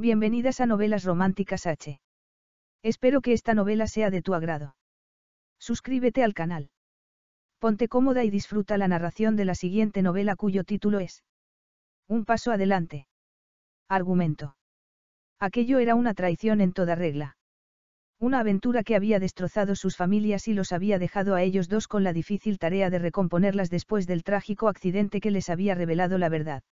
Bienvenidas a Novelas Románticas H. Espero que esta novela sea de tu agrado. Suscríbete al canal. Ponte cómoda y disfruta la narración de la siguiente novela cuyo título es Un paso adelante. Argumento. Aquello era una traición en toda regla. Una aventura que había destrozado sus familias y los había dejado a ellos dos con la difícil tarea de recomponerlas después del trágico accidente que les había revelado la verdad.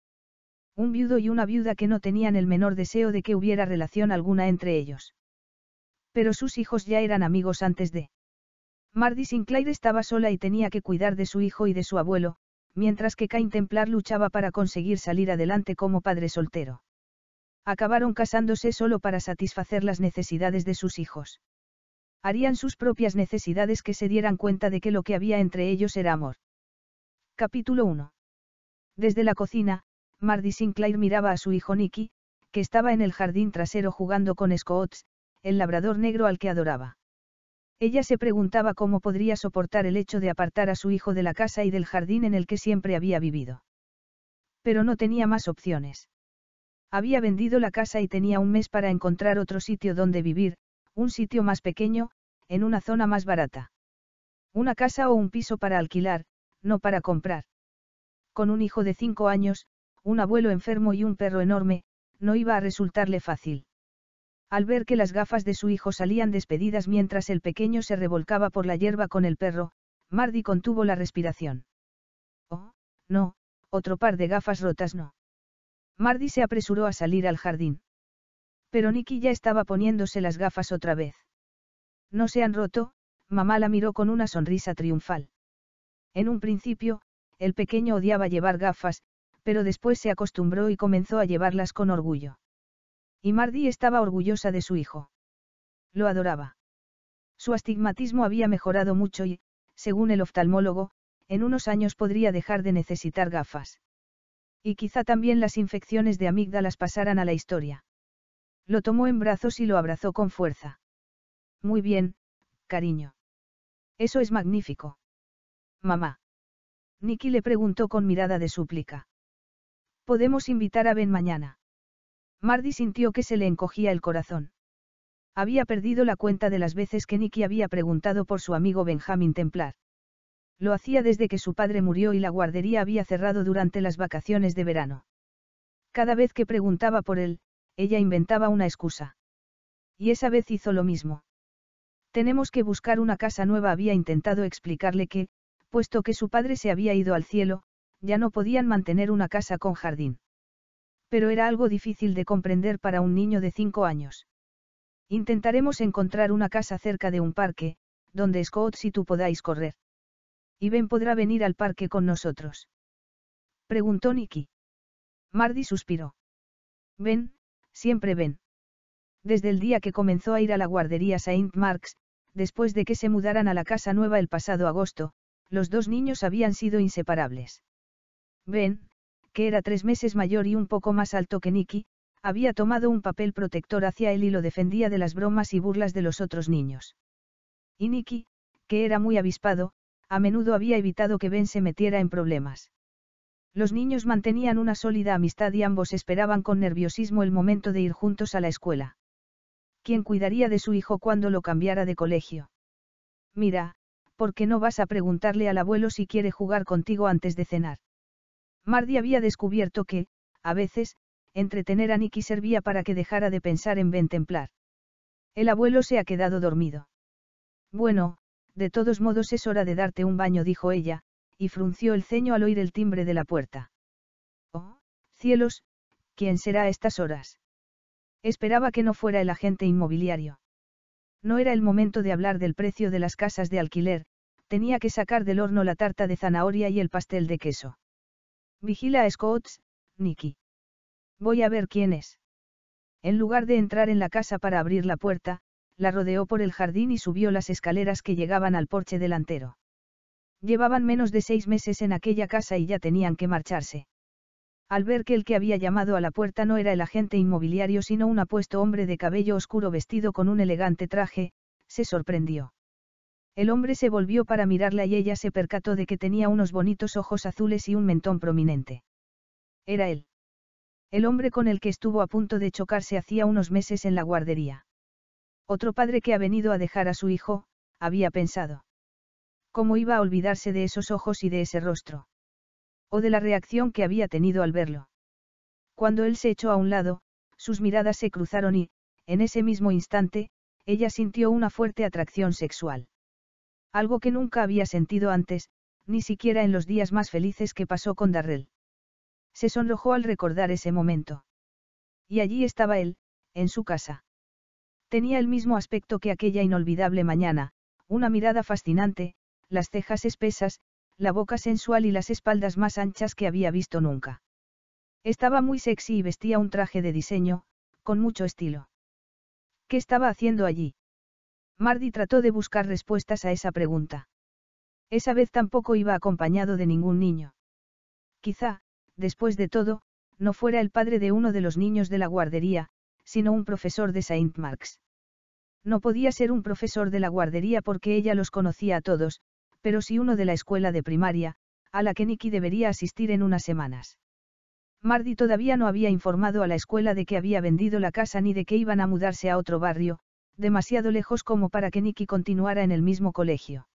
Un viudo y una viuda que no tenían el menor deseo de que hubiera relación alguna entre ellos. Pero sus hijos ya eran amigos antes de. Mardy Sinclair estaba sola y tenía que cuidar de su hijo y de su abuelo, mientras que Cain Templar luchaba para conseguir salir adelante como padre soltero. Acabaron casándose solo para satisfacer las necesidades de sus hijos. Harían sus propias necesidades que se dieran cuenta de que lo que había entre ellos era amor. Capítulo 1. Desde la cocina, Mardy Sinclair miraba a su hijo Nicky, que estaba en el jardín trasero jugando con Scotts, el labrador negro al que adoraba. Ella se preguntaba cómo podría soportar el hecho de apartar a su hijo de la casa y del jardín en el que siempre había vivido. Pero no tenía más opciones. Había vendido la casa y tenía un mes para encontrar otro sitio donde vivir, un sitio más pequeño, en una zona más barata. Una casa o un piso para alquilar, no para comprar. Con un hijo de cinco años, un abuelo enfermo y un perro enorme, no iba a resultarle fácil. Al ver que las gafas de su hijo salían despedidas mientras el pequeño se revolcaba por la hierba con el perro, Mardy contuvo la respiración. Oh, no, otro par de gafas rotas no. Mardy se apresuró a salir al jardín. Pero Nicky ya estaba poniéndose las gafas otra vez. No se han roto, mamá la miró con una sonrisa triunfal. En un principio, el pequeño odiaba llevar gafas, pero después se acostumbró y comenzó a llevarlas con orgullo. Y Mardy estaba orgullosa de su hijo. Lo adoraba. Su astigmatismo había mejorado mucho y, según el oftalmólogo, en unos años podría dejar de necesitar gafas. Y quizá también las infecciones de amígdalas pasaran a la historia. Lo tomó en brazos y lo abrazó con fuerza. Muy bien, cariño. Eso es magnífico. Mamá. Nicky le preguntó con mirada de súplica. Podemos invitar a Ben mañana. Mardy sintió que se le encogía el corazón. Había perdido la cuenta de las veces que Nicky había preguntado por su amigo Benjamin Templar. Lo hacía desde que su padre murió y la guardería había cerrado durante las vacaciones de verano. Cada vez que preguntaba por él, ella inventaba una excusa. Y esa vez hizo lo mismo. Tenemos que buscar una casa nueva, había intentado explicarle que, puesto que su padre se había ido al cielo, ya no podían mantener una casa con jardín. Pero era algo difícil de comprender para un niño de cinco años. Intentaremos encontrar una casa cerca de un parque, donde Scott y tú podáis correr. ¿Y Ben podrá venir al parque con nosotros? Preguntó Nicky. Mardy suspiró. Ben, siempre ven. Desde el día que comenzó a ir a la guardería St. Mark's, después de que se mudaran a la casa nueva el pasado agosto, los dos niños habían sido inseparables. Ben, que era tres meses mayor y un poco más alto que Nicky, había tomado un papel protector hacia él y lo defendía de las bromas y burlas de los otros niños. Y Nicky, que era muy avispado, a menudo había evitado que Ben se metiera en problemas. Los niños mantenían una sólida amistad y ambos esperaban con nerviosismo el momento de ir juntos a la escuela. ¿Quién cuidaría de su hijo cuando lo cambiara de colegio? Mira, ¿por qué no vas a preguntarle al abuelo si quiere jugar contigo antes de cenar? Mardy había descubierto que, a veces, entretener a Nicky servía para que dejara de pensar en Ben Templar. El abuelo se ha quedado dormido. Bueno, de todos modos es hora de darte un baño, dijo ella, y frunció el ceño al oír el timbre de la puerta. Oh, cielos, ¿quién será a estas horas? Esperaba que no fuera el agente inmobiliario. No era el momento de hablar del precio de las casas de alquiler, tenía que sacar del horno la tarta de zanahoria y el pastel de queso. Vigila a Scotts, Nicky. Voy a ver quién es. En lugar de entrar en la casa para abrir la puerta, la rodeó por el jardín y subió las escaleras que llegaban al porche delantero. Llevaban menos de seis meses en aquella casa y ya tenían que marcharse. Al ver que el que había llamado a la puerta no era el agente inmobiliario sino un apuesto hombre de cabello oscuro vestido con un elegante traje, se sorprendió. El hombre se volvió para mirarla y ella se percató de que tenía unos bonitos ojos azules y un mentón prominente. Era él. El hombre con el que estuvo a punto de chocarse hacía unos meses en la guardería. Otro padre que ha venido a dejar a su hijo, había pensado. ¿Cómo iba a olvidarse de esos ojos y de ese rostro? O de la reacción que había tenido al verlo. Cuando él se echó a un lado, sus miradas se cruzaron y, en ese mismo instante, ella sintió una fuerte atracción sexual. Algo que nunca había sentido antes, ni siquiera en los días más felices que pasó con Darrell. Se sonrojó al recordar ese momento. Y allí estaba él, en su casa. Tenía el mismo aspecto que aquella inolvidable mañana, una mirada fascinante, las cejas espesas, la boca sensual y las espaldas más anchas que había visto nunca. Estaba muy sexy y vestía un traje de diseño, con mucho estilo. ¿Qué estaba haciendo allí? Mardi trató de buscar respuestas a esa pregunta. Esa vez tampoco iba acompañado de ningún niño. Quizá, después de todo, no fuera el padre de uno de los niños de la guardería, sino un profesor de Saint Marks. No podía ser un profesor de la guardería porque ella los conocía a todos, pero sí uno de la escuela de primaria, a la que Nicky debería asistir en unas semanas. Mardi todavía no había informado a la escuela de que había vendido la casa ni de que iban a mudarse a otro barrio, demasiado lejos como para que Nicky continuara en el mismo colegio.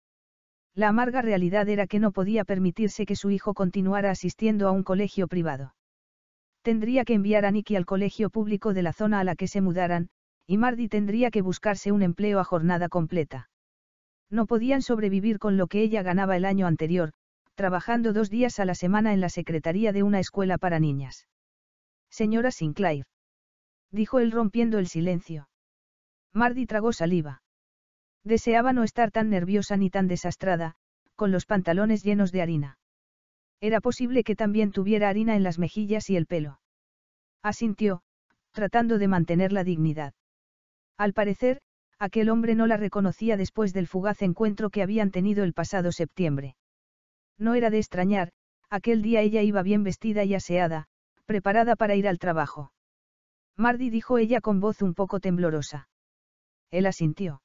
La amarga realidad era que no podía permitirse que su hijo continuara asistiendo a un colegio privado. Tendría que enviar a Nicky al colegio público de la zona a la que se mudaran, y Mardi tendría que buscarse un empleo a jornada completa. No podían sobrevivir con lo que ella ganaba el año anterior, trabajando dos días a la semana en la secretaría de una escuela para niñas. Señora Sinclair. Dijo él rompiendo el silencio. Mardi tragó saliva. Deseaba no estar tan nerviosa ni tan desastrada, con los pantalones llenos de harina. Era posible que también tuviera harina en las mejillas y el pelo. Asintió, tratando de mantener la dignidad. Al parecer, aquel hombre no la reconocía después del fugaz encuentro que habían tenido el pasado septiembre. No era de extrañar, aquel día ella iba bien vestida y aseada, preparada para ir al trabajo. Mardi dijo ella con voz un poco temblorosa. Él asintió.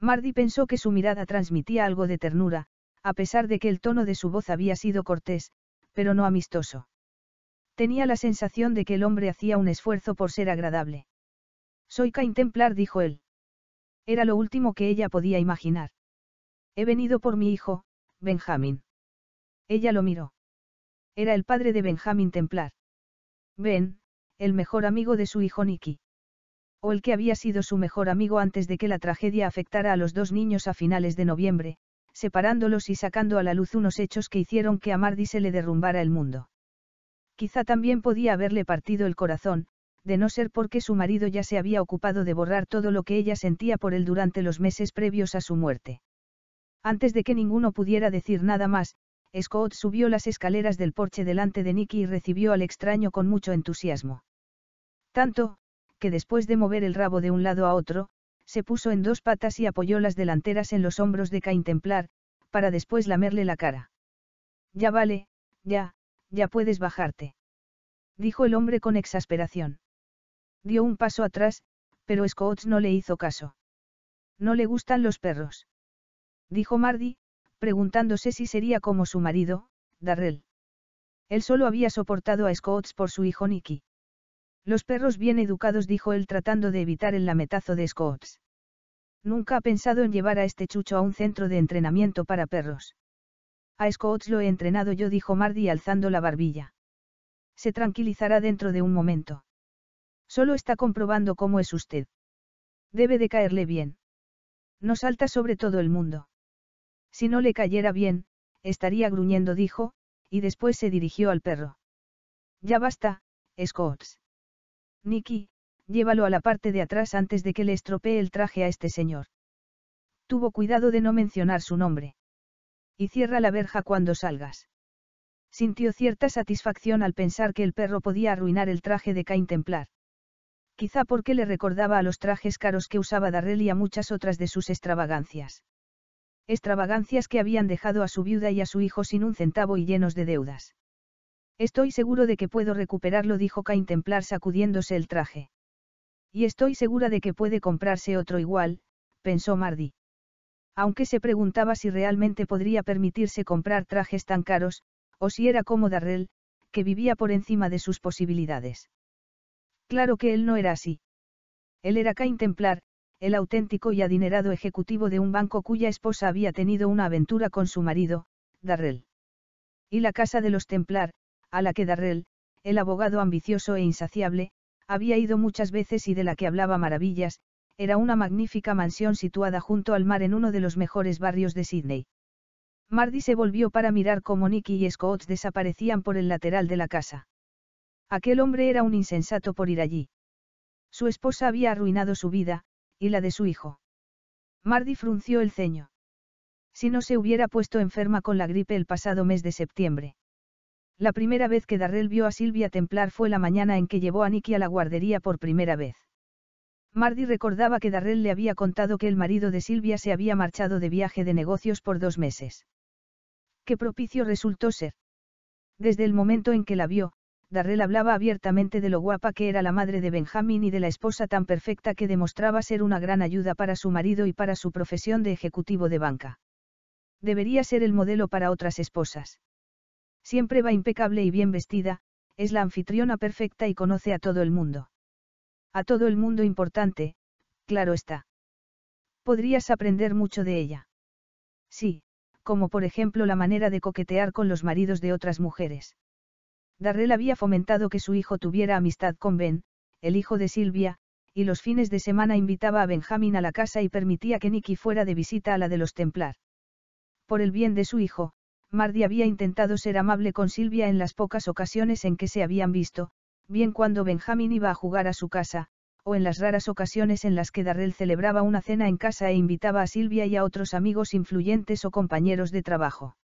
Mardi pensó que su mirada transmitía algo de ternura, a pesar de que el tono de su voz había sido cortés, pero no amistoso. Tenía la sensación de que el hombre hacía un esfuerzo por ser agradable. Soy Cain Templar, dijo él. Era lo último que ella podía imaginar. He venido por mi hijo, Benjamín. Ella lo miró. Era el padre de Benjamín Templar. Ben, el mejor amigo de su hijo Nicky. O el que había sido su mejor amigo antes de que la tragedia afectara a los dos niños a finales de noviembre, separándolos y sacando a la luz unos hechos que hicieron que a Mardi se le derrumbara el mundo. Quizá también podía haberle partido el corazón, de no ser porque su marido ya se había ocupado de borrar todo lo que ella sentía por él durante los meses previos a su muerte. Antes de que ninguno pudiera decir nada más, Scott subió las escaleras del porche delante de Nicky y recibió al extraño con mucho entusiasmo. Tanto, que después de mover el rabo de un lado a otro, se puso en dos patas y apoyó las delanteras en los hombros de Cain Templar, para después lamerle la cara. Ya vale, ya, ya puedes bajarte. Dijo el hombre con exasperación. Dio un paso atrás, pero Scott no le hizo caso. No le gustan los perros. Dijo Mardi, preguntándose si sería como su marido, Darrell. Él solo había soportado a Scott por su hijo Nicky. Los perros bien educados, dijo él tratando de evitar el lametazo de Scotts. Nunca ha pensado en llevar a este chucho a un centro de entrenamiento para perros. A Scotts lo he entrenado yo, dijo Mardi alzando la barbilla. Se tranquilizará dentro de un momento. Solo está comprobando cómo es usted. Debe de caerle bien. No salta sobre todo el mundo. Si no le cayera bien, estaría gruñendo, dijo, y después se dirigió al perro. Ya basta, Scotts. Nicky, llévalo a la parte de atrás antes de que le estropee el traje a este señor. Tuvo cuidado de no mencionar su nombre. Y cierra la verja cuando salgas. Sintió cierta satisfacción al pensar que el perro podía arruinar el traje de Cain Templar. Quizá porque le recordaba a los trajes caros que usaba Darrell y a muchas otras de sus extravagancias. Extravagancias que habían dejado a su viuda y a su hijo sin un centavo y llenos de deudas. Estoy seguro de que puedo recuperarlo, dijo Cain Templar sacudiéndose el traje. Y estoy segura de que puede comprarse otro igual, pensó Mardi. Aunque se preguntaba si realmente podría permitirse comprar trajes tan caros, o si era como Darrell, que vivía por encima de sus posibilidades. Claro que él no era así. Él era Cain Templar, el auténtico y adinerado ejecutivo de un banco cuya esposa había tenido una aventura con su marido, Darrell. Y la casa de los Templar, a la que Darrell, el abogado ambicioso e insaciable, había ido muchas veces y de la que hablaba maravillas, era una magnífica mansión situada junto al mar en uno de los mejores barrios de Sydney. Mardy se volvió para mirar cómo Nicky y Scott desaparecían por el lateral de la casa. Aquel hombre era un insensato por ir allí. Su esposa había arruinado su vida, y la de su hijo. Mardy frunció el ceño. Si no se hubiera puesto enferma con la gripe el pasado mes de septiembre. La primera vez que Darrell vio a Silvia Templar fue la mañana en que llevó a Nicky a la guardería por primera vez. Mardy recordaba que Darrell le había contado que el marido de Silvia se había marchado de viaje de negocios por dos meses. Qué propicio resultó ser. Desde el momento en que la vio, Darrell hablaba abiertamente de lo guapa que era la madre de Benjamín y de la esposa tan perfecta que demostraba ser una gran ayuda para su marido y para su profesión de ejecutivo de banca. Debería ser el modelo para otras esposas. Siempre va impecable y bien vestida, es la anfitriona perfecta y conoce a todo el mundo. A todo el mundo importante, claro está. Podrías aprender mucho de ella. Sí, como por ejemplo la manera de coquetear con los maridos de otras mujeres. Darrell había fomentado que su hijo tuviera amistad con Ben, el hijo de Silvia, y los fines de semana invitaba a Benjamín a la casa y permitía que Nicky fuera de visita a la de los Templar. Por el bien de su hijo, Mardy había intentado ser amable con Silvia en las pocas ocasiones en que se habían visto, bien cuando Benjamín iba a jugar a su casa, o en las raras ocasiones en las que Darrell celebraba una cena en casa e invitaba a Silvia y a otros amigos influyentes o compañeros de trabajo.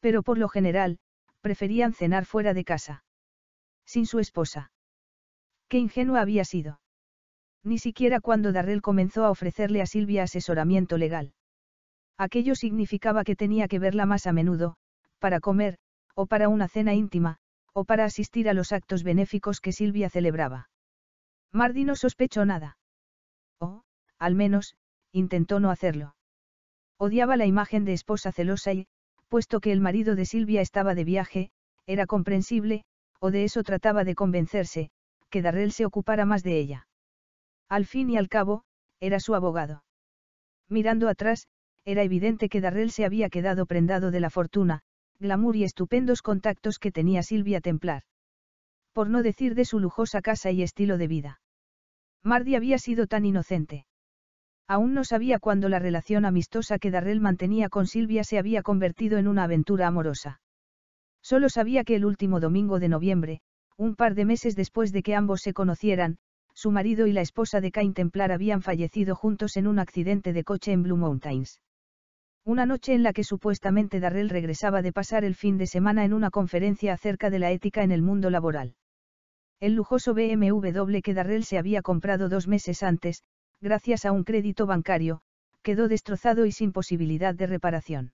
Pero por lo general, preferían cenar fuera de casa. Sin su esposa. Qué ingenua había sido. Ni siquiera cuando Darrell comenzó a ofrecerle a Silvia asesoramiento legal. Aquello significaba que tenía que verla más a menudo, para comer, o para una cena íntima, o para asistir a los actos benéficos que Silvia celebraba. Mardi no sospechó nada. O, al menos, intentó no hacerlo. Odiaba la imagen de esposa celosa y, puesto que el marido de Silvia estaba de viaje, era comprensible, o de eso trataba de convencerse, que Darrell se ocupara más de ella. Al fin y al cabo, era su abogado. Mirando atrás, era evidente que Darrell se había quedado prendado de la fortuna, glamour y estupendos contactos que tenía Silvia Templar. Por no decir de su lujosa casa y estilo de vida. Mardi había sido tan inocente. Aún no sabía cuándo la relación amistosa que Darrell mantenía con Silvia se había convertido en una aventura amorosa. Solo sabía que el último domingo de noviembre, un par de meses después de que ambos se conocieran, su marido y la esposa de Cain Templar habían fallecido juntos en un accidente de coche en Blue Mountains. Una noche en la que supuestamente Darrell regresaba de pasar el fin de semana en una conferencia acerca de la ética en el mundo laboral. El lujoso BMW que Darrell se había comprado dos meses antes, gracias a un crédito bancario, quedó destrozado y sin posibilidad de reparación.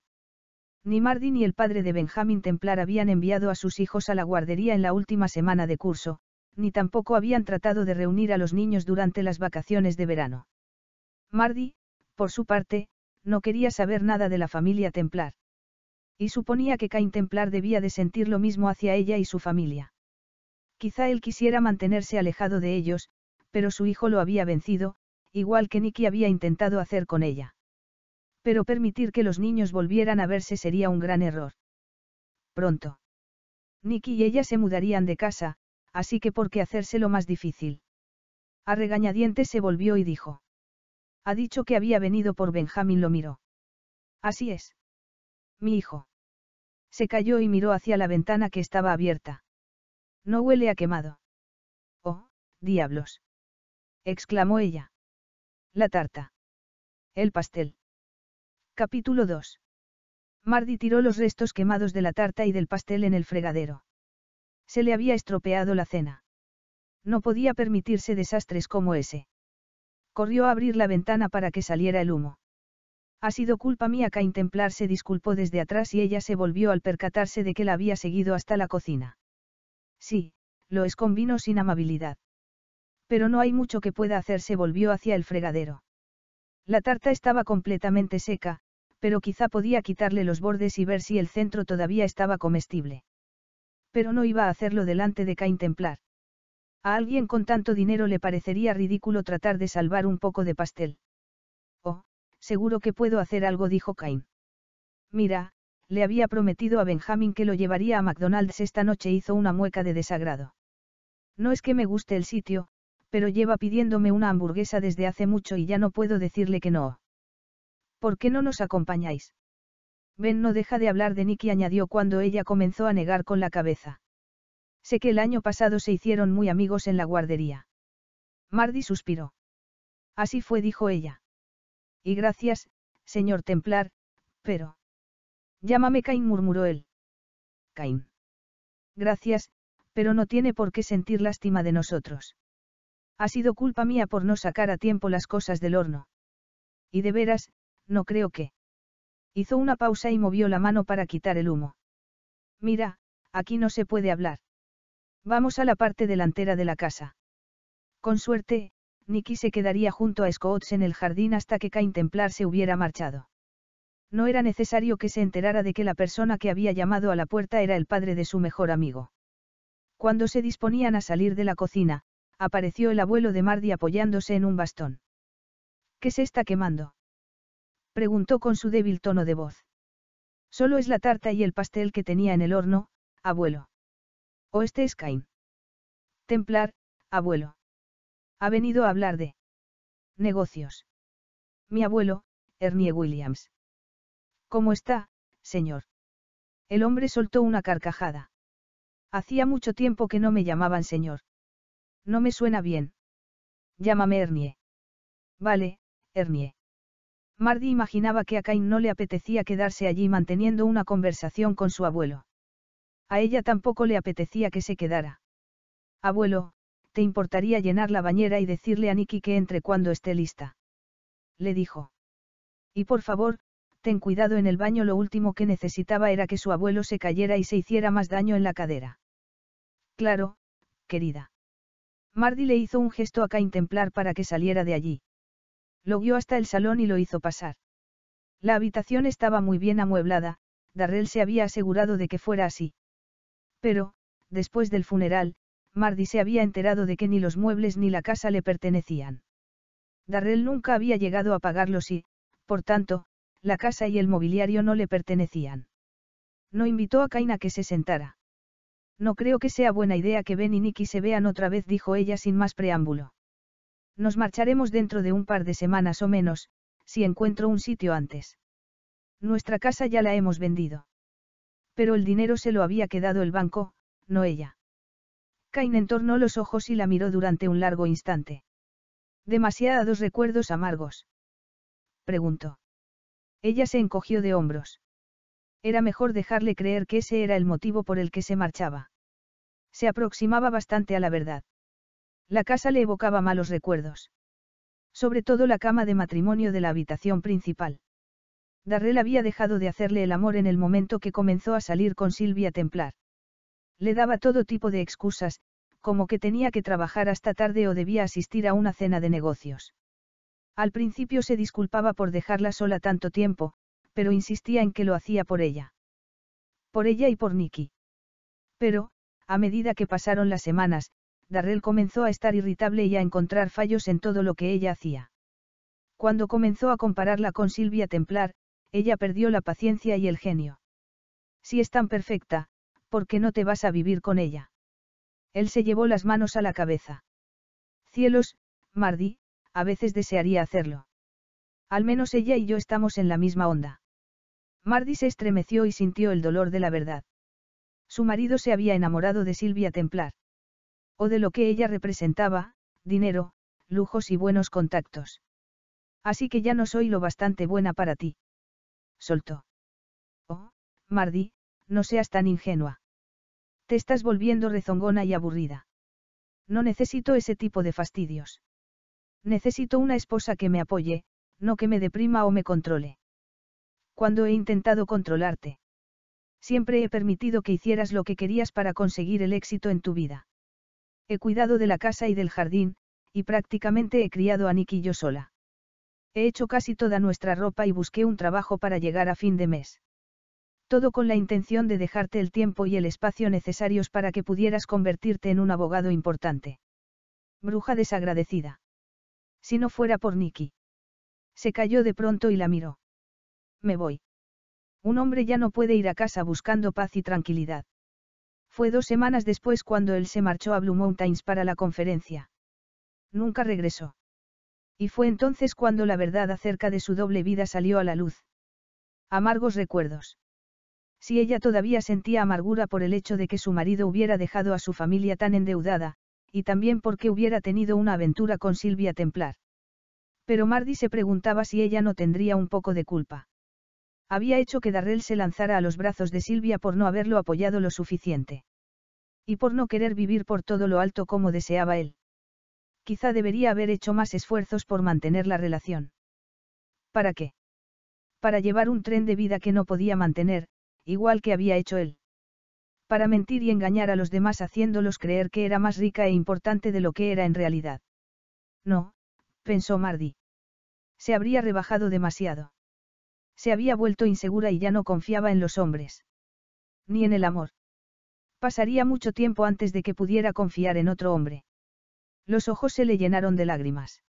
Ni Mardi ni el padre de Benjamin Templar habían enviado a sus hijos a la guardería en la última semana de curso, ni tampoco habían tratado de reunir a los niños durante las vacaciones de verano. Mardi, por su parte, no quería saber nada de la familia Templar. Y suponía que Cain Templar debía de sentir lo mismo hacia ella y su familia. Quizá él quisiera mantenerse alejado de ellos, pero su hijo lo había vencido, igual que Nicky había intentado hacer con ella. Pero permitir que los niños volvieran a verse sería un gran error. Pronto. Nicky y ella se mudarían de casa, así que por qué hacérselo más difícil. A regañadientes se volvió y dijo. Ha dicho que había venido por Benjamín lo miró. Así es. Mi hijo. Se cayó y miró hacia la ventana que estaba abierta. No huele a quemado. Oh, diablos. exclamó ella. La tarta. El pastel. Capítulo 2. Mardi tiró los restos quemados de la tarta y del pastel en el fregadero. Se le había estropeado la cena. No podía permitirse desastres como ese. Corrió a abrir la ventana para que saliera el humo. Ha sido culpa mía. que Templar se disculpó desde atrás y ella se volvió al percatarse de que la había seguido hasta la cocina. Sí, lo es con vino sin amabilidad. Pero no hay mucho que pueda hacer, se volvió hacia el fregadero. La tarta estaba completamente seca, pero quizá podía quitarle los bordes y ver si el centro todavía estaba comestible. Pero no iba a hacerlo delante de Cain Templar. A alguien con tanto dinero le parecería ridículo tratar de salvar un poco de pastel. Oh, seguro que puedo hacer algo, dijo Cain. Mira, le había prometido a Benjamin que lo llevaría a McDonald's esta noche. Hizo una mueca de desagrado. No es que me guste el sitio, pero lleva pidiéndome una hamburguesa desde hace mucho y ya no puedo decirle que no. ¿Por qué no nos acompañáis? Ben no deja de hablar de Nicky, añadió cuando ella comenzó a negar con la cabeza. Sé que el año pasado se hicieron muy amigos en la guardería. Mardy suspiró. Así fue, dijo ella. Y gracias, señor Templar, pero. Llámame Cain, murmuró él. Cain. Gracias, pero no tiene por qué sentir lástima de nosotros. Ha sido culpa mía por no sacar a tiempo las cosas del horno. Y de veras, no creo que. Hizo una pausa y movió la mano para quitar el humo. Mira, aquí no se puede hablar. Vamos a la parte delantera de la casa. Con suerte, Nicky se quedaría junto a Scouts en el jardín hasta que Cain Templar se hubiera marchado. No era necesario que se enterara de que la persona que había llamado a la puerta era el padre de su mejor amigo. Cuando se disponían a salir de la cocina, apareció el abuelo de Mardi apoyándose en un bastón. ¿Qué se está quemando? preguntó con su débil tono de voz. Solo es la tarta y el pastel que tenía en el horno, abuelo. O este es Cain. Templar, abuelo. Ha venido a hablar de negocios. Mi abuelo, Ernie Williams. ¿Cómo está, señor? El hombre soltó una carcajada. Hacía mucho tiempo que no me llamaban señor. No me suena bien. Llámame Ernie. Vale, Ernie. Mardi imaginaba que a Cain no le apetecía quedarse allí manteniendo una conversación con su abuelo. A ella tampoco le apetecía que se quedara. Abuelo, ¿te importaría llenar la bañera y decirle a Nicky que entre cuando esté lista? Le dijo. Y por favor, ten cuidado en el baño, lo último que necesitaba era que su abuelo se cayera y se hiciera más daño en la cadera. Claro, querida. Mardi le hizo un gesto a Cain Templar para que saliera de allí. Lo guió hasta el salón y lo hizo pasar. La habitación estaba muy bien amueblada, Darrell se había asegurado de que fuera así. Pero, después del funeral, Mardi se había enterado de que ni los muebles ni la casa le pertenecían. Darrell nunca había llegado a pagarlos y, por tanto, la casa y el mobiliario no le pertenecían. No invitó a Cain a que se sentara. No creo que sea buena idea que Ben y Nicky se vean otra vez, dijo ella sin más preámbulo. Nos marcharemos dentro de un par de semanas o menos, si encuentro un sitio antes. Nuestra casa ya la hemos vendido. Pero el dinero se lo había quedado el banco, no ella. Cain entornó los ojos y la miró durante un largo instante. Demasiados recuerdos amargos. Preguntó. Ella se encogió de hombros. Era mejor dejarle creer que ese era el motivo por el que se marchaba. Se aproximaba bastante a la verdad. La casa le evocaba malos recuerdos. Sobre todo la cama de matrimonio de la habitación principal. Darrell había dejado de hacerle el amor en el momento que comenzó a salir con Silvia Templar. Le daba todo tipo de excusas, como que tenía que trabajar hasta tarde o debía asistir a una cena de negocios. Al principio se disculpaba por dejarla sola tanto tiempo, pero insistía en que lo hacía por ella. Por ella y por Nicky. Pero, a medida que pasaron las semanas, Darrell comenzó a estar irritable y a encontrar fallos en todo lo que ella hacía. Cuando comenzó a compararla con Silvia Templar, ella perdió la paciencia y el genio. Si es tan perfecta, ¿por qué no te vas a vivir con ella? Él se llevó las manos a la cabeza. Cielos, Mardi, a veces desearía hacerlo. Al menos ella y yo estamos en la misma onda. Mardi se estremeció y sintió el dolor de la verdad. Su marido se había enamorado de Silvia Templar. O de lo que ella representaba, dinero, lujos y buenos contactos. Así que ya no soy lo bastante buena para ti. Soltó. Oh, Mardi, no seas tan ingenua. Te estás volviendo rezongona y aburrida. No necesito ese tipo de fastidios. Necesito una esposa que me apoye, no que me deprima o me controle. Cuando he intentado controlarte. Siempre he permitido que hicieras lo que querías para conseguir el éxito en tu vida. He cuidado de la casa y del jardín, y prácticamente he criado a Nicky yo sola. He hecho casi toda nuestra ropa y busqué un trabajo para llegar a fin de mes. Todo con la intención de dejarte el tiempo y el espacio necesarios para que pudieras convertirte en un abogado importante. Bruja desagradecida. Si no fuera por Nicky. Se cayó de pronto y la miró. Me voy. Un hombre ya no puede ir a casa buscando paz y tranquilidad. Fue dos semanas después cuando él se marchó a Blue Mountains para la conferencia. Nunca regresó. Y fue entonces cuando la verdad acerca de su doble vida salió a la luz. Amargos recuerdos. Si ella todavía sentía amargura por el hecho de que su marido hubiera dejado a su familia tan endeudada, y también porque hubiera tenido una aventura con Silvia Templar. Pero Mardi se preguntaba si ella no tendría un poco de culpa. Había hecho que Darrell se lanzara a los brazos de Silvia por no haberlo apoyado lo suficiente. Y por no querer vivir por todo lo alto como deseaba él. Quizá debería haber hecho más esfuerzos por mantener la relación. ¿Para qué? Para llevar un tren de vida que no podía mantener, igual que había hecho él. Para mentir y engañar a los demás haciéndolos creer que era más rica e importante de lo que era en realidad. No, pensó Mardi. Se habría rebajado demasiado. Se había vuelto insegura y ya no confiaba en los hombres. Ni en el amor. Pasaría mucho tiempo antes de que pudiera confiar en otro hombre. Los ojos se le llenaron de lágrimas.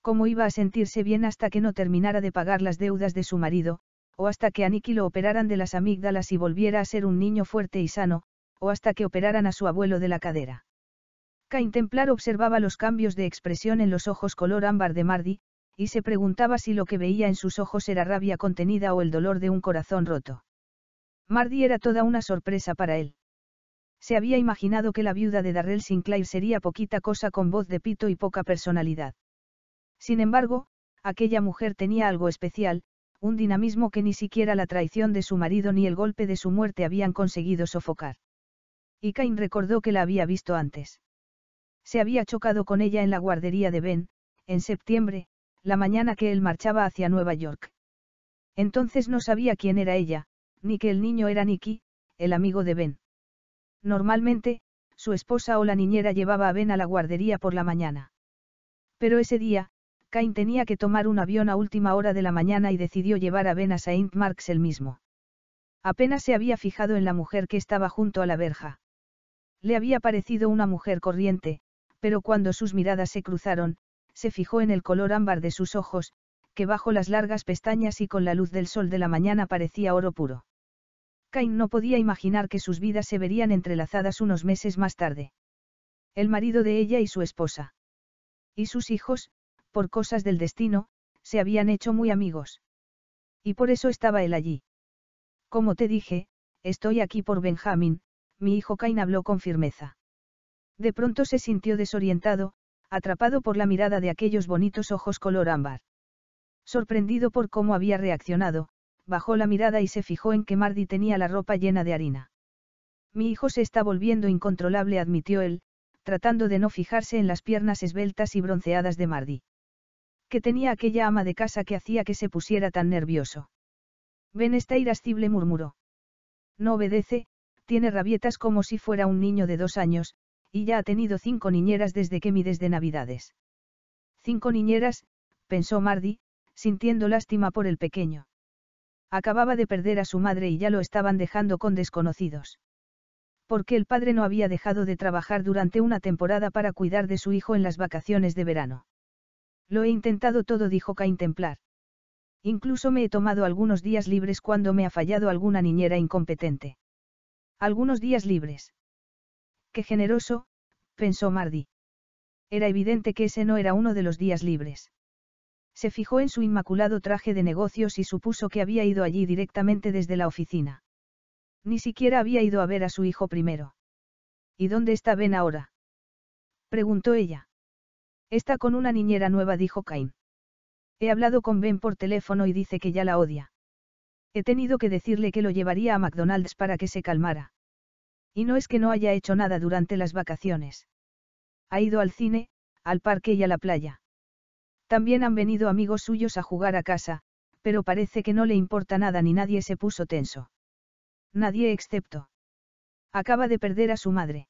¿Cómo iba a sentirse bien hasta que no terminara de pagar las deudas de su marido, o hasta que a Nicky lo operaran de las amígdalas y volviera a ser un niño fuerte y sano, o hasta que operaran a su abuelo de la cadera? Cain Templar observaba los cambios de expresión en los ojos color ámbar de Mardi, y se preguntaba si lo que veía en sus ojos era rabia contenida o el dolor de un corazón roto. Mardi era toda una sorpresa para él. Se había imaginado que la viuda de Darrell Sinclair sería poquita cosa con voz de pito y poca personalidad. Sin embargo, aquella mujer tenía algo especial, un dinamismo que ni siquiera la traición de su marido ni el golpe de su muerte habían conseguido sofocar. Y Cain recordó que la había visto antes. Se había chocado con ella en la guardería de Ben, en septiembre, la mañana que él marchaba hacia Nueva York. Entonces no sabía quién era ella, ni que el niño era Nicky, el amigo de Ben. Normalmente, su esposa o la niñera llevaba a Ben a la guardería por la mañana. Pero ese día, Cain tenía que tomar un avión a última hora de la mañana y decidió llevar a Ben a Saint Marks el mismo. Apenas se había fijado en la mujer que estaba junto a la verja. Le había parecido una mujer corriente, pero cuando sus miradas se cruzaron, se fijó en el color ámbar de sus ojos, que bajo las largas pestañas y con la luz del sol de la mañana parecía oro puro. Cain no podía imaginar que sus vidas se verían entrelazadas unos meses más tarde. El marido de ella y su esposa. Y sus hijos, por cosas del destino, se habían hecho muy amigos. Y por eso estaba él allí. Como te dije, estoy aquí por Benjamín, mi hijo Cain habló con firmeza. De pronto se sintió desorientado, atrapado por la mirada de aquellos bonitos ojos color ámbar. Sorprendido por cómo había reaccionado, bajó la mirada y se fijó en que Mardi tenía la ropa llena de harina. Mi hijo se está volviendo incontrolable, admitió él, tratando de no fijarse en las piernas esbeltas y bronceadas de Mardi. Que tenía aquella ama de casa que hacía que se pusiera tan nervioso. Ben está irascible, murmuró. No obedece, tiene rabietas como si fuera un niño de dos años, y ya ha tenido cinco niñeras desde que mides de Navidades. Cinco niñeras, pensó Mardi, sintiendo lástima por el pequeño. Acababa de perder a su madre y ya lo estaban dejando con desconocidos. Porque el padre no había dejado de trabajar durante una temporada para cuidar de su hijo en las vacaciones de verano. Lo he intentado todo, dijo Cain Templar. Incluso me he tomado algunos días libres cuando me ha fallado alguna niñera incompetente. Algunos días libres. Qué generoso, pensó Mardi. Era evidente que ese no era uno de los días libres. Se fijó en su inmaculado traje de negocios y supuso que había ido allí directamente desde la oficina. Ni siquiera había ido a ver a su hijo primero. ¿Y dónde está Ben ahora? preguntó ella. Está con una niñera nueva, dijo Cain. He hablado con Ben por teléfono y dice que ya la odia. He tenido que decirle que lo llevaría a McDonald's para que se calmara. Y no es que no haya hecho nada durante las vacaciones. Ha ido al cine, al parque y a la playa. También han venido amigos suyos a jugar a casa, pero parece que no le importa nada ni nadie se puso tenso. Nadie excepto. Acaba de perder a su madre.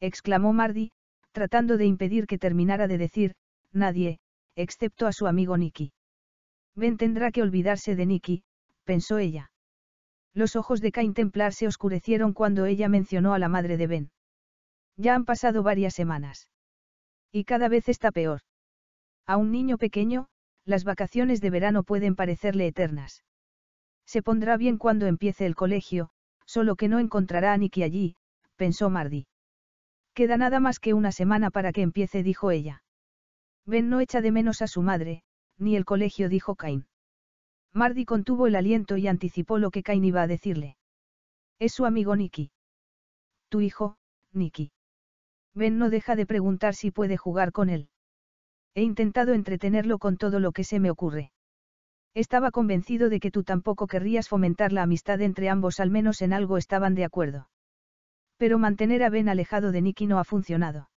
Exclamó Mardi, tratando de impedir que terminara de decir, nadie, excepto a su amigo Nicky. Ben tendrá que olvidarse de Nicky, pensó ella. Los ojos de Cain Templar se oscurecieron cuando ella mencionó a la madre de Ben. Ya han pasado varias semanas. Y cada vez está peor. A un niño pequeño, las vacaciones de verano pueden parecerle eternas. Se pondrá bien cuando empiece el colegio, solo que no encontrará a Nicky allí, pensó Mardi. Queda nada más que una semana para que empiece, dijo ella. Ben no echa de menos a su madre, ni el colegio, dijo Cain. Mardi contuvo el aliento y anticipó lo que Cain iba a decirle. Es su amigo Nicky. Tu hijo, Nicky. Ben no deja de preguntar si puede jugar con él. He intentado entretenerlo con todo lo que se me ocurre. Estaba convencido de que tú tampoco querrías fomentar la amistad entre ambos, al menos en algo estaban de acuerdo. Pero mantener a Ben alejado de Nicky no ha funcionado.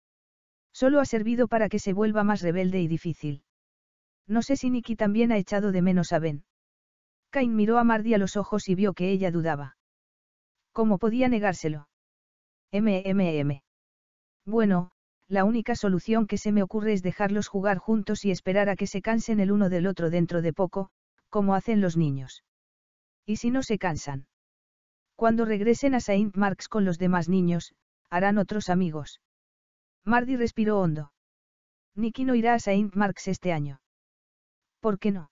Solo ha servido para que se vuelva más rebelde y difícil. No sé si Nicky también ha echado de menos a Ben. Cain miró a Mardi a los ojos y vio que ella dudaba. ¿Cómo podía negárselo? MMM. Bueno, la única solución que se me ocurre es dejarlos jugar juntos y esperar a que se cansen el uno del otro dentro de poco, como hacen los niños. ¿Y si no se cansan? Cuando regresen a Saint Marks con los demás niños, harán otros amigos. Mardi respiró hondo. Nicky no irá a Saint Marks este año. ¿Por qué no?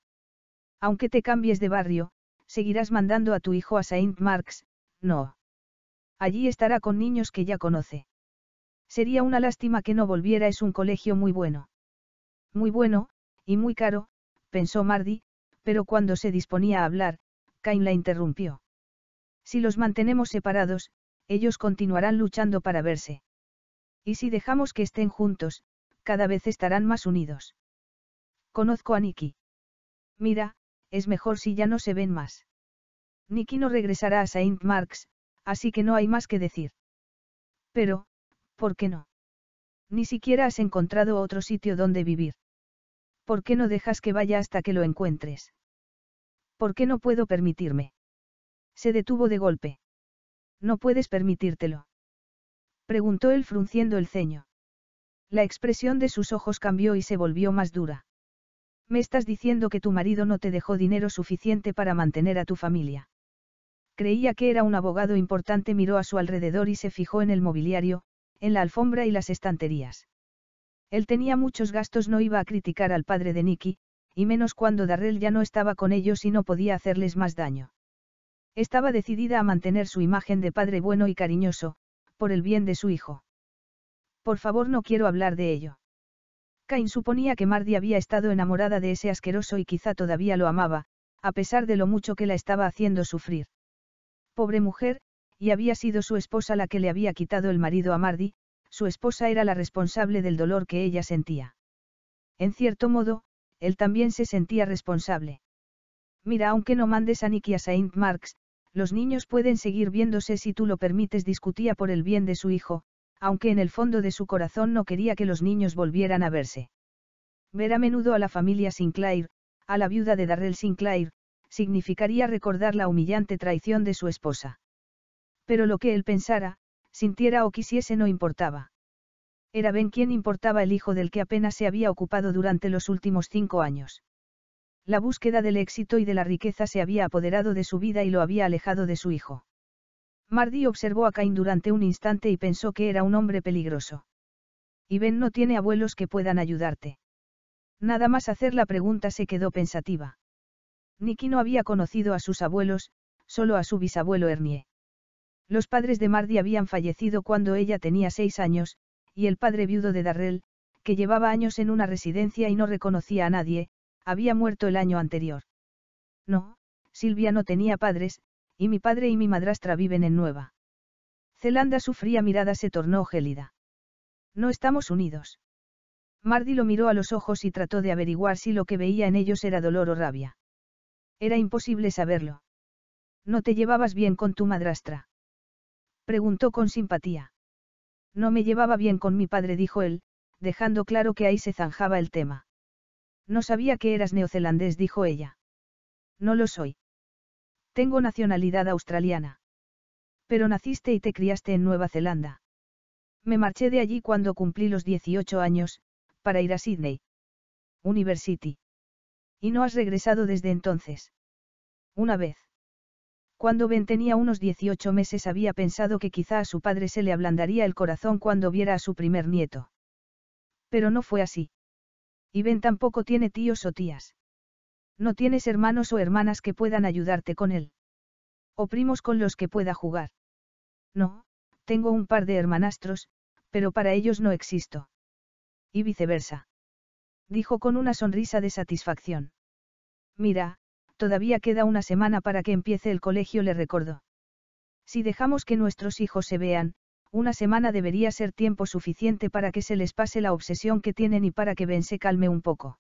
Aunque te cambies de barrio, seguirás mandando a tu hijo a Saint Marks, no. Allí estará con niños que ya conoce. Sería una lástima que no volviera, es un colegio muy bueno. Muy bueno, y muy caro, pensó Mardi, pero cuando se disponía a hablar, Cain la interrumpió. Si los mantenemos separados, ellos continuarán luchando para verse. Y si dejamos que estén juntos, cada vez estarán más unidos. Conozco a Nicky. Mira, es mejor si ya no se ven más. Nicky no regresará a Saint Marks, así que no hay más que decir. Pero, ¿por qué no? Ni siquiera has encontrado otro sitio donde vivir. ¿Por qué no dejas que vaya hasta que lo encuentres? ¿Por qué no puedo permitirme? Se detuvo de golpe. No puedes permitírtelo. Preguntó él frunciendo el ceño. La expresión de sus ojos cambió y se volvió más dura. Me estás diciendo que tu marido no te dejó dinero suficiente para mantener a tu familia. Creía que era un abogado importante, miró a su alrededor y se fijó en el mobiliario, en la alfombra y las estanterías. Él tenía muchos gastos, no iba a criticar al padre de Nicky, y menos cuando Darrell ya no estaba con ellos y no podía hacerles más daño. Estaba decidida a mantener su imagen de padre bueno y cariñoso, por el bien de su hijo. Por favor, no quiero hablar de ello. Cain suponía que Mardi había estado enamorada de ese asqueroso y quizá todavía lo amaba, a pesar de lo mucho que la estaba haciendo sufrir. Pobre mujer, y había sido su esposa la que le había quitado el marido a Mardi, su esposa era la responsable del dolor que ella sentía. En cierto modo, él también se sentía responsable. Mira, aunque no mandes a Nicky a Saint Marks, los niños pueden seguir viéndose si tú lo permites, discutía por el bien de su hijo, aunque en el fondo de su corazón no quería que los niños volvieran a verse. Ver a menudo a la familia Sinclair, a la viuda de Darrell Sinclair, significaría recordar la humillante traición de su esposa. Pero lo que él pensara, sintiera o quisiese no importaba. Era Ben quien importaba el hijo del que apenas se había ocupado durante los últimos cinco años. La búsqueda del éxito y de la riqueza se había apoderado de su vida y lo había alejado de su hijo. Mardi observó a Cain durante un instante y pensó que era un hombre peligroso. Y Ben no tiene abuelos que puedan ayudarte. Nada más hacer la pregunta se quedó pensativa. Nicky no había conocido a sus abuelos, solo a su bisabuelo Ernie. Los padres de Mardi habían fallecido cuando ella tenía seis años, y el padre viudo de Darrell, que llevaba años en una residencia y no reconocía a nadie, había muerto el año anterior. No, Silvia no tenía padres, y mi padre y mi madrastra viven en Nueva. Zelanda su fría mirada se tornó gélida. No estamos unidos. Mardi lo miró a los ojos y trató de averiguar si lo que veía en ellos era dolor o rabia. Era imposible saberlo. ¿No te llevabas bien con tu madrastra? Preguntó con simpatía. No me llevaba bien con mi padre, dijo él, dejando claro que ahí se zanjaba el tema. No sabía que eras neozelandés, dijo ella. No lo soy. Tengo nacionalidad australiana. Pero naciste y te criaste en Nueva Zelanda. Me marché de allí cuando cumplí los 18 años, para ir a Sydney. University. ¿Y no has regresado desde entonces? Una vez. Cuando Ben tenía unos 18 meses había pensado que quizá a su padre se le ablandaría el corazón cuando viera a su primer nieto. Pero no fue así. Y Ben tampoco tiene tíos o tías. No tienes hermanos o hermanas que puedan ayudarte con él. O primos con los que pueda jugar. No, tengo un par de hermanastros, pero para ellos no existo. Y viceversa. Dijo con una sonrisa de satisfacción. Mira, todavía queda una semana para que empiece el colegio, le recordó. Si dejamos que nuestros hijos se vean, una semana debería ser tiempo suficiente para que se les pase la obsesión que tienen y para que Ben se calme un poco.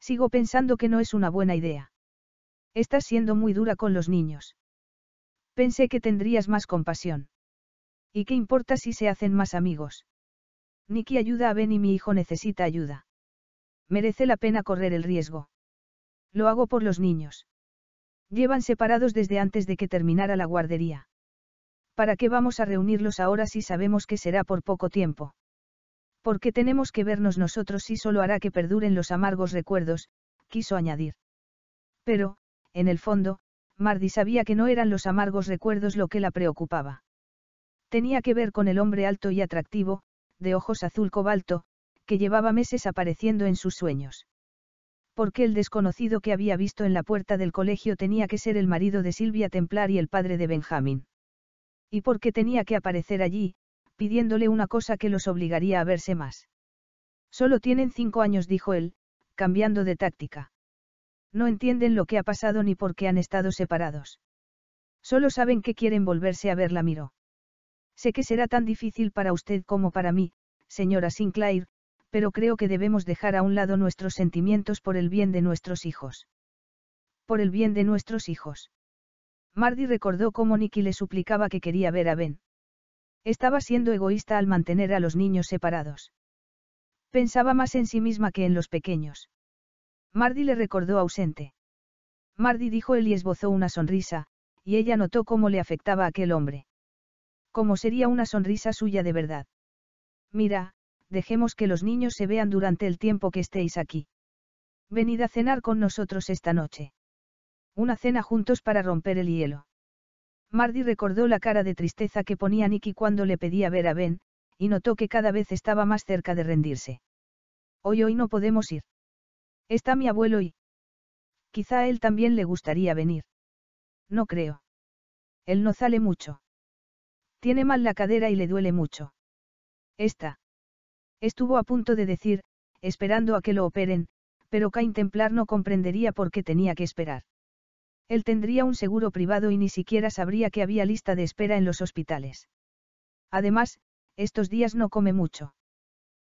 Sigo pensando que no es una buena idea. Estás siendo muy dura con los niños. Pensé que tendrías más compasión. ¿Y qué importa si se hacen más amigos? Nicky ayuda a Ben y mi hijo necesita ayuda. Merece la pena correr el riesgo. Lo hago por los niños. Llevan separados desde antes de que terminara la guardería. ¿Para qué vamos a reunirlos ahora si sabemos que será por poco tiempo? Porque tenemos que vernos nosotros y solo hará que perduren los amargos recuerdos, quiso añadir. Pero, en el fondo, Mardi sabía que no eran los amargos recuerdos lo que la preocupaba. Tenía que ver con el hombre alto y atractivo, de ojos azul cobalto, que llevaba meses apareciendo en sus sueños porque el desconocido que había visto en la puerta del colegio tenía que ser el marido de Silvia Templar y el padre de Benjamín. Y porque tenía que aparecer allí, pidiéndole una cosa que los obligaría a verse más. Solo tienen cinco años, dijo él, cambiando de táctica. No entienden lo que ha pasado ni por qué han estado separados. Solo saben que quieren volverse a verla, miró. Sé que será tan difícil para usted como para mí, señora Sinclair, pero creo que debemos dejar a un lado nuestros sentimientos por el bien de nuestros hijos. Por el bien de nuestros hijos. Mardy recordó cómo Nicky le suplicaba que quería ver a Ben. Estaba siendo egoísta al mantener a los niños separados. Pensaba más en sí misma que en los pequeños. Mardy le recordó ausente. Mardy dijo él y esbozó una sonrisa, y ella notó cómo le afectaba a aquel hombre. Cómo sería una sonrisa suya de verdad. Mira, dejemos que los niños se vean durante el tiempo que estéis aquí. Venid a cenar con nosotros esta noche. Una cena juntos para romper el hielo. Mardy recordó la cara de tristeza que ponía Nicky cuando le pedía ver a Ben, y notó que cada vez estaba más cerca de rendirse. Hoy hoy no podemos ir. Está mi abuelo y... Quizá a él también le gustaría venir. No creo. Él no sale mucho. Tiene mal la cadera y le duele mucho. Está. Estuvo a punto de decir, esperando a que lo operen, pero Cain Templar no comprendería por qué tenía que esperar. Él tendría un seguro privado y ni siquiera sabría que había lista de espera en los hospitales. Además, estos días no come mucho.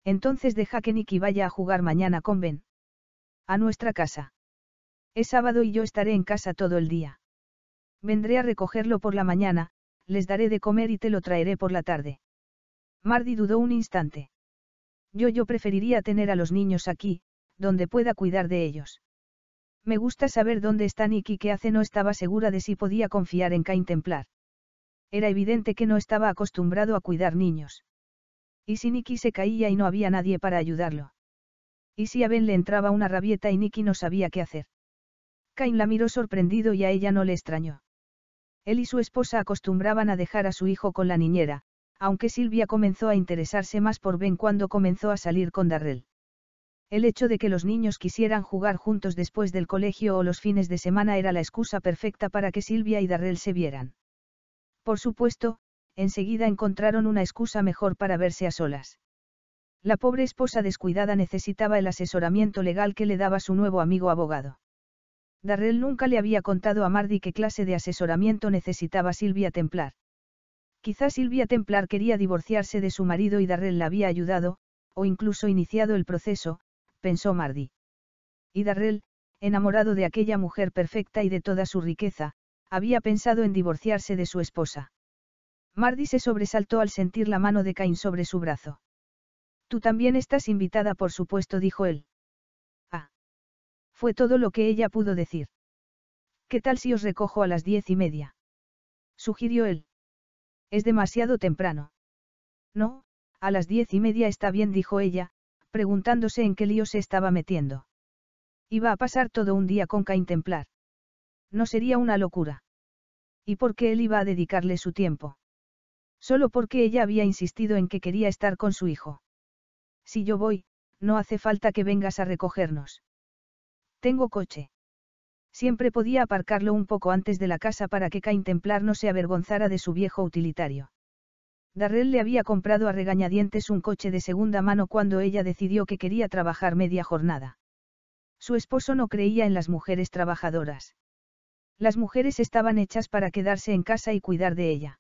Entonces deja que Nicky vaya a jugar mañana con Ben. A nuestra casa. Es sábado y yo estaré en casa todo el día. Vendré a recogerlo por la mañana, les daré de comer y te lo traeré por la tarde. Mardy dudó un instante. Yo yo preferiría tener a los niños aquí, donde pueda cuidar de ellos. Me gusta saber dónde está Nicky que hace no estaba segura de si podía confiar en Cain Templar. Era evidente que no estaba acostumbrado a cuidar niños. ¿Y si Nicky se caía y no había nadie para ayudarlo? ¿Y si a Ben le entraba una rabieta y Nicky no sabía qué hacer? Cain la miró sorprendido y a ella no le extrañó. Él y su esposa acostumbraban a dejar a su hijo con la niñera, aunque Silvia comenzó a interesarse más por Ben cuando comenzó a salir con Darrell. El hecho de que los niños quisieran jugar juntos después del colegio o los fines de semana era la excusa perfecta para que Silvia y Darrell se vieran. Por supuesto, enseguida encontraron una excusa mejor para verse a solas. La pobre esposa descuidada necesitaba el asesoramiento legal que le daba su nuevo amigo abogado. Darrell nunca le había contado a Mardy qué clase de asesoramiento necesitaba Silvia Templar. Quizá Silvia Templar quería divorciarse de su marido y Darrell la había ayudado, o incluso iniciado el proceso, pensó Mardy. Y Darrell, enamorado de aquella mujer perfecta y de toda su riqueza, había pensado en divorciarse de su esposa. Mardy se sobresaltó al sentir la mano de Cain sobre su brazo. Tú también estás invitada, por supuesto, dijo él. Ah. Fue todo lo que ella pudo decir. ¿Qué tal si os recojo a las diez y media? Sugirió él. Es demasiado temprano. No, a las diez y media está bien, dijo ella, preguntándose en qué lío se estaba metiendo. Iba a pasar todo un día con Cain Templar. No sería una locura. ¿Y por qué él iba a dedicarle su tiempo? Solo porque ella había insistido en que quería estar con su hijo. Si yo voy, no hace falta que vengas a recogernos. Tengo coche. Siempre podía aparcarlo un poco antes de la casa para que Cain Templar no se avergonzara de su viejo utilitario. Darrell le había comprado a regañadientes un coche de segunda mano cuando ella decidió que quería trabajar media jornada. Su esposo no creía en las mujeres trabajadoras. Las mujeres estaban hechas para quedarse en casa y cuidar de ella.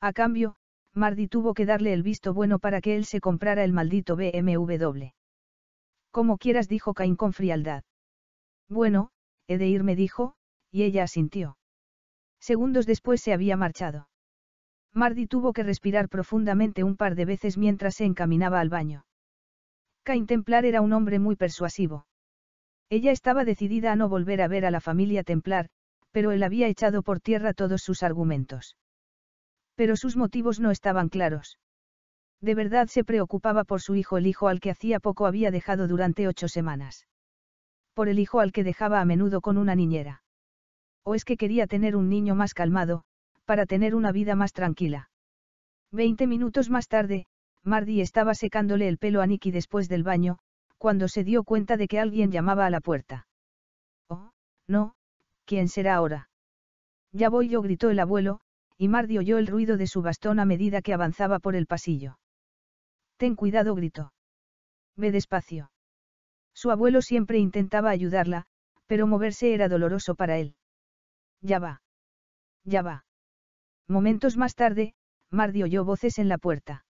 A cambio, Mardi tuvo que darle el visto bueno para que él se comprara el maldito BMW. Como quieras, dijo Cain con frialdad. Bueno, he de irme, dijo, y ella asintió. Segundos después se había marchado. Mardi tuvo que respirar profundamente un par de veces mientras se encaminaba al baño. Cain Templar era un hombre muy persuasivo. Ella estaba decidida a no volver a ver a la familia Templar, pero él había echado por tierra todos sus argumentos. Pero sus motivos no estaban claros. De verdad se preocupaba por su hijo, el hijo al que hacía poco había dejado durante ocho semanas. Por el hijo al que dejaba a menudo con una niñera. O es que quería tener un niño más calmado, para tener una vida más tranquila. Veinte minutos más tarde, Mardi estaba secándole el pelo a Nicky después del baño, cuando se dio cuenta de que alguien llamaba a la puerta. Oh, no, ¿quién será ahora? Ya voy yo, gritó el abuelo, y Mardi oyó el ruido de su bastón a medida que avanzaba por el pasillo. Ten cuidado, gritó. Ve despacio. Su abuelo siempre intentaba ayudarla, pero moverse era doloroso para él. Ya va. Ya va. Momentos más tarde, Mardi oyó voces en la puerta.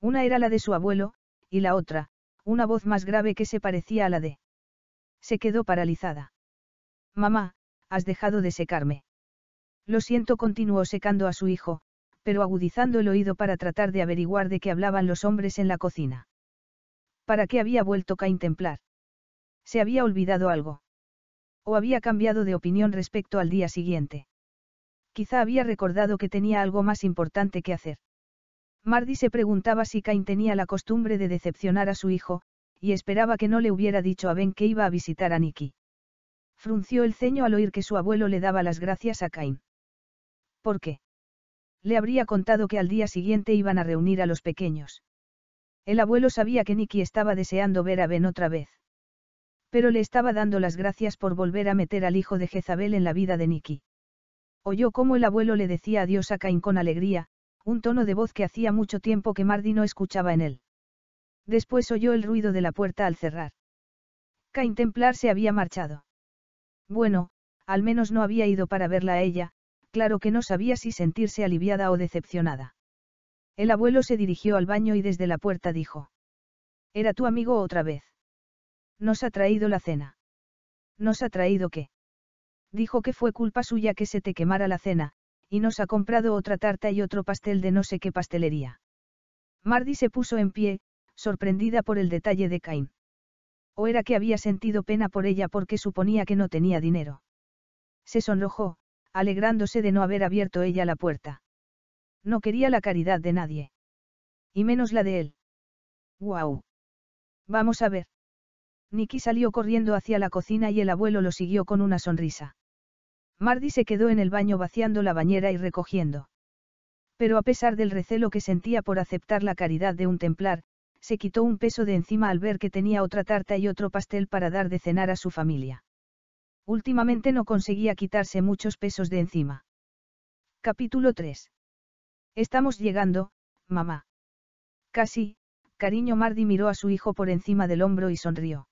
Una era la de su abuelo, y la otra, una voz más grave que se parecía a la de. Se quedó paralizada. Mamá, has dejado de secarme. Lo siento, continuó secando a su hijo, pero agudizando el oído para tratar de averiguar de qué hablaban los hombres en la cocina. ¿Para qué había vuelto Cain Templar? ¿Se había olvidado algo? ¿O había cambiado de opinión respecto al día siguiente? Quizá había recordado que tenía algo más importante que hacer. Mardi se preguntaba si Cain tenía la costumbre de decepcionar a su hijo, y esperaba que no le hubiera dicho a Ben que iba a visitar a Nicky. Frunció el ceño al oír que su abuelo le daba las gracias a Cain. ¿Por qué? Le habría contado que al día siguiente iban a reunir a los pequeños. El abuelo sabía que Nicky estaba deseando ver a Ben otra vez. Pero le estaba dando las gracias por volver a meter al hijo de Jezabel en la vida de Nicky. Oyó cómo el abuelo le decía adiós a Cain con alegría, un tono de voz que hacía mucho tiempo que Mardi no escuchaba en él. Después oyó el ruido de la puerta al cerrar. Cain Templar se había marchado. Bueno, al menos no había ido para verla a ella, claro que no sabía si sentirse aliviada o decepcionada. El abuelo se dirigió al baño y desde la puerta dijo. Era tu amigo otra vez. Nos ha traído la cena. ¿Nos ha traído qué? Dijo que fue culpa suya que se te quemara la cena, y nos ha comprado otra tarta y otro pastel de no sé qué pastelería. Mardi se puso en pie, sorprendida por el detalle de Cain. O era que había sentido pena por ella porque suponía que no tenía dinero. Se sonrojó, alegrándose de no haber abierto ella la puerta. No quería la caridad de nadie. Y menos la de él. ¡Guau! Vamos a ver. Nicky salió corriendo hacia la cocina y el abuelo lo siguió con una sonrisa. Mardi se quedó en el baño vaciando la bañera y recogiendo. Pero a pesar del recelo que sentía por aceptar la caridad de un templar, se quitó un peso de encima al ver que tenía otra tarta y otro pastel para dar de cenar a su familia. Últimamente no conseguía quitarse muchos pesos de encima. Capítulo 3. Estamos llegando, mamá. Casi, cariño Mardi miró a su hijo por encima del hombro y sonrió.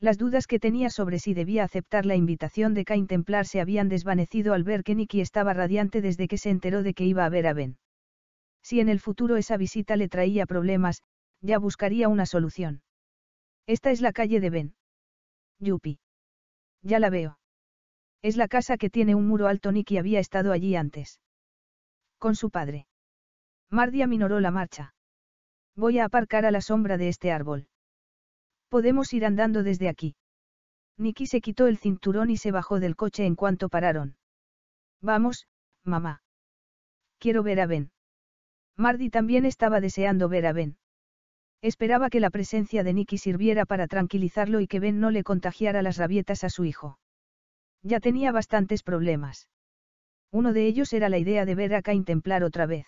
Las dudas que tenía sobre si debía aceptar la invitación de Cain Templar se habían desvanecido al ver que Nicky estaba radiante desde que se enteró de que iba a ver a Ben. Si en el futuro esa visita le traía problemas, ya buscaría una solución. Esta es la calle de Ben. Yupi. Ya la veo. Es la casa que tiene un muro alto. Nicky había estado allí antes. Con su padre. Mardi aminoró la marcha. Voy a aparcar a la sombra de este árbol. Podemos ir andando desde aquí. Nicky se quitó el cinturón y se bajó del coche en cuanto pararon. Vamos, mamá. Quiero ver a Ben. Mardi también estaba deseando ver a Ben. Esperaba que la presencia de Nicky sirviera para tranquilizarlo y que Ben no le contagiara las rabietas a su hijo. Ya tenía bastantes problemas. Uno de ellos era la idea de ver a Cain templar otra vez.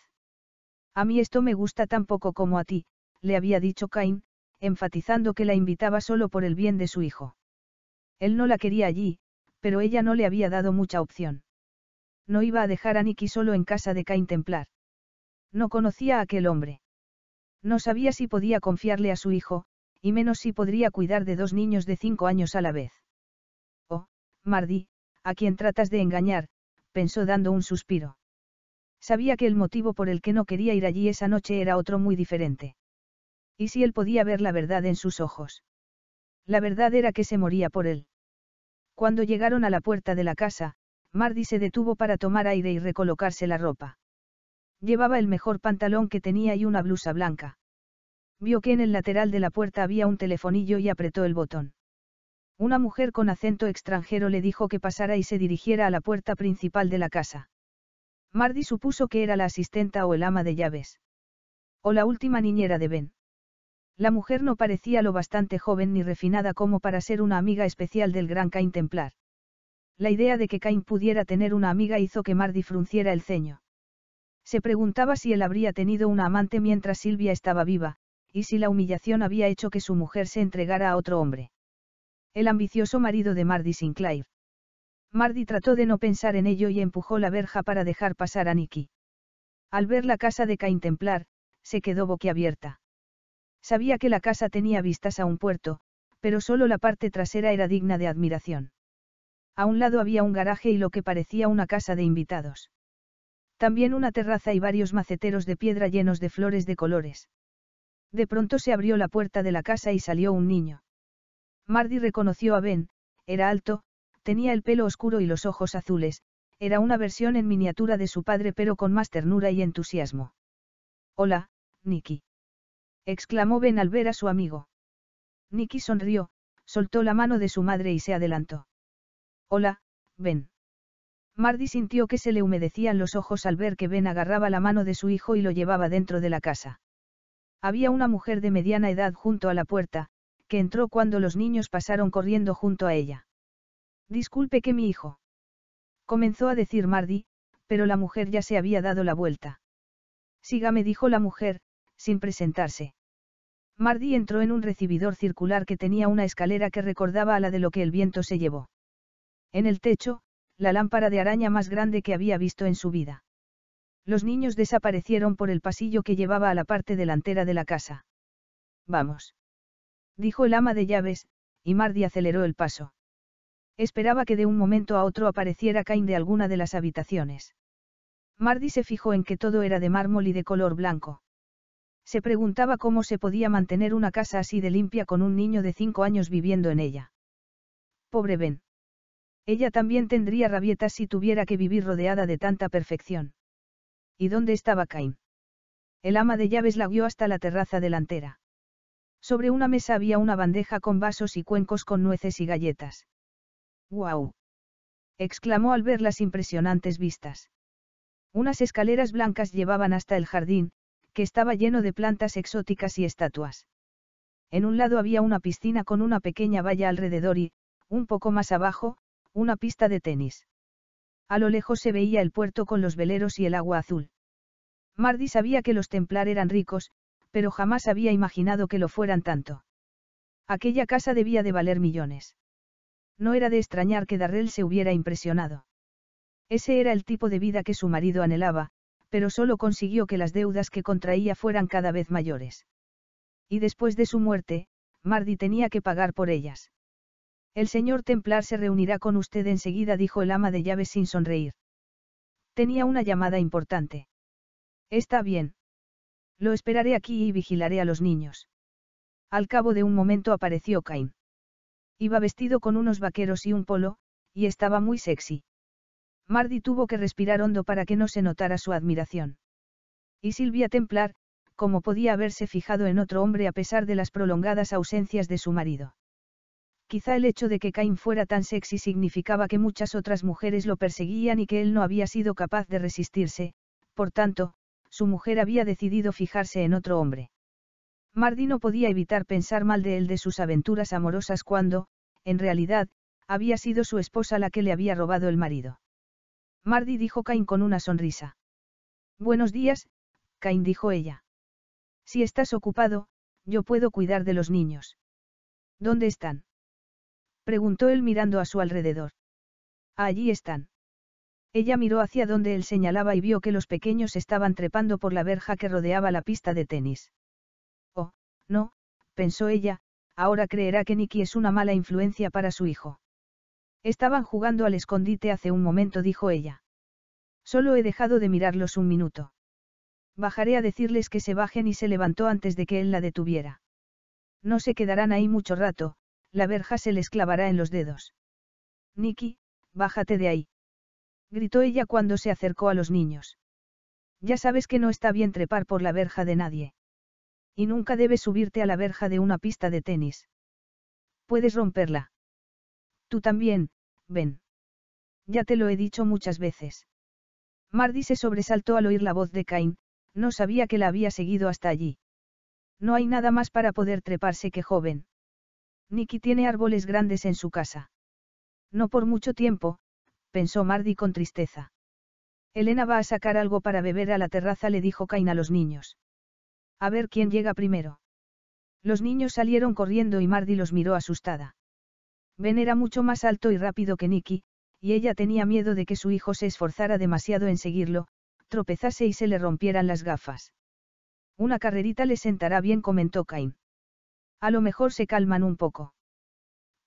A mí esto me gusta tan poco como a ti, le había dicho Cain, enfatizando que la invitaba solo por el bien de su hijo. Él no la quería allí, pero ella no le había dado mucha opción. No iba a dejar a Nicky solo en casa de Cain Templar. No conocía a aquel hombre. No sabía si podía confiarle a su hijo, y menos si podría cuidar de dos niños de cinco años a la vez. Oh, Mardi, a quien tratas de engañar, pensó dando un suspiro. Sabía que el motivo por el que no quería ir allí esa noche era otro muy diferente. ¿Y si él podía ver la verdad en sus ojos? La verdad era que se moría por él. Cuando llegaron a la puerta de la casa, Mardi se detuvo para tomar aire y recolocarse la ropa. Llevaba el mejor pantalón que tenía y una blusa blanca. Vio que en el lateral de la puerta había un telefonillo y apretó el botón. Una mujer con acento extranjero le dijo que pasara y se dirigiera a la puerta principal de la casa. Mardi supuso que era la asistenta o el ama de llaves. O la última niñera de Ben. La mujer no parecía lo bastante joven ni refinada como para ser una amiga especial del gran Cain Templar. La idea de que Cain pudiera tener una amiga hizo que Mardi frunciera el ceño. Se preguntaba si él habría tenido una amante mientras Silvia estaba viva, y si la humillación había hecho que su mujer se entregara a otro hombre. El ambicioso marido de Mardi Sinclair. Mardi trató de no pensar en ello y empujó la verja para dejar pasar a Nicky. Al ver la casa de Cain Templar, se quedó boquiabierta. Sabía que la casa tenía vistas a un puerto, pero solo la parte trasera era digna de admiración. A un lado había un garaje y lo que parecía una casa de invitados. También una terraza y varios maceteros de piedra llenos de flores de colores. De pronto se abrió la puerta de la casa y salió un niño. Mardi reconoció a Ben, era alto, tenía el pelo oscuro y los ojos azules, era una versión en miniatura de su padre pero con más ternura y entusiasmo. Hola, Nicky exclamó Ben al ver a su amigo. Nicky sonrió, soltó la mano de su madre y se adelantó. Hola, Ben. Mardi sintió que se le humedecían los ojos al ver que Ben agarraba la mano de su hijo y lo llevaba dentro de la casa. Había una mujer de mediana edad junto a la puerta, que entró cuando los niños pasaron corriendo junto a ella. Disculpe que mi hijo. Comenzó a decir Mardi, pero la mujer ya se había dado la vuelta. Sígame dijo la mujer, sin presentarse. Mardi entró en un recibidor circular que tenía una escalera que recordaba a la de lo que el viento se llevó. En el techo, la lámpara de araña más grande que había visto en su vida. Los niños desaparecieron por el pasillo que llevaba a la parte delantera de la casa. Vamos. Dijo el ama de llaves, y Mardi aceleró el paso. Esperaba que de un momento a otro apareciera Cain de alguna de las habitaciones. Mardi se fijó en que todo era de mármol y de color blanco. Se preguntaba cómo se podía mantener una casa así de limpia con un niño de cinco años viviendo en ella. Pobre Ben. Ella también tendría rabietas si tuviera que vivir rodeada de tanta perfección. ¿Y dónde estaba Cain? El ama de llaves la guió hasta la terraza delantera. Sobre una mesa había una bandeja con vasos y cuencos con nueces y galletas. ¡Guau! exclamó al ver las impresionantes vistas. Unas escaleras blancas llevaban hasta el jardín, que estaba lleno de plantas exóticas y estatuas. En un lado había una piscina con una pequeña valla alrededor y, un poco más abajo, una pista de tenis. A lo lejos se veía el puerto con los veleros y el agua azul. Mardi sabía que los templar eran ricos, pero jamás había imaginado que lo fueran tanto. Aquella casa debía de valer millones. No era de extrañar que Darrell se hubiera impresionado. Ese era el tipo de vida que su marido anhelaba, pero solo consiguió que las deudas que contraía fueran cada vez mayores. Y después de su muerte, Mardi tenía que pagar por ellas. El señor Templar se reunirá con usted enseguida, dijo el ama de llaves sin sonreír. Tenía una llamada importante. Está bien. Lo esperaré aquí y vigilaré a los niños. Al cabo de un momento apareció Cain. Iba vestido con unos vaqueros y un polo, y estaba muy sexy. Mardi tuvo que respirar hondo para que no se notara su admiración. Y Silvia Templar, como podía haberse fijado en otro hombre a pesar de las prolongadas ausencias de su marido. Quizá el hecho de que Cain fuera tan sexy significaba que muchas otras mujeres lo perseguían y que él no había sido capaz de resistirse, por tanto, su mujer había decidido fijarse en otro hombre. Mardi no podía evitar pensar mal de él de sus aventuras amorosas cuando, en realidad, había sido su esposa la que le había robado el marido. Mardi dijo Cain con una sonrisa. Buenos días, Cain dijo ella. Si estás ocupado, yo puedo cuidar de los niños. ¿Dónde están? Preguntó él mirando a su alrededor. Allí están. Ella miró hacia donde él señalaba y vio que los pequeños estaban trepando por la verja que rodeaba la pista de tenis. Oh, no, pensó ella, ahora creerá que Nicky es una mala influencia para su hijo. Estaban jugando al escondite hace un momento, dijo ella. Solo he dejado de mirarlos un minuto. Bajaré a decirles que se bajen y se levantó antes de que él la detuviera. No se quedarán ahí mucho rato, la verja se les clavará en los dedos. Nicky, bájate de ahí. Gritó ella cuando se acercó a los niños. Ya sabes que no está bien trepar por la verja de nadie. Y nunca debes subirte a la verja de una pista de tenis. Puedes romperla. Tú también, ven. Ya te lo he dicho muchas veces. Mardi se sobresaltó al oír la voz de Cain, no sabía que la había seguido hasta allí. No hay nada más para poder treparse que joven. Nicky tiene árboles grandes en su casa. No por mucho tiempo, pensó Mardi con tristeza. Elena va a sacar algo para beber a la terraza, le dijo Cain a los niños. A ver quién llega primero. Los niños salieron corriendo y Mardi los miró asustada. Ben era mucho más alto y rápido que Nicky, y ella tenía miedo de que su hijo se esforzara demasiado en seguirlo, tropezase y se le rompieran las gafas. Una carrerita le sentará bien, comentó Cain. A lo mejor se calman un poco.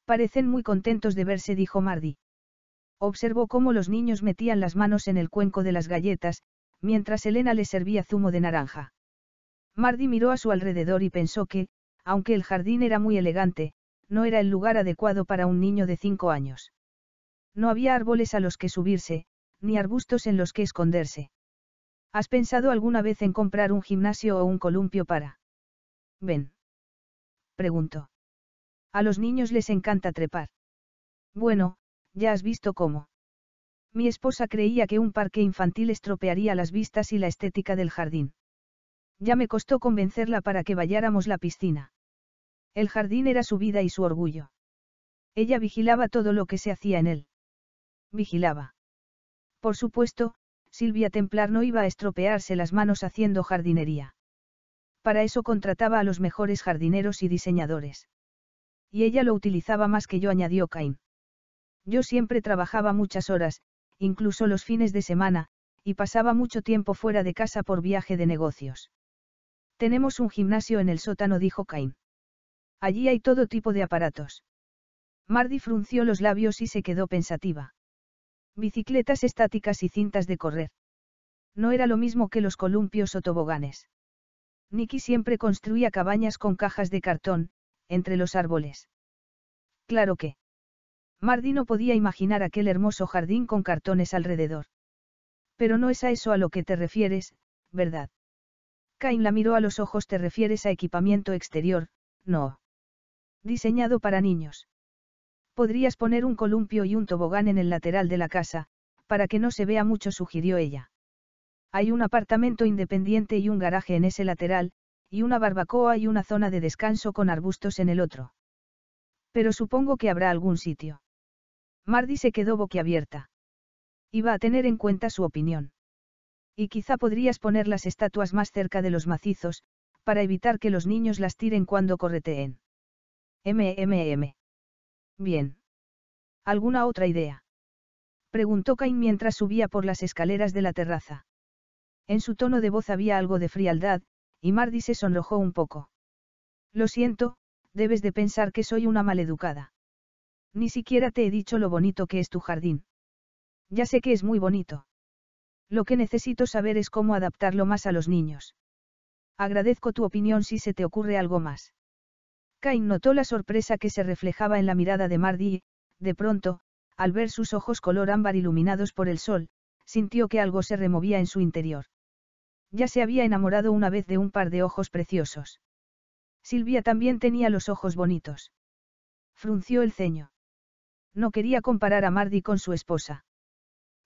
Parecen muy contentos de verse, dijo Mardi. Observó cómo los niños metían las manos en el cuenco de las galletas, mientras Elena le servía zumo de naranja. Mardi miró a su alrededor y pensó que, aunque el jardín era muy elegante, no era el lugar adecuado para un niño de cinco años. No había árboles a los que subirse, ni arbustos en los que esconderse. ¿Has pensado alguna vez en comprar un gimnasio o un columpio para? Ven. Preguntó. A los niños les encanta trepar. Bueno, ya has visto cómo. Mi esposa creía que un parque infantil estropearía las vistas y la estética del jardín. Ya me costó convencerla para que vayáramos la piscina. El jardín era su vida y su orgullo. Ella vigilaba todo lo que se hacía en él. Vigilaba. Por supuesto, Silvia Templar no iba a estropearse las manos haciendo jardinería. Para eso contrataba a los mejores jardineros y diseñadores. Y ella lo utilizaba más que yo, añadió Cain. Yo siempre trabajaba muchas horas, incluso los fines de semana, y pasaba mucho tiempo fuera de casa por viaje de negocios. Tenemos un gimnasio en el sótano, dijo Cain. Allí hay todo tipo de aparatos. Mardi frunció los labios y se quedó pensativa. Bicicletas estáticas y cintas de correr. No era lo mismo que los columpios o toboganes. Nicky siempre construía cabañas con cajas de cartón, entre los árboles. Claro que. Mardi no podía imaginar aquel hermoso jardín con cartones alrededor. Pero no es a eso a lo que te refieres, ¿verdad? Cain la miró a los ojos, te refieres a equipamiento exterior, no. Diseñado para niños. Podrías poner un columpio y un tobogán en el lateral de la casa, para que no se vea mucho, sugirió ella. Hay un apartamento independiente y un garaje en ese lateral, y una barbacoa y una zona de descanso con arbustos en el otro. Pero supongo que habrá algún sitio. Mardi se quedó boquiabierta. Iba a tener en cuenta su opinión. Y quizá podrías poner las estatuas más cerca de los macizos, para evitar que los niños las tiren cuando correteen. MMM. Bien. ¿Alguna otra idea? Preguntó Cain mientras subía por las escaleras de la terraza. En su tono de voz había algo de frialdad, y Mardi se sonrojó un poco. Lo siento, debes de pensar que soy una maleducada. Ni siquiera te he dicho lo bonito que es tu jardín. Ya sé que es muy bonito. Lo que necesito saber es cómo adaptarlo más a los niños. Agradezco tu opinión si se te ocurre algo más. Cain notó la sorpresa que se reflejaba en la mirada de Mardi y, de pronto, al ver sus ojos color ámbar iluminados por el sol, sintió que algo se removía en su interior. Ya se había enamorado una vez de un par de ojos preciosos. Silvia también tenía los ojos bonitos. Frunció el ceño. No quería comparar a Mardi con su esposa.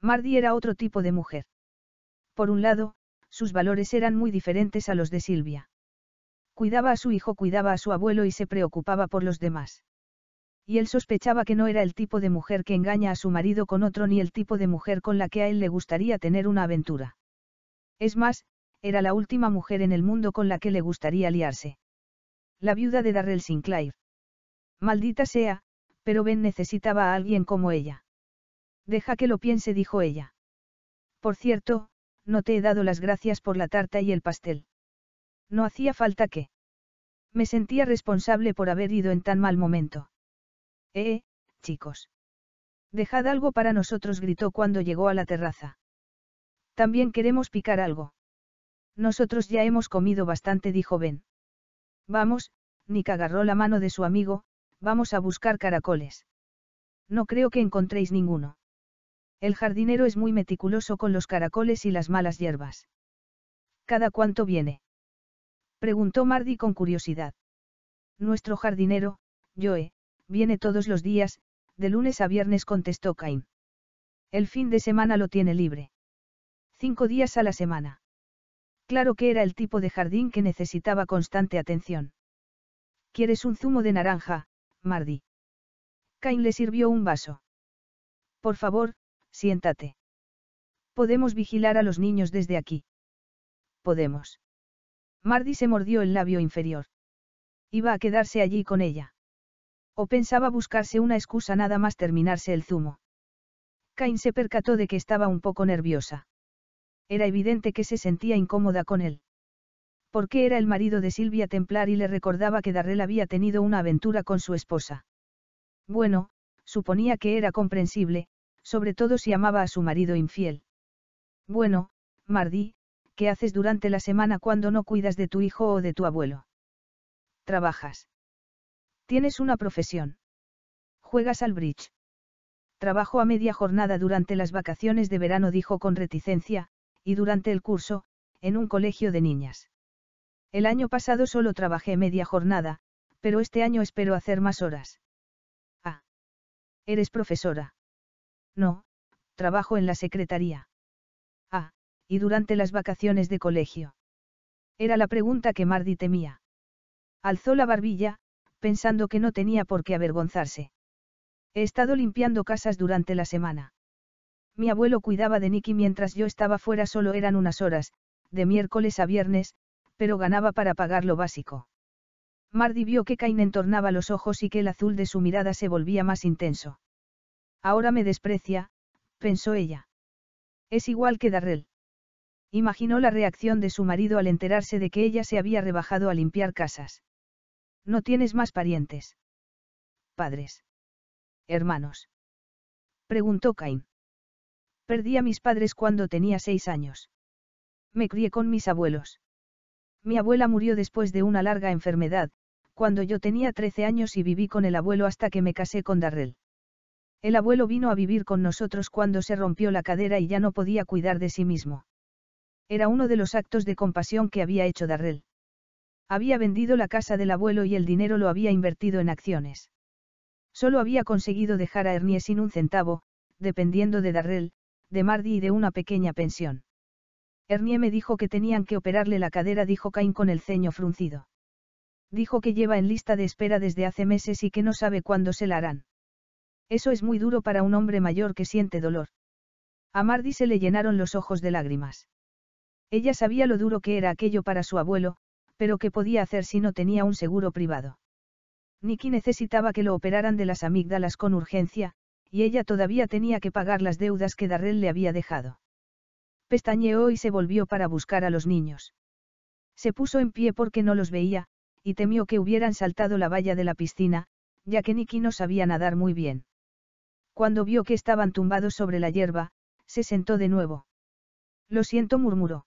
Mardi era otro tipo de mujer. Por un lado, sus valores eran muy diferentes a los de Silvia. Cuidaba a su hijo, cuidaba a su abuelo y se preocupaba por los demás. Y él sospechaba que no era el tipo de mujer que engaña a su marido con otro ni el tipo de mujer con la que a él le gustaría tener una aventura. Es más, era la última mujer en el mundo con la que le gustaría liarse. La viuda de Darrell Sinclair. Maldita sea, pero Ben necesitaba a alguien como ella. Deja que lo piense, dijo ella. Por cierto, no te he dado las gracias por la tarta y el pastel. No hacía falta que. Me sentía responsable por haber ido en tan mal momento. Eh, chicos. Dejad algo para nosotros, gritó cuando llegó a la terraza. También queremos picar algo. Nosotros ya hemos comido bastante, dijo Ben. Vamos, Nick agarró la mano de su amigo, vamos a buscar caracoles. No creo que encontréis ninguno. El jardinero es muy meticuloso con los caracoles y las malas hierbas. ¿Cada cuánto viene? Preguntó Mardi con curiosidad. Nuestro jardinero, Joe, viene todos los días, de lunes a viernes contestó Cain. El fin de semana lo tiene libre. Cinco días a la semana. Claro que era el tipo de jardín que necesitaba constante atención. ¿Quieres un zumo de naranja, Mardi? Cain le sirvió un vaso. Por favor, siéntate. Podemos vigilar a los niños desde aquí. Podemos. Mardi se mordió el labio inferior. Iba a quedarse allí con ella. O pensaba buscarse una excusa nada más terminarse el zumo. Cain se percató de que estaba un poco nerviosa. Era evidente que se sentía incómoda con él. Porque era el marido de Silvia Templar y le recordaba que Darrell había tenido una aventura con su esposa. Bueno, suponía que era comprensible, sobre todo si amaba a su marido infiel. Bueno, Mardi, ¿qué haces durante la semana cuando no cuidas de tu hijo o de tu abuelo? Trabajas. Tienes una profesión. Juegas al bridge. Trabajo a media jornada durante las vacaciones de verano, dijo con reticencia, y durante el curso, en un colegio de niñas. El año pasado solo trabajé media jornada, pero este año espero hacer más horas. Ah. ¿Eres profesora? No, trabajo en la secretaría. Ah, y durante las vacaciones de colegio. Era la pregunta que Mardi temía. Alzó la barbilla, pensando que no tenía por qué avergonzarse. He estado limpiando casas durante la semana. Mi abuelo cuidaba de Nicky mientras yo estaba fuera solo eran unas horas, de miércoles a viernes, pero ganaba para pagar lo básico. Mardi vio que Cain entornaba los ojos y que el azul de su mirada se volvía más intenso. Ahora me desprecia, pensó ella. Es igual que Darrell. Imaginó la reacción de su marido al enterarse de que ella se había rebajado a limpiar casas. ¿No tienes más parientes? Padres. Hermanos. Preguntó Cain. Perdí a mis padres cuando tenía seis años. Me crié con mis abuelos. Mi abuela murió después de una larga enfermedad, cuando yo tenía trece años y viví con el abuelo hasta que me casé con Darrell. El abuelo vino a vivir con nosotros cuando se rompió la cadera y ya no podía cuidar de sí mismo. Era uno de los actos de compasión que había hecho Darrell. Había vendido la casa del abuelo y el dinero lo había invertido en acciones. Solo había conseguido dejar a Ernie sin un centavo, dependiendo de Darrell, de Mardi y de una pequeña pensión. Ernie me dijo que tenían que operarle la cadera, dijo Cain con el ceño fruncido. Dijo que lleva en lista de espera desde hace meses y que no sabe cuándo se la harán. Eso es muy duro para un hombre mayor que siente dolor. A Mardi se le llenaron los ojos de lágrimas. Ella sabía lo duro que era aquello para su abuelo, pero ¿qué podía hacer si no tenía un seguro privado? Nicky necesitaba que lo operaran de las amígdalas con urgencia, y ella todavía tenía que pagar las deudas que Darrell le había dejado. Pestañeó y se volvió para buscar a los niños. Se puso en pie porque no los veía, y temió que hubieran saltado la valla de la piscina, ya que Nicky no sabía nadar muy bien. Cuando vio que estaban tumbados sobre la hierba, se sentó de nuevo. Lo siento, murmuró.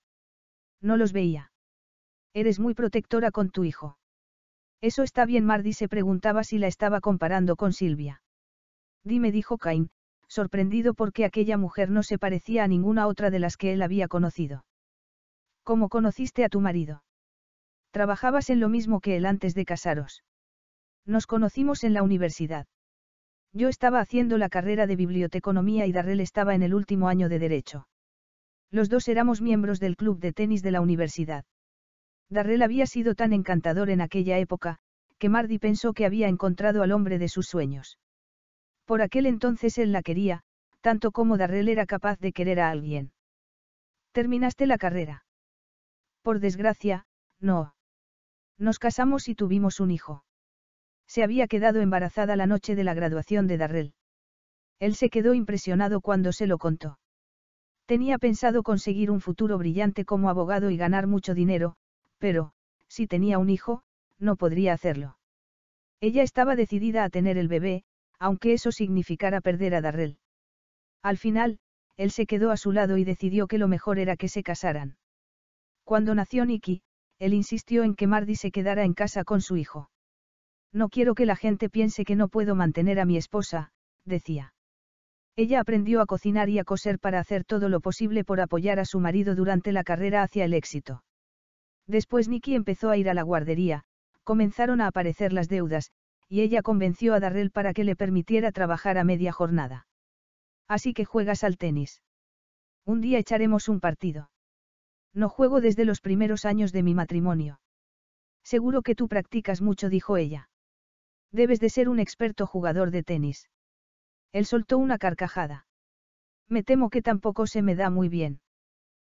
No los veía. Eres muy protectora con tu hijo. Eso está bien, Mardi se preguntaba si la estaba comparando con Silvia. Dime, dijo Cain, sorprendido porque aquella mujer no se parecía a ninguna otra de las que él había conocido. ¿Cómo conociste a tu marido? Trabajabas en lo mismo que él antes de casaros. Nos conocimos en la universidad. Yo estaba haciendo la carrera de biblioteconomía y Darrell estaba en el último año de derecho. Los dos éramos miembros del club de tenis de la universidad. Darrell había sido tan encantador en aquella época, que Mardi pensó que había encontrado al hombre de sus sueños. Por aquel entonces él la quería, tanto como Darrell era capaz de querer a alguien. ¿Terminaste la carrera? Por desgracia, no. Nos casamos y tuvimos un hijo. Se había quedado embarazada la noche de la graduación de Darrell. Él se quedó impresionado cuando se lo contó. Tenía pensado conseguir un futuro brillante como abogado y ganar mucho dinero, pero, si tenía un hijo, no podría hacerlo. Ella estaba decidida a tener el bebé, aunque eso significara perder a Darrell. Al final, él se quedó a su lado y decidió que lo mejor era que se casaran. Cuando nació Nicky, él insistió en que Mardi se quedara en casa con su hijo. No quiero que la gente piense que no puedo mantener a mi esposa, decía. Ella aprendió a cocinar y a coser para hacer todo lo posible por apoyar a su marido durante la carrera hacia el éxito. Después Nicky empezó a ir a la guardería, comenzaron a aparecer las deudas, y ella convenció a Darrell para que le permitiera trabajar a media jornada. Así que juegas al tenis. Un día echaremos un partido. No juego desde los primeros años de mi matrimonio. Seguro que tú practicas mucho, dijo ella. Debes de ser un experto jugador de tenis. Él soltó una carcajada. Me temo que tampoco se me da muy bien.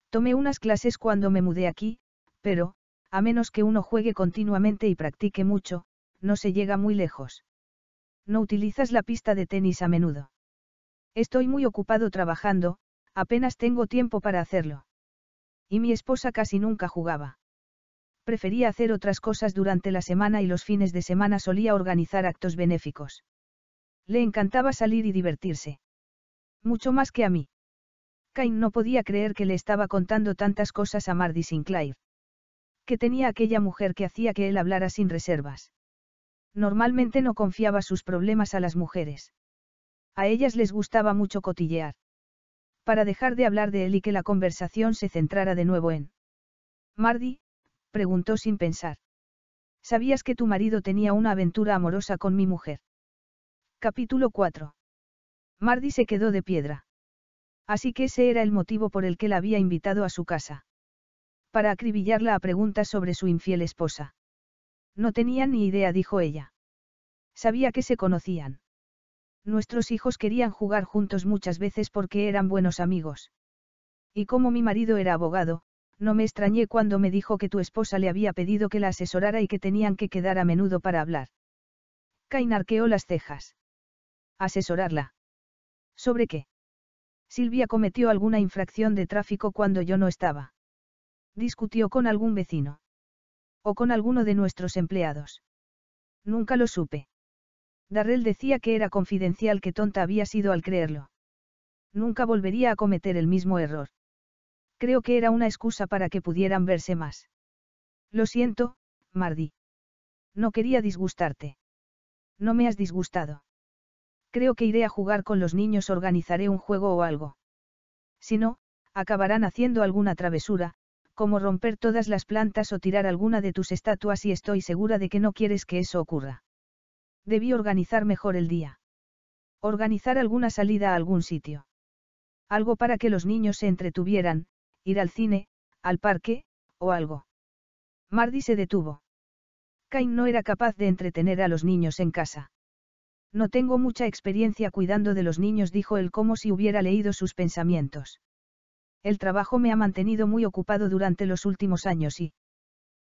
Tomé unas clases cuando me mudé aquí, pero, a menos que uno juegue continuamente y practique mucho, no se llega muy lejos. No utilizas la pista de tenis a menudo. Estoy muy ocupado trabajando, apenas tengo tiempo para hacerlo. Y mi esposa casi nunca jugaba. Prefería hacer otras cosas durante la semana y los fines de semana solía organizar actos benéficos. Le encantaba salir y divertirse. Mucho más que a mí. Cain no podía creer que le estaba contando tantas cosas a Mardy Sinclair. Que tenía aquella mujer que hacía que él hablara sin reservas. Normalmente no confiaba sus problemas a las mujeres. A ellas les gustaba mucho cotillear. Para dejar de hablar de él y que la conversación se centrara de nuevo en. Mardy, preguntó sin pensar. ¿Sabías que tu marido tenía una aventura amorosa con mi mujer? Capítulo 4. Mardy se quedó de piedra. Así que ese era el motivo por el que la había invitado a su casa. Para acribillarla a preguntas sobre su infiel esposa. No tenía ni idea, dijo ella. Sabía que se conocían. Nuestros hijos querían jugar juntos muchas veces porque eran buenos amigos. Y como mi marido era abogado, no me extrañé cuando me dijo que tu esposa le había pedido que la asesorara y que tenían que quedar a menudo para hablar. Cain arqueó las cejas. Asesorarla. ¿Sobre qué? Silvia cometió alguna infracción de tráfico cuando yo no estaba. Discutió con algún vecino. O con alguno de nuestros empleados. Nunca lo supe. Darrell decía que era confidencial que tonta había sido al creerlo. Nunca volvería a cometer el mismo error. Creo que era una excusa para que pudieran verse más. Lo siento, Mardi. No quería disgustarte. No me has disgustado. Creo que iré a jugar con los niños, organizaré un juego o algo. Si no, acabarán haciendo alguna travesura, como romper todas las plantas o tirar alguna de tus estatuas y estoy segura de que no quieres que eso ocurra. Debí organizar mejor el día. Organizar alguna salida a algún sitio. Algo para que los niños se entretuvieran, ir al cine, al parque, o algo. Mardi se detuvo. Cain no era capaz de entretener a los niños en casa. No tengo mucha experiencia cuidando de los niños, dijo él como si hubiera leído sus pensamientos. El trabajo me ha mantenido muy ocupado durante los últimos años y...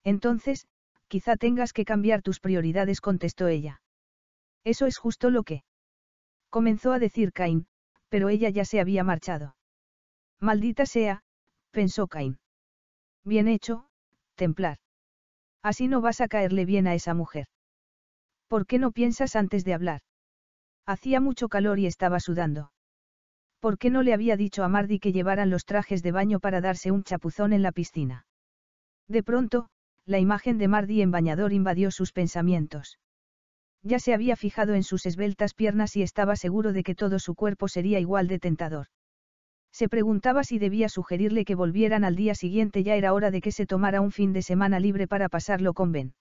Entonces, quizá tengas que cambiar tus prioridades, contestó ella. Eso es justo lo que... Comenzó a decir Cain, pero ella ya se había marchado. Maldita sea, pensó Cain. Bien hecho, templar. Así no vas a caerle bien a esa mujer. ¿Por qué no piensas antes de hablar? Hacía mucho calor y estaba sudando. ¿Por qué no le había dicho a Mardi que llevaran los trajes de baño para darse un chapuzón en la piscina? De pronto, la imagen de Mardi en bañador invadió sus pensamientos. Ya se había fijado en sus esbeltas piernas y estaba seguro de que todo su cuerpo sería igual de tentador. Se preguntaba si debía sugerirle que volvieran al día siguiente, ya era hora de que se tomara un fin de semana libre para pasarlo con Ben.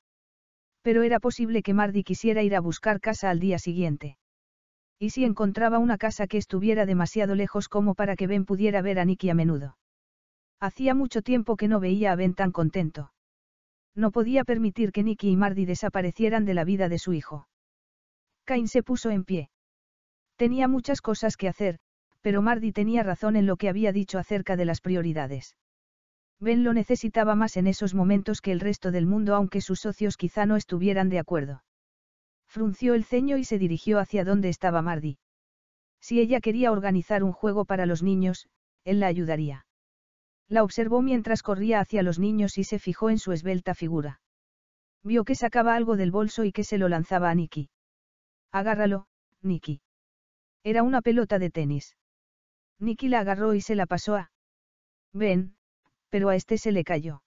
Pero era posible que Mardi quisiera ir a buscar casa al día siguiente. ¿Y si encontraba una casa que estuviera demasiado lejos como para que Ben pudiera ver a Nicky a menudo? Hacía mucho tiempo que no veía a Ben tan contento. No podía permitir que Nicky y Mardy desaparecieran de la vida de su hijo. Cain se puso en pie. Tenía muchas cosas que hacer, pero Mardy tenía razón en lo que había dicho acerca de las prioridades. Ben lo necesitaba más en esos momentos que el resto del mundo aunque sus socios quizá no estuvieran de acuerdo. Frunció el ceño y se dirigió hacia donde estaba Mardy. Si ella quería organizar un juego para los niños, él la ayudaría. La observó mientras corría hacia los niños y se fijó en su esbelta figura. Vio que sacaba algo del bolso y que se lo lanzaba a Nicky. Agárralo, Nicky. Era una pelota de tenis. Nicky la agarró y se la pasó a. Ven, pero a este se le cayó.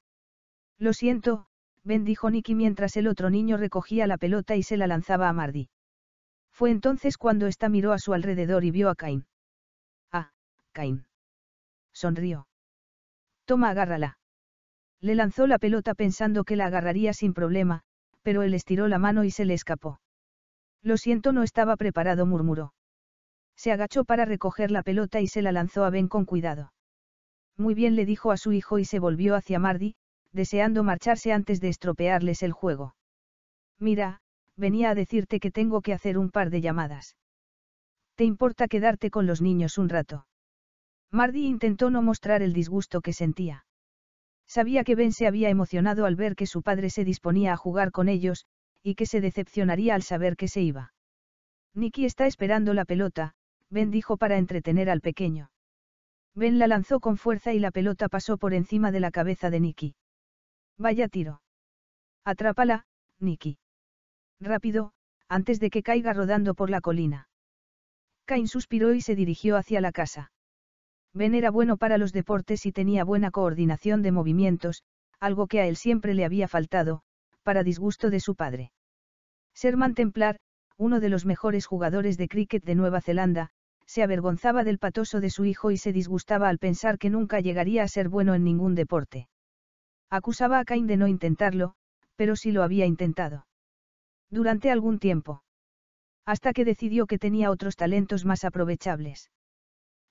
Lo siento, Ben dijo Nicky mientras el otro niño recogía la pelota y se la lanzaba a Mardy. Fue entonces cuando ésta miró a su alrededor y vio a Cain. Ah, Cain. Sonrió. Toma, agárrala. Le lanzó la pelota pensando que la agarraría sin problema, pero él estiró la mano y se le escapó. Lo siento, no estaba preparado, murmuró. Se agachó para recoger la pelota y se la lanzó a Ben con cuidado. Muy bien le dijo a su hijo y se volvió hacia Mardy, deseando marcharse antes de estropearles el juego. Mira, venía a decirte que tengo que hacer un par de llamadas. ¿Te importa quedarte con los niños un rato? Mardy intentó no mostrar el disgusto que sentía. Sabía que Ben se había emocionado al ver que su padre se disponía a jugar con ellos, y que se decepcionaría al saber que se iba. Nicky está esperando la pelota, Ben dijo para entretener al pequeño. Ben la lanzó con fuerza y la pelota pasó por encima de la cabeza de Nicky. Vaya tiro. Atrápala, Nicky. Rápido, antes de que caiga rodando por la colina. Cain suspiró y se dirigió hacia la casa. Ben era bueno para los deportes y tenía buena coordinación de movimientos, algo que a él siempre le había faltado, para disgusto de su padre. Serman Templar, uno de los mejores jugadores de cricket de Nueva Zelanda, se avergonzaba del patoso de su hijo y se disgustaba al pensar que nunca llegaría a ser bueno en ningún deporte. Acusaba a Cain de no intentarlo, pero sí lo había intentado. Durante algún tiempo. Hasta que decidió que tenía otros talentos más aprovechables.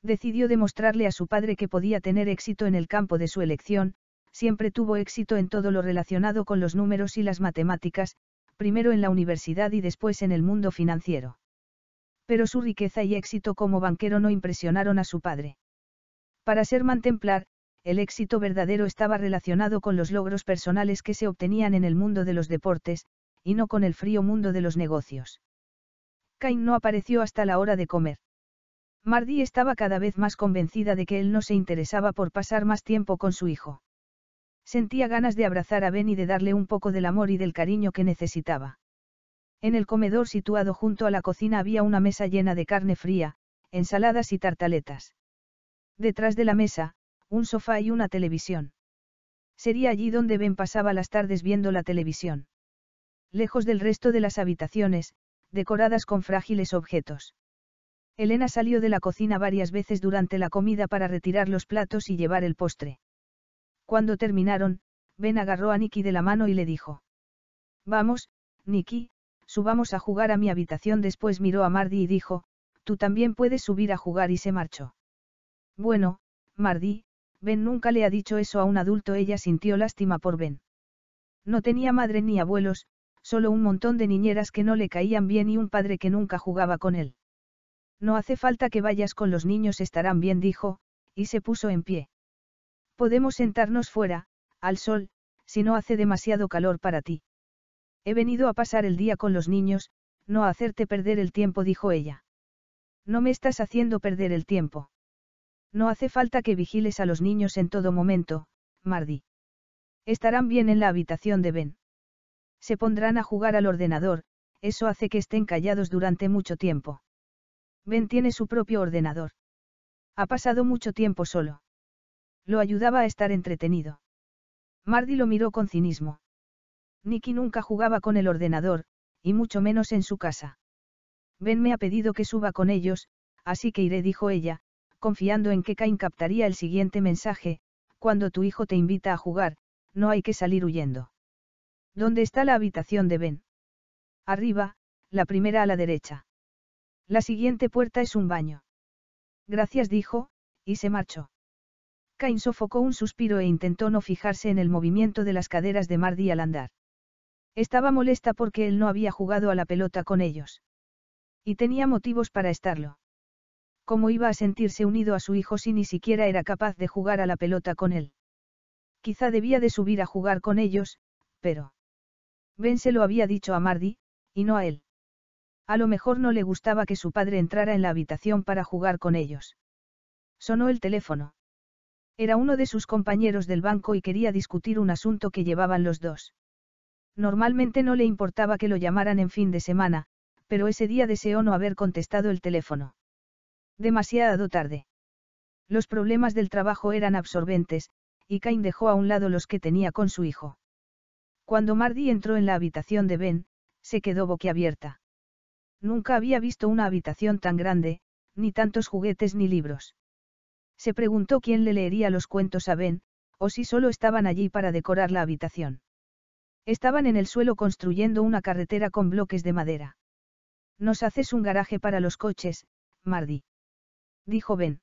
Decidió demostrarle a su padre que podía tener éxito en el campo de su elección, siempre tuvo éxito en todo lo relacionado con los números y las matemáticas, primero en la universidad y después en el mundo financiero. Pero su riqueza y éxito como banquero no impresionaron a su padre. Para ser mantemplar, el éxito verdadero estaba relacionado con los logros personales que se obtenían en el mundo de los deportes, y no con el frío mundo de los negocios. Cain no apareció hasta la hora de comer. Mardi estaba cada vez más convencida de que él no se interesaba por pasar más tiempo con su hijo. Sentía ganas de abrazar a Ben y de darle un poco del amor y del cariño que necesitaba. En el comedor situado junto a la cocina había una mesa llena de carne fría, ensaladas y tartaletas. Detrás de la mesa, un sofá y una televisión. Sería allí donde Ben pasaba las tardes viendo la televisión. Lejos del resto de las habitaciones, decoradas con frágiles objetos. Elena salió de la cocina varias veces durante la comida para retirar los platos y llevar el postre. Cuando terminaron, Ben agarró a Nicky de la mano y le dijo. Vamos, Nicky, subamos a jugar a mi habitación. Después miró a Mardy y dijo, tú también puedes subir a jugar y se marchó. Bueno, Mardy, Ben nunca le ha dicho eso a un adulto. Ella sintió lástima por Ben. No tenía madre ni abuelos, solo un montón de niñeras que no le caían bien y un padre que nunca jugaba con él. No hace falta que vayas con los niños, estarán bien, dijo, y se puso en pie. Podemos sentarnos fuera, al sol, si no hace demasiado calor para ti. He venido a pasar el día con los niños, no a hacerte perder el tiempo, dijo ella. No me estás haciendo perder el tiempo. No hace falta que vigiles a los niños en todo momento, Mardi. Estarán bien en la habitación de Ben. Se pondrán a jugar al ordenador, eso hace que estén callados durante mucho tiempo. Ben tiene su propio ordenador. Ha pasado mucho tiempo solo. Lo ayudaba a estar entretenido. Mardy lo miró con cinismo. Nicky nunca jugaba con el ordenador, y mucho menos en su casa. Ben me ha pedido que suba con ellos, así que iré, dijo ella, confiando en que Cain captaría el siguiente mensaje, cuando tu hijo te invita a jugar, no hay que salir huyendo. ¿Dónde está la habitación de Ben? Arriba, la primera a la derecha. La siguiente puerta es un baño. Gracias dijo, y se marchó. Cain sofocó un suspiro e intentó no fijarse en el movimiento de las caderas de Mardi al andar. Estaba molesta porque él no había jugado a la pelota con ellos. Y tenía motivos para estarlo. ¿Cómo iba a sentirse unido a su hijo si ni siquiera era capaz de jugar a la pelota con él? Quizá debía de subir a jugar con ellos, pero... Ben se lo había dicho a Mardi, y no a él. A lo mejor no le gustaba que su padre entrara en la habitación para jugar con ellos. Sonó el teléfono. Era uno de sus compañeros del banco y quería discutir un asunto que llevaban los dos. Normalmente no le importaba que lo llamaran en fin de semana, pero ese día deseó no haber contestado el teléfono. Demasiado tarde. Los problemas del trabajo eran absorbentes, y Cain dejó a un lado los que tenía con su hijo. Cuando Mardi entró en la habitación de Ben, se quedó boquiabierta. Nunca había visto una habitación tan grande, ni tantos juguetes ni libros. Se preguntó quién le leería los cuentos a Ben, o si solo estaban allí para decorar la habitación. Estaban en el suelo construyendo una carretera con bloques de madera. Nos haces un garaje para los coches, Mardi. Dijo Ben.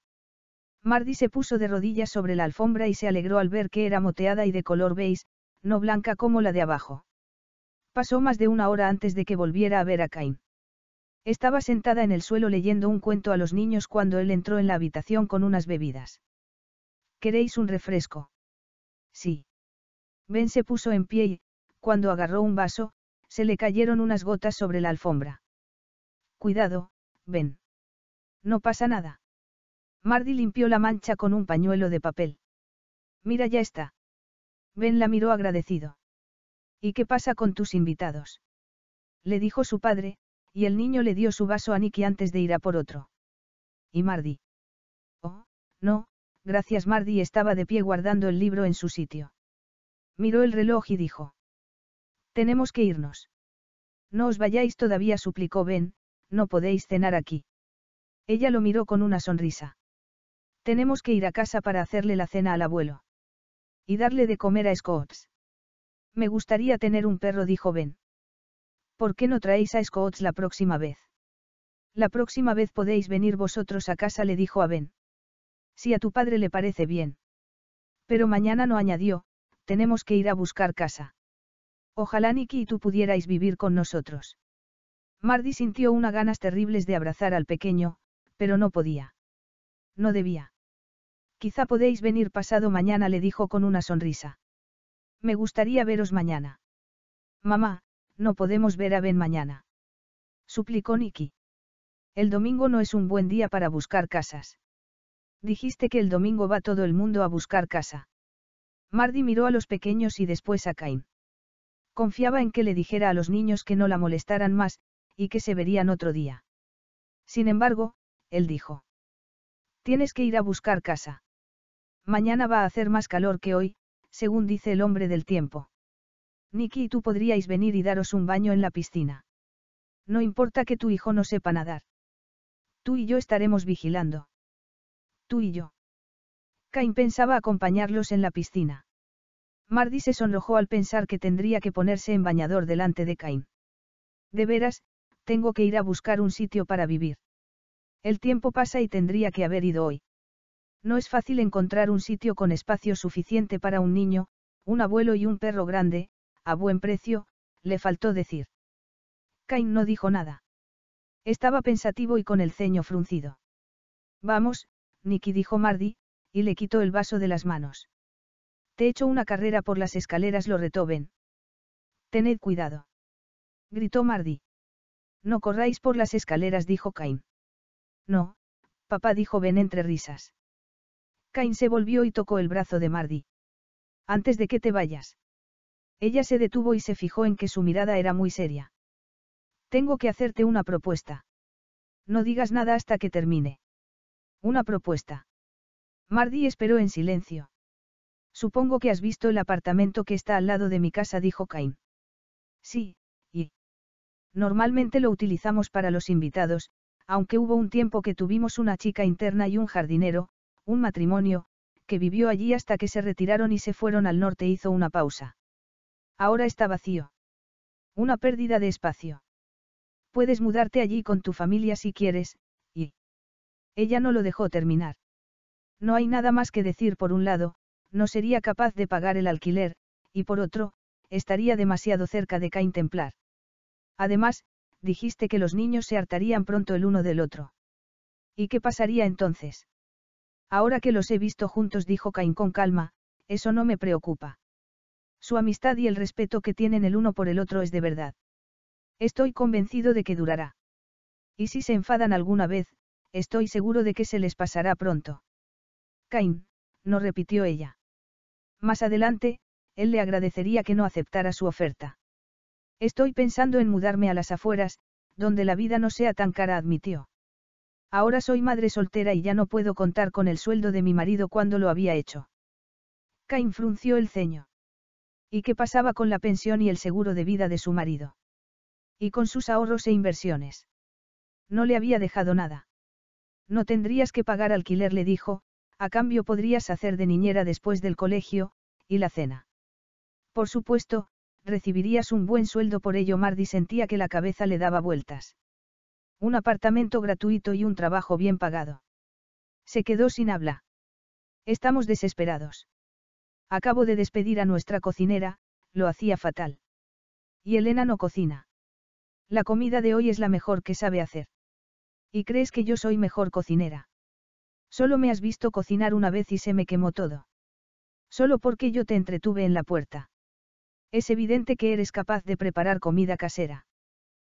Mardi se puso de rodillas sobre la alfombra y se alegró al ver que era moteada y de color beige, no blanca como la de abajo. Pasó más de una hora antes de que volviera a ver a Cain. Estaba sentada en el suelo leyendo un cuento a los niños cuando él entró en la habitación con unas bebidas. ¿Queréis un refresco? Sí. Ben se puso en pie y, cuando agarró un vaso, se le cayeron unas gotas sobre la alfombra. Cuidado, Ben. No pasa nada. Mardi limpió la mancha con un pañuelo de papel. Mira ya está. Ben la miró agradecido. ¿Y qué pasa con tus invitados? Le dijo su padre, y el niño le dio su vaso a Nicky antes de ir a por otro. ¿Y Mardi? Oh, no, gracias Mardi estaba de pie guardando el libro en su sitio. Miró el reloj y dijo. Tenemos que irnos. No os vayáis todavía, suplicó Ben, no podéis cenar aquí. Ella lo miró con una sonrisa. Tenemos que ir a casa para hacerle la cena al abuelo. Y darle de comer a Scots. Me gustaría tener un perro, dijo Ben. ¿Por qué no traéis a Scouts la próxima vez? La próxima vez podéis venir vosotros a casa, le dijo a Ben. Si a tu padre le parece bien. Pero mañana no añadió, tenemos que ir a buscar casa. Ojalá Nicky y tú pudierais vivir con nosotros. Mardi sintió unas ganas terribles de abrazar al pequeño, pero no podía. No debía. Quizá podéis venir pasado mañana, le dijo con una sonrisa. Me gustaría veros mañana. Mamá, no podemos ver a Ben mañana. Suplicó Nicky. El domingo no es un buen día para buscar casas. Dijiste que el domingo va todo el mundo a buscar casa. Mardi miró a los pequeños y después a Cain. Confiaba en que le dijera a los niños que no la molestaran más, y que se verían otro día. Sin embargo, él dijo. Tienes que ir a buscar casa. Mañana va a hacer más calor que hoy, según dice el hombre del tiempo. Nicky y tú podríais venir y daros un baño en la piscina. No importa que tu hijo no sepa nadar. Tú y yo estaremos vigilando. Tú y yo. Cain pensaba acompañarlos en la piscina. Mardi se sonrojó al pensar que tendría que ponerse en bañador delante de Cain. De veras, tengo que ir a buscar un sitio para vivir. El tiempo pasa y tendría que haber ido hoy. No es fácil encontrar un sitio con espacio suficiente para un niño, un abuelo y un perro grande, a buen precio, le faltó decir. Cain no dijo nada. Estaba pensativo y con el ceño fruncido. Vamos, Nicky dijo Mardi, y le quitó el vaso de las manos. Te echo una carrera por las escaleras, lo retó Ben. Tened cuidado. Gritó Mardi. No corráis por las escaleras, dijo Cain. No, papá dijo Ben entre risas. Cain se volvió y tocó el brazo de Mardi. Antes de que te vayas. Ella se detuvo y se fijó en que su mirada era muy seria. Tengo que hacerte una propuesta. No digas nada hasta que termine. Una propuesta. Mardi esperó en silencio. Supongo que has visto el apartamento que está al lado de mi casa, dijo Cain. Sí, y. Normalmente lo utilizamos para los invitados, aunque hubo un tiempo que tuvimos una chica interna y un jardinero, un matrimonio, que vivió allí hasta que se retiraron y se fueron al norte. Hizo una pausa. Ahora está vacío. Una pérdida de espacio. Puedes mudarte allí con tu familia si quieres, y... Ella no lo dejó terminar. No hay nada más que decir por un lado, no sería capaz de pagar el alquiler, y por otro, estaría demasiado cerca de Cain Templar. Además, dijiste que los niños se hartarían pronto el uno del otro. ¿Y qué pasaría entonces? Ahora que los he visto juntos, dijo Cain con calma, eso no me preocupa. Su amistad y el respeto que tienen el uno por el otro es de verdad. Estoy convencido de que durará. Y si se enfadan alguna vez, estoy seguro de que se les pasará pronto. Cain, no repitió ella. Más adelante, él le agradecería que no aceptara su oferta. Estoy pensando en mudarme a las afueras, donde la vida no sea tan cara, admitió. Ahora soy madre soltera y ya no puedo contar con el sueldo de mi marido cuando lo había hecho. Cain frunció el ceño. ¿Y qué pasaba con la pensión y el seguro de vida de su marido? Y con sus ahorros e inversiones. No le había dejado nada. No tendrías que pagar alquiler, le dijo, a cambio podrías hacer de niñera después del colegio, y la cena. Por supuesto, recibirías un buen sueldo por ello. Mardi sentía que la cabeza le daba vueltas. Un apartamento gratuito y un trabajo bien pagado. Se quedó sin habla. Estamos desesperados. Acabo de despedir a nuestra cocinera, lo hacía fatal. Y Elena no cocina. La comida de hoy es la mejor que sabe hacer. ¿Y crees que yo soy mejor cocinera? Solo me has visto cocinar una vez y se me quemó todo. Solo porque yo te entretuve en la puerta. Es evidente que eres capaz de preparar comida casera.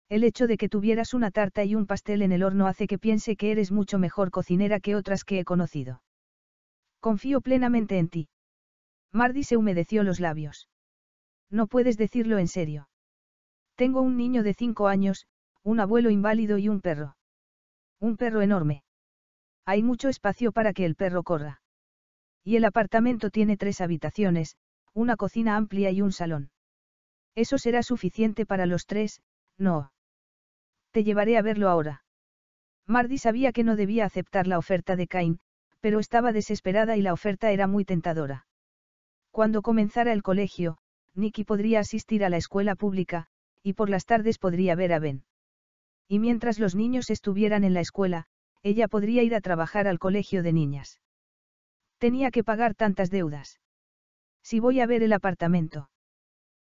El hecho de que tuvieras una tarta y un pastel en el horno hace que piense que eres mucho mejor cocinera que otras que he conocido. Confío plenamente en ti. Mardi se humedeció los labios. No puedes decirlo en serio. Tengo un niño de cinco años, un abuelo inválido y un perro. Un perro enorme. Hay mucho espacio para que el perro corra. Y el apartamento tiene tres habitaciones, una cocina amplia y un salón. Eso será suficiente para los tres, no. Te llevaré a verlo ahora. Mardi sabía que no debía aceptar la oferta de Cain, pero estaba desesperada y la oferta era muy tentadora. Cuando comenzara el colegio, Nicky podría asistir a la escuela pública, y por las tardes podría ver a Ben. Y mientras los niños estuvieran en la escuela, ella podría ir a trabajar al colegio de niñas. Tenía que pagar tantas deudas. Si voy a ver el apartamento.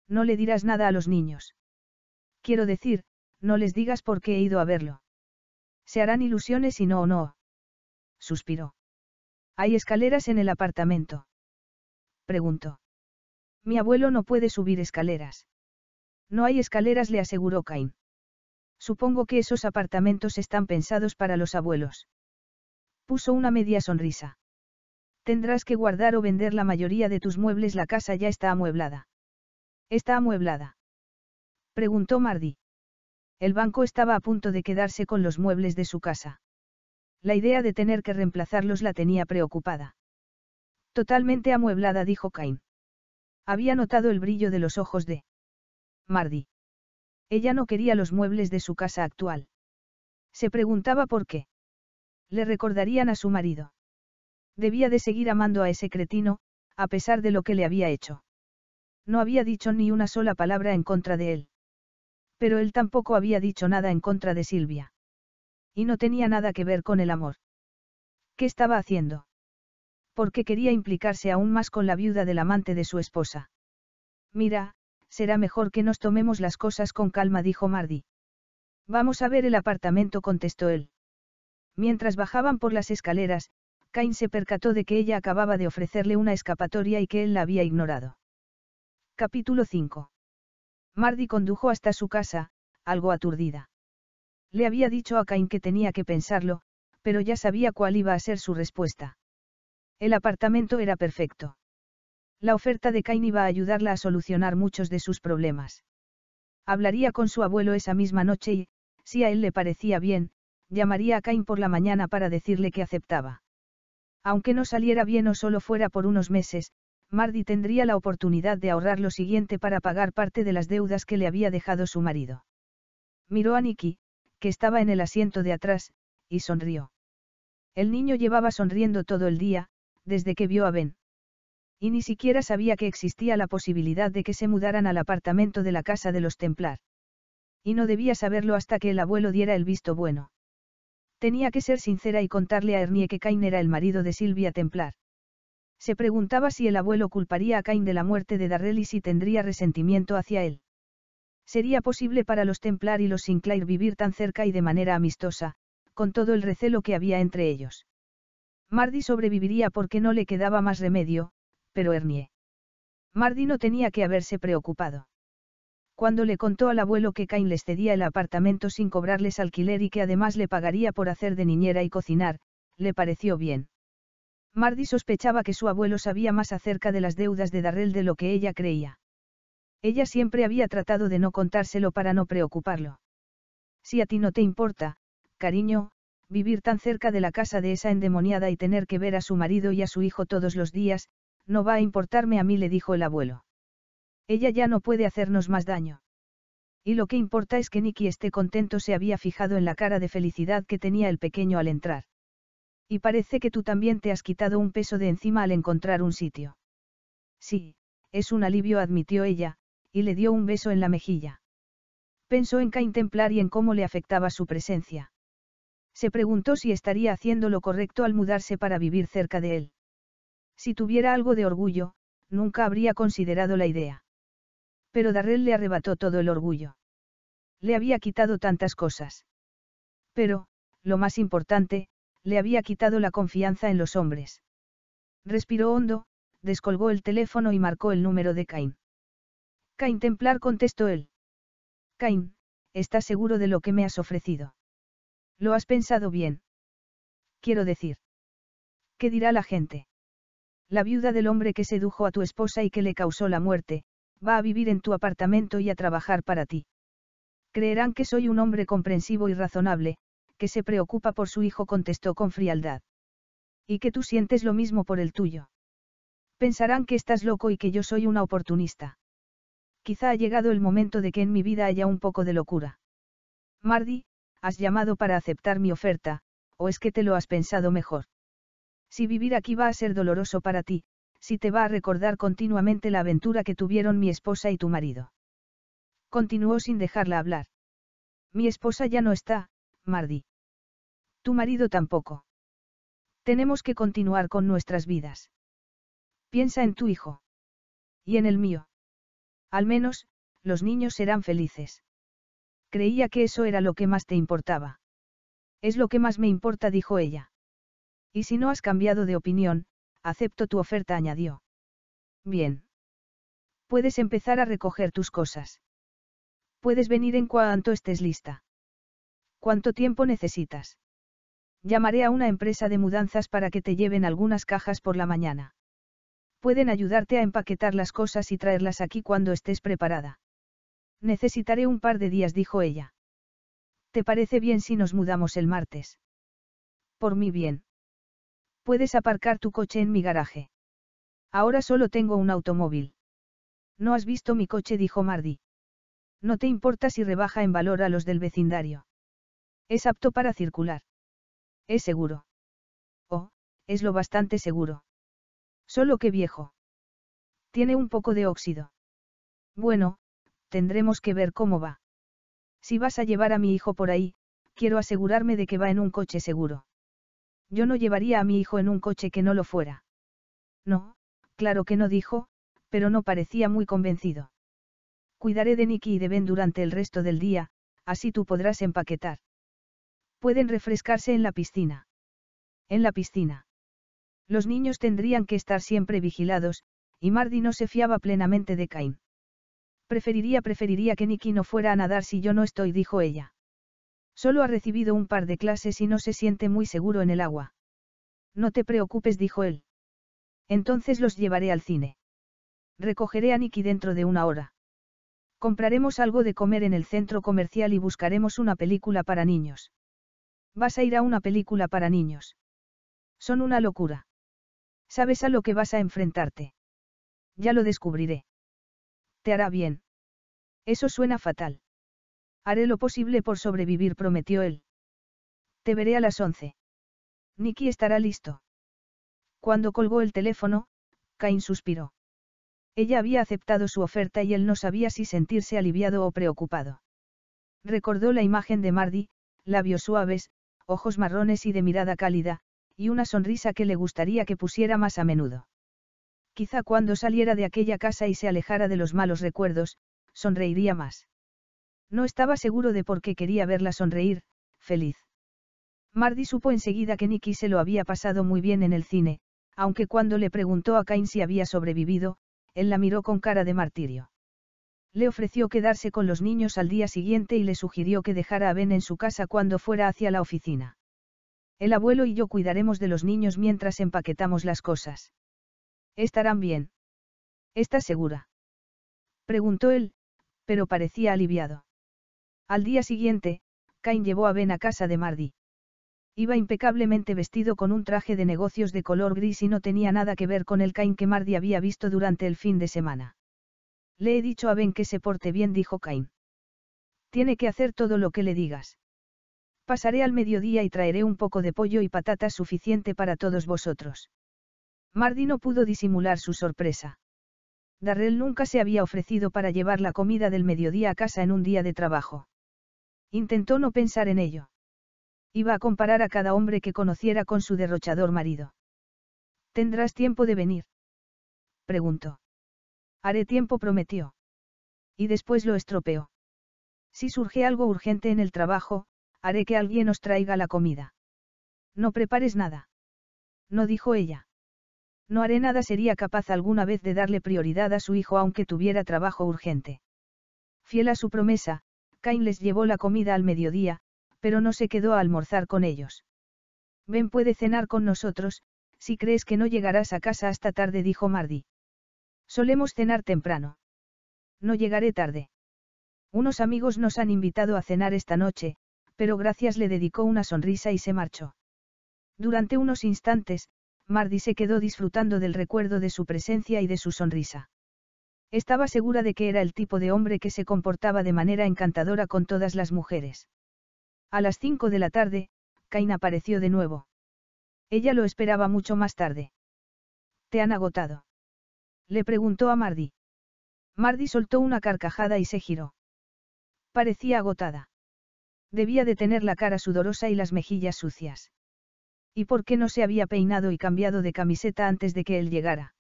No le dirás nada a los niños. Quiero decir, no les digas por qué he ido a verlo. Se harán ilusiones y no o no. Suspiró. ¿Hay escaleras en el apartamento? Preguntó. Mi abuelo no puede subir escaleras. No hay escaleras, le aseguró Cain. Supongo que esos apartamentos están pensados para los abuelos. Puso una media sonrisa. Tendrás que guardar o vender la mayoría de tus muebles, la casa ya está amueblada. ¿Está amueblada? Preguntó Mardi. El banco estaba a punto de quedarse con los muebles de su casa. La idea de tener que reemplazarlos la tenía preocupada. Totalmente amueblada, dijo Cain. Había notado el brillo de los ojos de Mardi. Ella no quería los muebles de su casa actual. Se preguntaba por qué. Le recordarían a su marido. Debía de seguir amando a ese cretino, a pesar de lo que le había hecho. No había dicho ni una sola palabra en contra de él. Pero él tampoco había dicho nada en contra de Silvia. Y no tenía nada que ver con el amor. ¿Qué estaba haciendo? Porque quería implicarse aún más con la viuda del amante de su esposa. Mira, será mejor que nos tomemos las cosas con calma, dijo Mardi. Vamos a ver el apartamento, contestó él. Mientras bajaban por las escaleras, Cain se percató de que ella acababa de ofrecerle una escapatoria y que él la había ignorado. Capítulo 5. Mardi condujo hasta su casa, algo aturdida. Le había dicho a Cain que tenía que pensarlo, pero ya sabía cuál iba a ser su respuesta. El apartamento era perfecto. La oferta de Cain iba a ayudarla a solucionar muchos de sus problemas. Hablaría con su abuelo esa misma noche y, si a él le parecía bien, llamaría a Cain por la mañana para decirle que aceptaba. Aunque no saliera bien o solo fuera por unos meses, Mardi tendría la oportunidad de ahorrar lo siguiente para pagar parte de las deudas que le había dejado su marido. Miró a Nicky, que estaba en el asiento de atrás, y sonrió. El niño llevaba sonriendo todo el día, desde que vio a Ben. Y ni siquiera sabía que existía la posibilidad de que se mudaran al apartamento de la casa de los Templar. Y no debía saberlo hasta que el abuelo diera el visto bueno. Tenía que ser sincera y contarle a Ernie que Cain era el marido de Silvia Templar. Se preguntaba si el abuelo culparía a Cain de la muerte de Darrell y si tendría resentimiento hacia él. Sería posible para los Templar y los Sinclair vivir tan cerca y de manera amistosa, con todo el recelo que había entre ellos. Mardy sobreviviría porque no le quedaba más remedio, pero Ernie. Mardy no tenía que haberse preocupado. Cuando le contó al abuelo que Cain les cedía el apartamento sin cobrarles alquiler y que además le pagaría por hacer de niñera y cocinar, le pareció bien. Mardy sospechaba que su abuelo sabía más acerca de las deudas de Darrell de lo que ella creía. Ella siempre había tratado de no contárselo para no preocuparlo. Si a ti no te importa, cariño, vivir tan cerca de la casa de esa endemoniada y tener que ver a su marido y a su hijo todos los días, no va a importarme a mí, le dijo el abuelo. Ella ya no puede hacernos más daño. Y lo que importa es que Nicky esté contento, se había fijado en la cara de felicidad que tenía el pequeño al entrar. Y parece que tú también te has quitado un peso de encima al encontrar un sitio. Sí, es un alivio, admitió ella, y le dio un beso en la mejilla. Pensó en Cain Templar y en cómo le afectaba su presencia. Se preguntó si estaría haciendo lo correcto al mudarse para vivir cerca de él. Si tuviera algo de orgullo, nunca habría considerado la idea. Pero Darrell le arrebató todo el orgullo. Le había quitado tantas cosas. Pero, lo más importante, le había quitado la confianza en los hombres. Respiró hondo, descolgó el teléfono y marcó el número de Cain. Cain Templar contestó él. Cain, ¿estás seguro de lo que me has ofrecido? Lo has pensado bien. Quiero decir. ¿Qué dirá la gente? La viuda del hombre que sedujo a tu esposa y que le causó la muerte, va a vivir en tu apartamento y a trabajar para ti. Creerán que soy un hombre comprensivo y razonable, que se preocupa por su hijo, contestó con frialdad. Y que tú sientes lo mismo por el tuyo. Pensarán que estás loco y que yo soy una oportunista. Quizá ha llegado el momento de que en mi vida haya un poco de locura. Mardy, has llamado para aceptar mi oferta, o es que te lo has pensado mejor. Si vivir aquí va a ser doloroso para ti, si te va a recordar continuamente la aventura que tuvieron mi esposa y tu marido. Continuó sin dejarla hablar. Mi esposa ya no está, Mardi. Tu marido tampoco. Tenemos que continuar con nuestras vidas. Piensa en tu hijo. Y en el mío. Al menos, los niños serán felices. Creía que eso era lo que más te importaba. Es lo que más me importa, dijo ella. Y si no has cambiado de opinión, acepto tu oferta, añadió. Bien. Puedes empezar a recoger tus cosas. Puedes venir en cuanto estés lista. ¿Cuánto tiempo necesitas? Llamaré a una empresa de mudanzas para que te lleven algunas cajas por la mañana. Pueden ayudarte a empaquetar las cosas y traerlas aquí cuando estés preparada. Necesitaré un par de días, dijo ella. ¿Te parece bien si nos mudamos el martes? Por mi bien. Puedes aparcar tu coche en mi garaje. Ahora solo tengo un automóvil. No has visto mi coche, dijo Mardi. No te importa si rebaja en valor a los del vecindario. Es apto para circular. Es seguro. Oh, es lo bastante seguro. Solo que viejo. Tiene un poco de óxido. Bueno, tendremos que ver cómo va. Si vas a llevar a mi hijo por ahí, quiero asegurarme de que va en un coche seguro. Yo no llevaría a mi hijo en un coche que no lo fuera. No, claro que no dijo, pero no parecía muy convencido. Cuidaré de Nicky y de Ben durante el resto del día, así tú podrás empaquetar. Pueden refrescarse en la piscina. En la piscina. Los niños tendrían que estar siempre vigilados, y Mardy no se fiaba plenamente de Cain. Preferiría, preferiría que Nicky no fuera a nadar si yo no estoy, dijo ella. Solo ha recibido un par de clases y no se siente muy seguro en el agua. No te preocupes, dijo él. Entonces los llevaré al cine. Recogeré a Nicky dentro de una hora. Compraremos algo de comer en el centro comercial y buscaremos una película para niños. Vas a ir a una película para niños. Son una locura. Sabes a lo que vas a enfrentarte. Ya lo descubriré. Te hará bien. Eso suena fatal. Haré lo posible por sobrevivir, prometió él. Te veré a las once. Nicky estará listo. Cuando colgó el teléfono, Cain suspiró. Ella había aceptado su oferta y él no sabía si sentirse aliviado o preocupado. Recordó la imagen de Mardy, labios suaves, ojos marrones y de mirada cálida, y una sonrisa que le gustaría que pusiera más a menudo. Quizá cuando saliera de aquella casa y se alejara de los malos recuerdos, sonreiría más. No estaba seguro de por qué quería verla sonreír, feliz. Mardy supo enseguida que Nicky se lo había pasado muy bien en el cine, aunque cuando le preguntó a Cain si había sobrevivido, él la miró con cara de martirio. Le ofreció quedarse con los niños al día siguiente y le sugirió que dejara a Ben en su casa cuando fuera hacia la oficina. El abuelo y yo cuidaremos de los niños mientras empaquetamos las cosas. Estarán bien. ¿Estás segura? Preguntó él, pero parecía aliviado. Al día siguiente, Cain llevó a Ben a casa de Mardi. Iba impecablemente vestido con un traje de negocios de color gris y no tenía nada que ver con el Cain que Mardi había visto durante el fin de semana. Le he dicho a Ben que se porte bien, dijo Cain. Tiene que hacer todo lo que le digas. Pasaré al mediodía y traeré un poco de pollo y patatas suficiente para todos vosotros. Mardi no pudo disimular su sorpresa. Darrell nunca se había ofrecido para llevar la comida del mediodía a casa en un día de trabajo. Intentó no pensar en ello. Iba a comparar a cada hombre que conociera con su derrochador marido. ¿Tendrás tiempo de venir? Preguntó. Haré tiempo, prometió. Y después lo estropeó. Si surge algo urgente en el trabajo, haré que alguien os traiga la comida. No prepares nada. No dijo ella. No haré nada sería capaz alguna vez de darle prioridad a su hijo aunque tuviera trabajo urgente. Fiel a su promesa, Cain les llevó la comida al mediodía, pero no se quedó a almorzar con ellos. Ben puede cenar con nosotros, si crees que no llegarás a casa hasta tarde, dijo Mardi. Solemos cenar temprano. No llegaré tarde. Unos amigos nos han invitado a cenar esta noche, pero gracias le dedicó una sonrisa y se marchó. Durante unos instantes, Mardi se quedó disfrutando del recuerdo de su presencia y de su sonrisa. Estaba segura de que era el tipo de hombre que se comportaba de manera encantadora con todas las mujeres. A las cinco de la tarde, Cain apareció de nuevo. Ella lo esperaba mucho más tarde. ¿Te han agotado? Le preguntó a Mardi. Mardi soltó una carcajada y se giró. Parecía agotada. Debía de tener la cara sudorosa y las mejillas sucias. ¿Y por qué no se había peinado y cambiado de camiseta antes de que él llegara?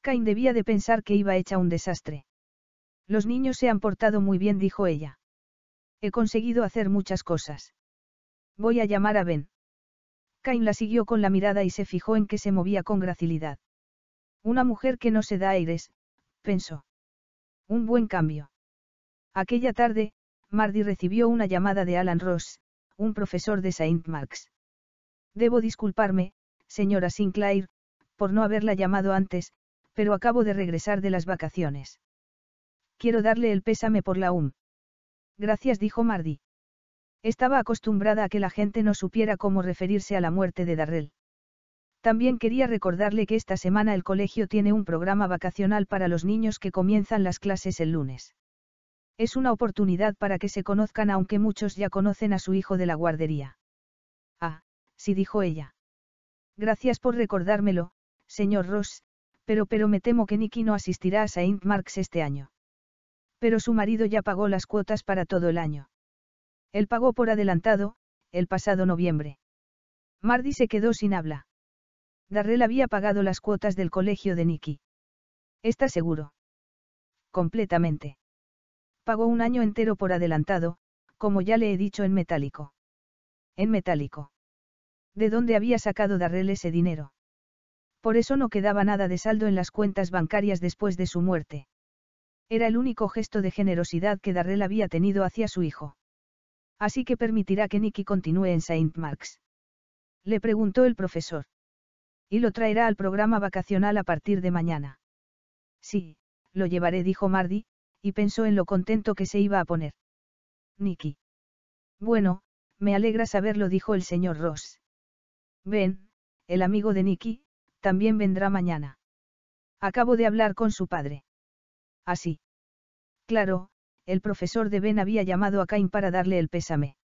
Cain debía de pensar que iba hecha un desastre. Los niños se han portado muy bien, dijo ella. He conseguido hacer muchas cosas. Voy a llamar a Ben. Cain la siguió con la mirada y se fijó en que se movía con gracilidad. Una mujer que no se da aires, pensó. Un buen cambio. Aquella tarde, Mardy recibió una llamada de Alan Ross, un profesor de Saint Marks. Debo disculparme, señora Sinclair, por no haberla llamado antes, pero acabo de regresar de las vacaciones. Quiero darle el pésame por la UM. Gracias, dijo Mardy. Estaba acostumbrada a que la gente no supiera cómo referirse a la muerte de Darrell. También quería recordarle que esta semana el colegio tiene un programa vacacional para los niños que comienzan las clases el lunes. Es una oportunidad para que se conozcan aunque muchos ya conocen a su hijo de la guardería. Ah, sí dijo ella. Gracias por recordármelo, señor Ross, pero pero me temo que Nicky no asistirá a Saint Marks este año. Pero su marido ya pagó las cuotas para todo el año. Él pagó por adelantado, el pasado noviembre. Mardy se quedó sin habla. Darrell había pagado las cuotas del colegio de Nicky. ¿Está seguro? Completamente. Pagó un año entero por adelantado, como ya le he dicho en metálico. En metálico. ¿De dónde había sacado Darrell ese dinero? Por eso no quedaba nada de saldo en las cuentas bancarias después de su muerte. Era el único gesto de generosidad que Darrell había tenido hacia su hijo. Así que permitirá que Nicky continúe en Saint Marks. Le preguntó el profesor. Y lo traerá al programa vacacional a partir de mañana. Sí, lo llevaré, dijo Mardy, y pensó en lo contento que se iba a poner. Nicky. Bueno, me alegra saberlo, dijo el señor Ross. Ven, el amigo de Nicky, también vendrá mañana. Acabo de hablar con su padre. Así. Claro, el profesor de Ben había llamado a Cain para darle el pésame.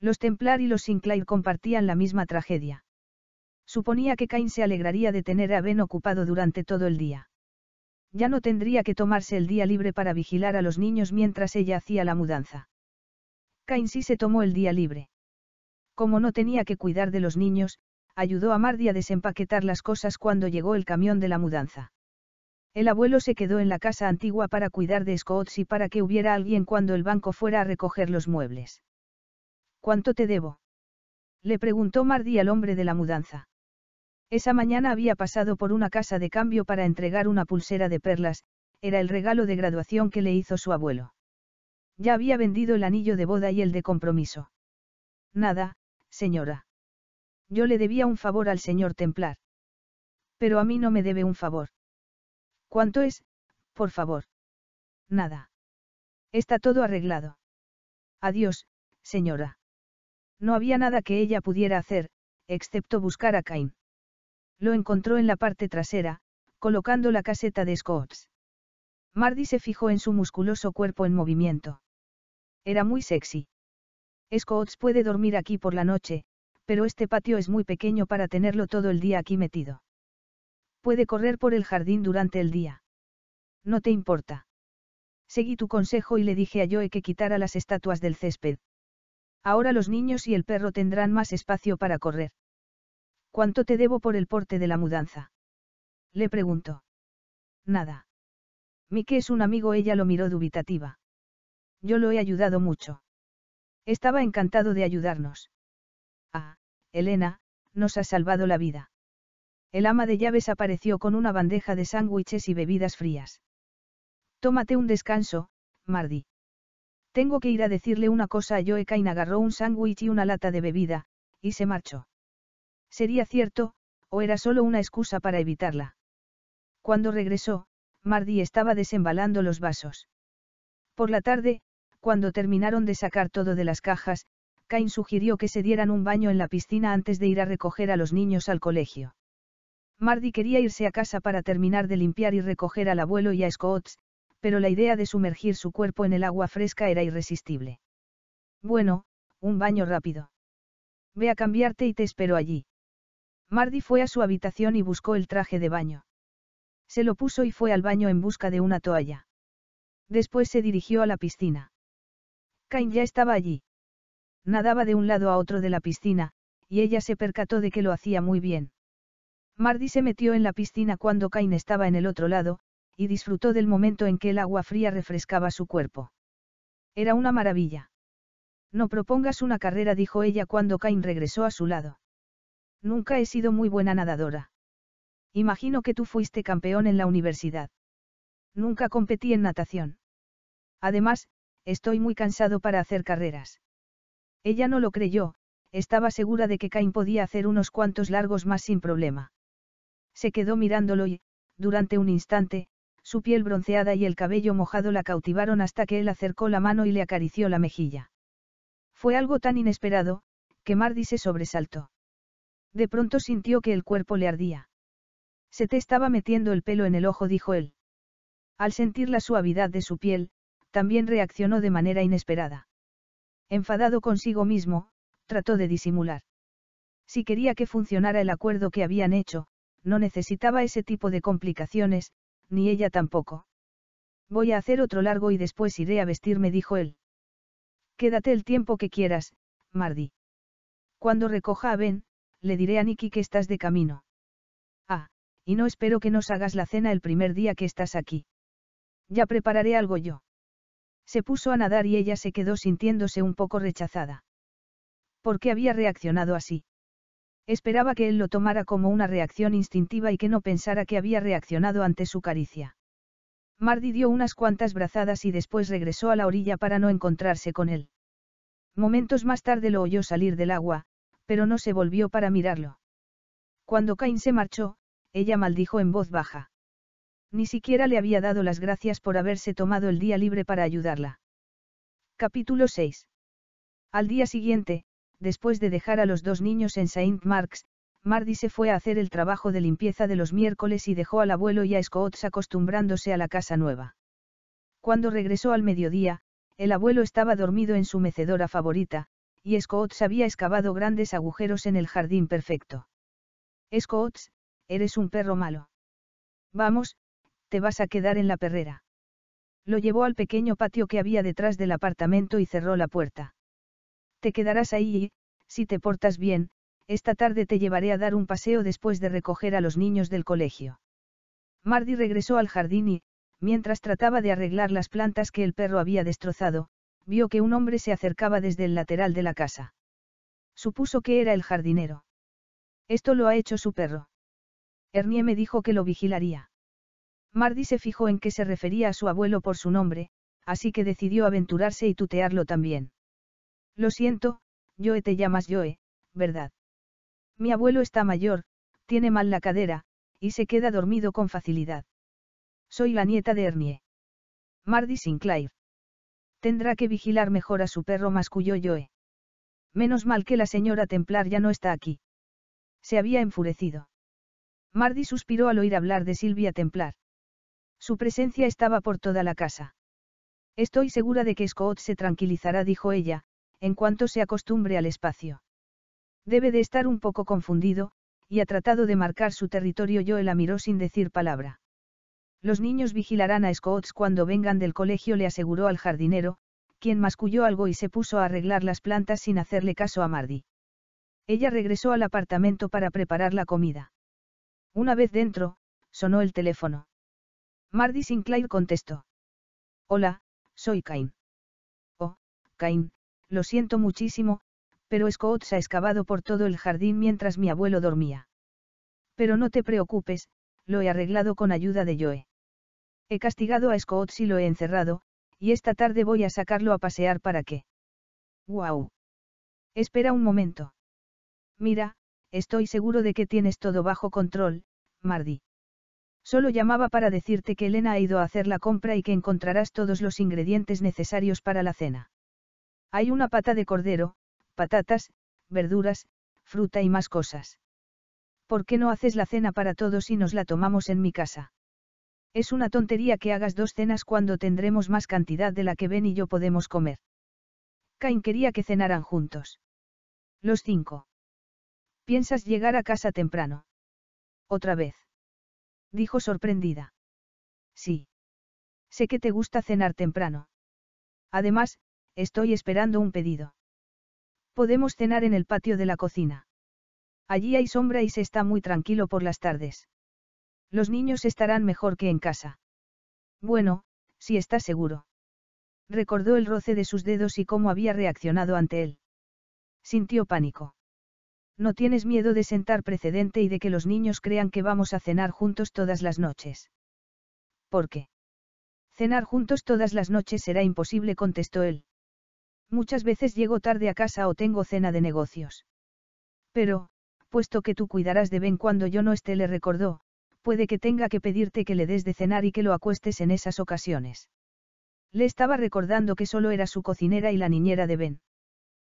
Los Templar y los Sinclair compartían la misma tragedia. Suponía que Cain se alegraría de tener a Ben ocupado durante todo el día. Ya no tendría que tomarse el día libre para vigilar a los niños mientras ella hacía la mudanza. Cain sí se tomó el día libre. Como no tenía que cuidar de los niños, ayudó a Mardi a desempaquetar las cosas cuando llegó el camión de la mudanza. El abuelo se quedó en la casa antigua para cuidar de Scott y para que hubiera alguien cuando el banco fuera a recoger los muebles. ¿Cuánto te debo? Le preguntó Mardi al hombre de la mudanza. Esa mañana había pasado por una casa de cambio para entregar una pulsera de perlas, era el regalo de graduación que le hizo su abuelo. Ya había vendido el anillo de boda y el de compromiso. Nada, señora. Yo le debía un favor al señor Templar. Pero a mí no me debe un favor. ¿Cuánto es, por favor? Nada. Está todo arreglado. Adiós, señora. No había nada que ella pudiera hacer, excepto buscar a Cain. Lo encontró en la parte trasera, colocando la caseta de Scots. Mardy se fijó en su musculoso cuerpo en movimiento. Era muy sexy. Scots puede dormir aquí por la noche, pero este patio es muy pequeño para tenerlo todo el día aquí metido. Puede correr por el jardín durante el día. No te importa. Seguí tu consejo y le dije a Joe que quitara las estatuas del césped. Ahora los niños y el perro tendrán más espacio para correr. ¿Cuánto te debo por el porte de la mudanza? Le preguntó. Nada. Mike es un amigo, ella lo miró dubitativa. Yo lo he ayudado mucho. Estaba encantado de ayudarnos. Ah, Elena, nos has salvado la vida. El ama de llaves apareció con una bandeja de sándwiches y bebidas frías. Tómate un descanso, Mardi. Tengo que ir a decirle una cosa a Joe Kain agarró un sándwich y una lata de bebida, y se marchó. ¿Sería cierto, o era solo una excusa para evitarla? Cuando regresó, Mardi estaba desembalando los vasos. Por la tarde, cuando terminaron de sacar todo de las cajas, Cain sugirió que se dieran un baño en la piscina antes de ir a recoger a los niños al colegio. Mardi quería irse a casa para terminar de limpiar y recoger al abuelo y a Scots, pero la idea de sumergir su cuerpo en el agua fresca era irresistible. Bueno, un baño rápido. Ve a cambiarte y te espero allí. Mardi fue a su habitación y buscó el traje de baño. Se lo puso y fue al baño en busca de una toalla. Después se dirigió a la piscina. Cain ya estaba allí. Nadaba de un lado a otro de la piscina, y ella se percató de que lo hacía muy bien. Mardi se metió en la piscina cuando Cain estaba en el otro lado, y disfrutó del momento en que el agua fría refrescaba su cuerpo. Era una maravilla. No propongas una carrera, dijo ella cuando Cain regresó a su lado. Nunca he sido muy buena nadadora. Imagino que tú fuiste campeón en la universidad. Nunca competí en natación. Además, estoy muy cansado para hacer carreras. Ella no lo creyó, estaba segura de que Cain podía hacer unos cuantos largos más sin problema. Se quedó mirándolo y, durante un instante, su piel bronceada y el cabello mojado la cautivaron hasta que él acercó la mano y le acarició la mejilla. Fue algo tan inesperado, que Mardi se sobresaltó. De pronto sintió que el cuerpo le ardía. Se te estaba metiendo el pelo en el ojo, dijo él. Al sentir la suavidad de su piel, también reaccionó de manera inesperada. Enfadado consigo mismo, trató de disimular. Si quería que funcionara el acuerdo que habían hecho, no necesitaba ese tipo de complicaciones, ni ella tampoco. Voy a hacer otro largo y después iré a vestirme, dijo él. Quédate el tiempo que quieras, Mardi. Cuando recoja a Ben, le diré a Nicky que estás de camino. Ah, y no espero que nos hagas la cena el primer día que estás aquí. Ya prepararé algo yo. Se puso a nadar y ella se quedó sintiéndose un poco rechazada. ¿Por qué había reaccionado así? Esperaba que él lo tomara como una reacción instintiva y que no pensara que había reaccionado ante su caricia. Mardi dio unas cuantas brazadas y después regresó a la orilla para no encontrarse con él. Momentos más tarde lo oyó salir del agua, pero no se volvió para mirarlo. Cuando Cain se marchó, ella maldijo en voz baja. Ni siquiera le había dado las gracias por haberse tomado el día libre para ayudarla. Capítulo 6. Al día siguiente, después de dejar a los dos niños en Saint Mark's, Mardi se fue a hacer el trabajo de limpieza de los miércoles y dejó al abuelo y a Scots acostumbrándose a la casa nueva. Cuando regresó al mediodía, el abuelo estaba dormido en su mecedora favorita, y Scots había excavado grandes agujeros en el jardín perfecto. Scots, eres un perro malo. Vamos, te vas a quedar en la perrera. Lo llevó al pequeño patio que había detrás del apartamento y cerró la puerta. Te quedarás ahí y, si te portas bien, esta tarde te llevaré a dar un paseo después de recoger a los niños del colegio. Mardi regresó al jardín y, mientras trataba de arreglar las plantas que el perro había destrozado, vio que un hombre se acercaba desde el lateral de la casa. Supuso que era el jardinero. Esto lo ha hecho su perro. Ernie me dijo que lo vigilaría. Mardi se fijó en que se refería a su abuelo por su nombre, así que decidió aventurarse y tutearlo también. Lo siento, Joe te llamas Joe, ¿verdad? Mi abuelo está mayor, tiene mal la cadera, y se queda dormido con facilidad. Soy la nieta de Ernie. Mardi Sinclair. Tendrá que vigilar mejor a su perro masculló Joe. Menos mal que la señora Templar ya no está aquí. Se había enfurecido. Mardi suspiró al oír hablar de Silvia Templar. Su presencia estaba por toda la casa. Estoy segura de que Scott se tranquilizará, dijo ella, en cuanto se acostumbre al espacio. Debe de estar un poco confundido, y ha tratado de marcar su territorio. Yo la miró sin decir palabra. Los niños vigilarán a Scott cuando vengan del colegio, le aseguró al jardinero, quien masculló algo y se puso a arreglar las plantas sin hacerle caso a Mardi. Ella regresó al apartamento para preparar la comida. Una vez dentro, sonó el teléfono. Mardi Sinclair contestó. Hola, soy Cain. Oh, Cain, lo siento muchísimo, pero Scott se ha excavado por todo el jardín mientras mi abuelo dormía. Pero no te preocupes, lo he arreglado con ayuda de Joe. He castigado a Scott y lo he encerrado, y esta tarde voy a sacarlo a pasear para qué. ¡Guau! Espera un momento. Mira, estoy seguro de que tienes todo bajo control, Mardi. Solo llamaba para decirte que Elena ha ido a hacer la compra y que encontrarás todos los ingredientes necesarios para la cena. Hay una pata de cordero, patatas, verduras, fruta y más cosas. ¿Por qué no haces la cena para todos y nos la tomamos en mi casa? Es una tontería que hagas dos cenas cuando tendremos más cantidad de la que Ben y yo podemos comer. Cain quería que cenaran juntos. Los cinco. ¿Piensas llegar a casa temprano? Otra vez. Dijo sorprendida. Sí. Sé que te gusta cenar temprano. Además, estoy esperando un pedido. Podemos cenar en el patio de la cocina. Allí hay sombra y se está muy tranquilo por las tardes. Los niños estarán mejor que en casa. Bueno, si estás seguro. Recordó el roce de sus dedos y cómo había reaccionado ante él. Sintió pánico. No tienes miedo de sentar precedente y de que los niños crean que vamos a cenar juntos todas las noches. ¿Por qué? Cenar juntos todas las noches será imposible, contestó él. Muchas veces llego tarde a casa o tengo cena de negocios. Pero, puesto que tú cuidarás de Ben cuando yo no esté, le recordó, puede que tenga que pedirte que le des de cenar y que lo acuestes en esas ocasiones. Le estaba recordando que solo era su cocinera y la niñera de Ben.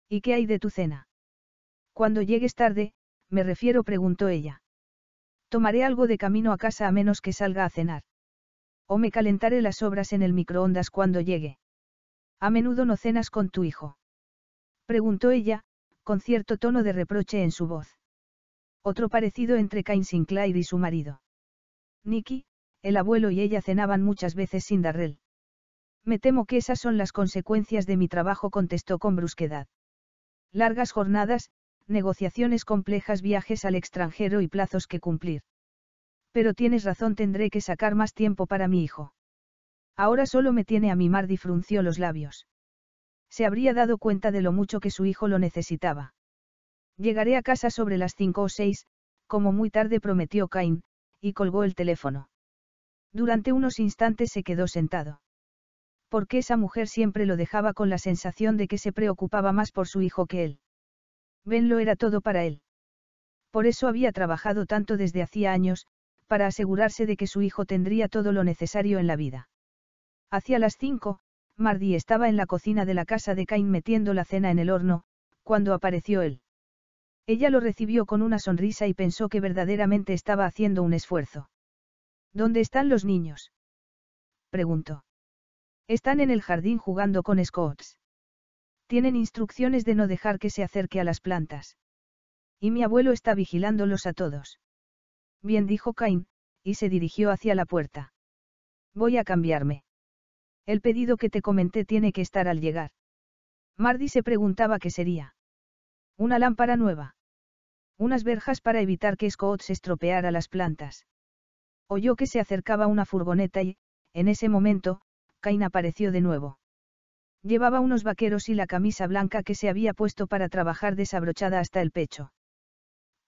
¿Y qué hay de tu cena? Cuando llegues tarde, me refiero, preguntó ella. Tomaré algo de camino a casa a menos que salga a cenar. O me calentaré las sobras en el microondas cuando llegue. A menudo no cenas con tu hijo. Preguntó ella, con cierto tono de reproche en su voz. Otro parecido entre Cain Sinclair y su marido. Nicky, el abuelo y ella cenaban muchas veces sin Darrell. Me temo que esas son las consecuencias de mi trabajo, contestó con brusquedad. Largas jornadas, negociaciones complejas, viajes al extranjero y plazos que cumplir. Pero tienes razón, tendré que sacar más tiempo para mi hijo. Ahora solo me tiene a mimar, frunció los labios. Se habría dado cuenta de lo mucho que su hijo lo necesitaba. Llegaré a casa sobre las cinco o seis, como muy tarde prometió Cain, y colgó el teléfono. Durante unos instantes se quedó sentado. Porque esa mujer siempre lo dejaba con la sensación de que se preocupaba más por su hijo que él. Ben lo era todo para él. Por eso había trabajado tanto desde hacía años, para asegurarse de que su hijo tendría todo lo necesario en la vida. Hacia las cinco, Mardi estaba en la cocina de la casa de Cain metiendo la cena en el horno, cuando apareció él. Ella lo recibió con una sonrisa y pensó que verdaderamente estaba haciendo un esfuerzo. ¿Dónde están los niños? preguntó. Están en el jardín jugando con Scotts. Tienen instrucciones de no dejar que se acerque a las plantas. Y mi abuelo está vigilándolos a todos. Bien dijo Cain, y se dirigió hacia la puerta. Voy a cambiarme. El pedido que te comenté tiene que estar al llegar. Mardi se preguntaba qué sería. Una lámpara nueva. Unas verjas para evitar que Scott se estropeara las plantas. Oyó que se acercaba una furgoneta y, en ese momento, Cain apareció de nuevo. Llevaba unos vaqueros y la camisa blanca que se había puesto para trabajar desabrochada hasta el pecho.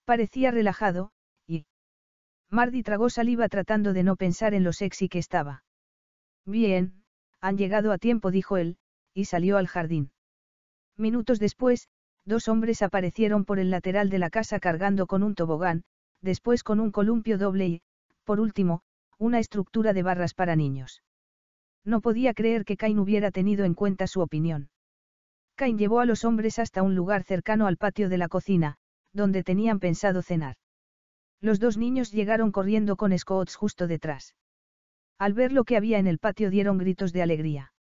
Parecía relajado, y... Mardi tragó saliva tratando de no pensar en lo sexy que estaba. Bien, han llegado a tiempo, dijo él, y salió al jardín. Minutos después, dos hombres aparecieron por el lateral de la casa cargando con un tobogán, después con un columpio doble y, por último, una estructura de barras para niños. No podía creer que Cain hubiera tenido en cuenta su opinión. Cain llevó a los hombres hasta un lugar cercano al patio de la cocina, donde tenían pensado cenar. Los dos niños llegaron corriendo con Scotts justo detrás. Al ver lo que había en el patio dieron gritos de alegría.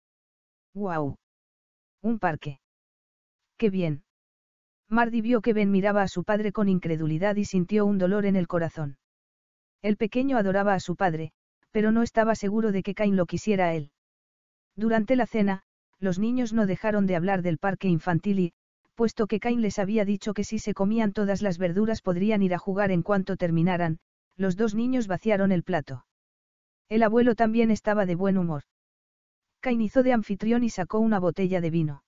¡Guau! Un parque. ¡Qué bien! Mardi vio que Ben miraba a su padre con incredulidad y sintió un dolor en el corazón. El pequeño adoraba a su padre, pero no estaba seguro de que Cain lo quisiera a él. Durante la cena, los niños no dejaron de hablar del parque infantil y, puesto que Cain les había dicho que si se comían todas las verduras podrían ir a jugar en cuanto terminaran, los dos niños vaciaron el plato. El abuelo también estaba de buen humor. Cain hizo de anfitrión y sacó una botella de vino.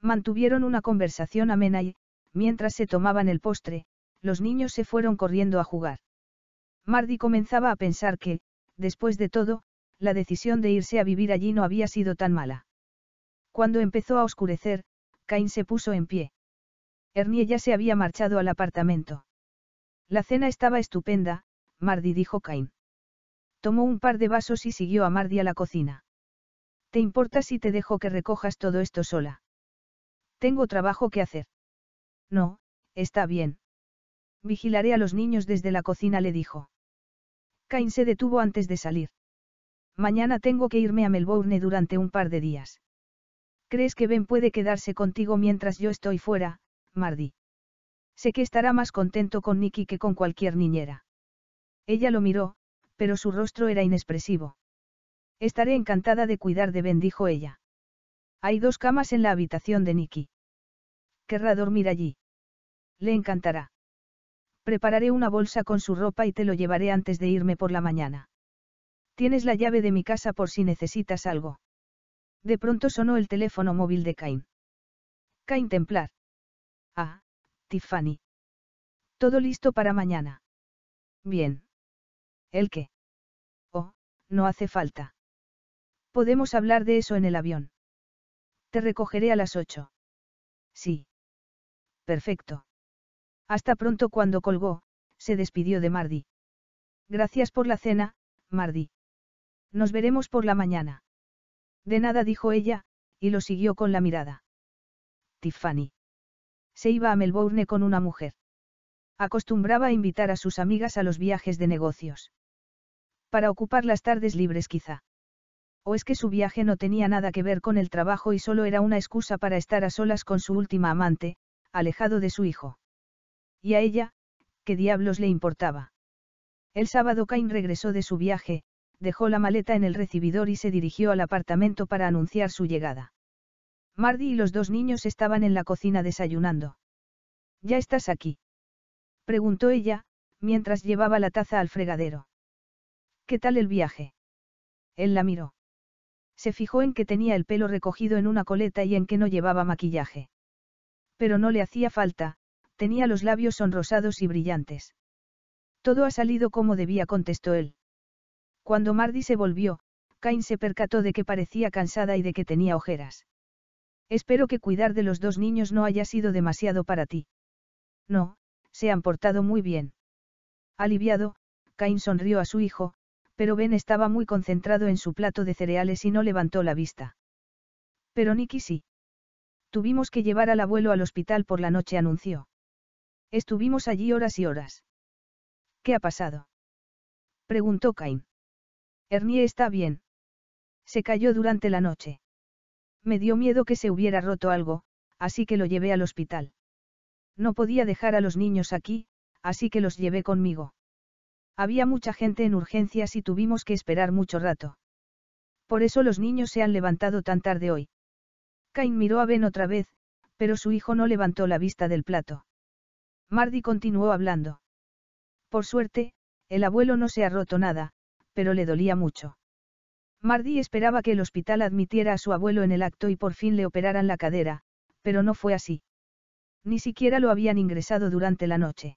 Mantuvieron una conversación amena y, mientras se tomaban el postre, los niños se fueron corriendo a jugar. Mardi comenzaba a pensar que, después de todo, la decisión de irse a vivir allí no había sido tan mala. Cuando empezó a oscurecer, Cain se puso en pie. Ernie ya se había marchado al apartamento. La cena estaba estupenda, Mardi dijo Cain. Tomó un par de vasos y siguió a Mardi a la cocina. ¿Te importa si te dejo que recojas todo esto sola? Tengo trabajo que hacer. No, está bien. Vigilaré a los niños desde la cocina, le dijo. Cain se detuvo antes de salir. Mañana tengo que irme a Melbourne durante un par de días. ¿Crees que Ben puede quedarse contigo mientras yo estoy fuera, Mardi? Sé que estará más contento con Nicky que con cualquier niñera. Ella lo miró, pero su rostro era inexpresivo. Estaré encantada de cuidar de Ben, dijo ella. Hay dos camas en la habitación de Nicky. Querrá dormir allí. Le encantará. Prepararé una bolsa con su ropa y te lo llevaré antes de irme por la mañana. Tienes la llave de mi casa por si necesitas algo. De pronto sonó el teléfono móvil de Cain. Cain Templar. Ah, Tiffany. Todo listo para mañana. Bien. ¿El qué? Oh, no hace falta. Podemos hablar de eso en el avión. Te recogeré a las ocho. Sí. Perfecto. Hasta pronto cuando colgó, se despidió de Mardi. Gracias por la cena, Mardi. Nos veremos por la mañana. De nada dijo ella, y lo siguió con la mirada. Tiffany. Se iba a Melbourne con una mujer. Acostumbraba a invitar a sus amigas a los viajes de negocios. Para ocupar las tardes libres quizá. ¿O es que su viaje no tenía nada que ver con el trabajo y solo era una excusa para estar a solas con su última amante, alejado de su hijo? Y a ella, ¿qué diablos le importaba? El sábado Cain regresó de su viaje, dejó la maleta en el recibidor y se dirigió al apartamento para anunciar su llegada. Mardi y los dos niños estaban en la cocina desayunando. ¿Ya estás aquí? preguntó ella, mientras llevaba la taza al fregadero. ¿Qué tal el viaje? Él la miró. Se fijó en que tenía el pelo recogido en una coleta y en que no llevaba maquillaje. Pero no le hacía falta, tenía los labios sonrosados y brillantes. Todo ha salido como debía, contestó él. Cuando Mardi se volvió, Cain se percató de que parecía cansada y de que tenía ojeras. Espero que cuidar de los dos niños no haya sido demasiado para ti. No, se han portado muy bien. Aliviado, Cain sonrió a su hijo, pero Ben estaba muy concentrado en su plato de cereales y no levantó la vista. Pero Nicky sí. Tuvimos que llevar al abuelo al hospital por la noche, anunció. Estuvimos allí horas y horas. ¿Qué ha pasado? Preguntó Cain. Ernie está bien. Se cayó durante la noche. Me dio miedo que se hubiera roto algo, así que lo llevé al hospital. No podía dejar a los niños aquí, así que los llevé conmigo. Había mucha gente en urgencias y tuvimos que esperar mucho rato. Por eso los niños se han levantado tan tarde hoy. Cain miró a Ben otra vez, Pero su hijo no levantó la vista del plato. Mardi continuó hablando. Por suerte, el abuelo no se ha roto nada, pero le dolía mucho. Mardi esperaba que el hospital admitiera a su abuelo en el acto y por fin le operaran la cadera, pero no fue así. Ni siquiera lo habían ingresado durante la noche.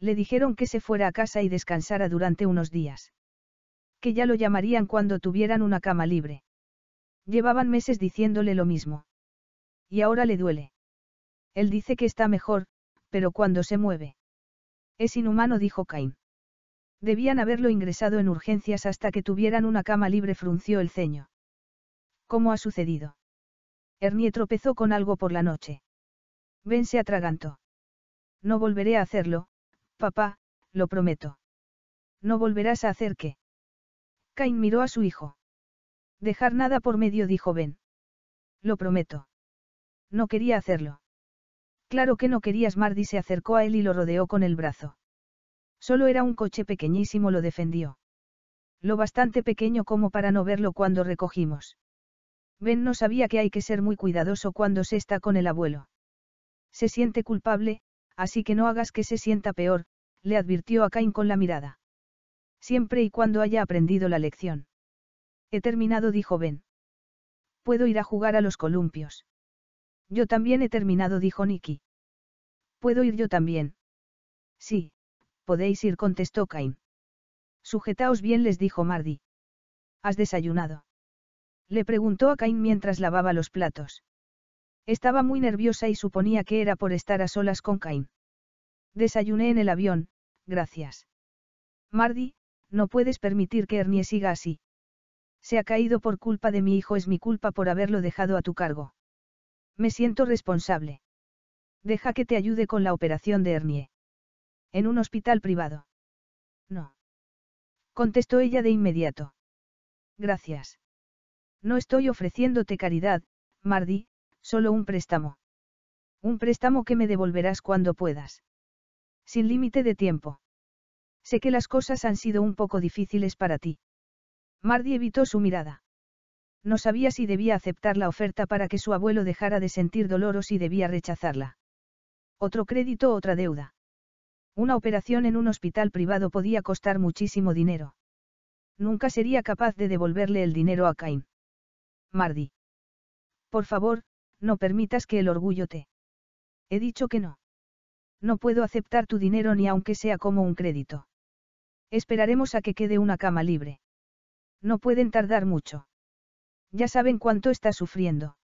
Le dijeron que se fuera a casa y descansara durante unos días. Que ya lo llamarían cuando tuvieran una cama libre. Llevaban meses diciéndole lo mismo. Y ahora le duele. Él dice que está mejor, pero cuando se mueve. Es inhumano, dijo Cain. Debían haberlo ingresado en urgencias hasta que tuvieran una cama libre, frunció el ceño. ¿Cómo ha sucedido? Ernie tropezó con algo por la noche. Ben se atragantó. No volveré a hacerlo, papá, lo prometo. ¿No volverás a hacer qué? Cain miró a su hijo. Dejar nada por medio, dijo Ben. Lo prometo. No quería hacerlo. Claro que no querías, Mardi se acercó a él y lo rodeó con el brazo. Solo era un coche pequeñísimo, lo defendió. Lo bastante pequeño como para no verlo cuando recogimos. Ben no sabía que hay que ser muy cuidadoso cuando se está con el abuelo. Se siente culpable, así que no hagas que se sienta peor, le advirtió a Cain con la mirada. Siempre y cuando haya aprendido la lección. He terminado, dijo Ben. Puedo ir a jugar a los columpios. Yo también he terminado, dijo Nicky. ¿Puedo ir yo también? Sí, podéis ir, contestó Cain. Sujetaos bien, les dijo Mardi. ¿Has desayunado? Le preguntó a Cain mientras lavaba los platos. Estaba muy nerviosa y suponía que era por estar a solas con Cain. Desayuné en el avión, gracias. Mardi, no puedes permitir que Ernie siga así. Se ha caído por culpa de mi hijo, es mi culpa por haberlo dejado a tu cargo. Me siento responsable. Deja que te ayude con la operación de Ernie. En un hospital privado. No. Contestó ella de inmediato. Gracias. No estoy ofreciéndote caridad, Mardi, solo un préstamo. Un préstamo que me devolverás cuando puedas. Sin límite de tiempo. Sé que las cosas han sido un poco difíciles para ti. Mardi evitó su mirada. No sabía si debía aceptar la oferta para que su abuelo dejara de sentir dolor o si debía rechazarla. Otro crédito, otra deuda. Una operación en un hospital privado podía costar muchísimo dinero. Nunca sería capaz de devolverle el dinero a Cain. Mardi. Por favor, no permitas que el orgullo te. He dicho que no. No puedo aceptar tu dinero ni aunque sea como un crédito. Esperaremos a que quede una cama libre. No pueden tardar mucho. Ya saben cuánto está sufriendo.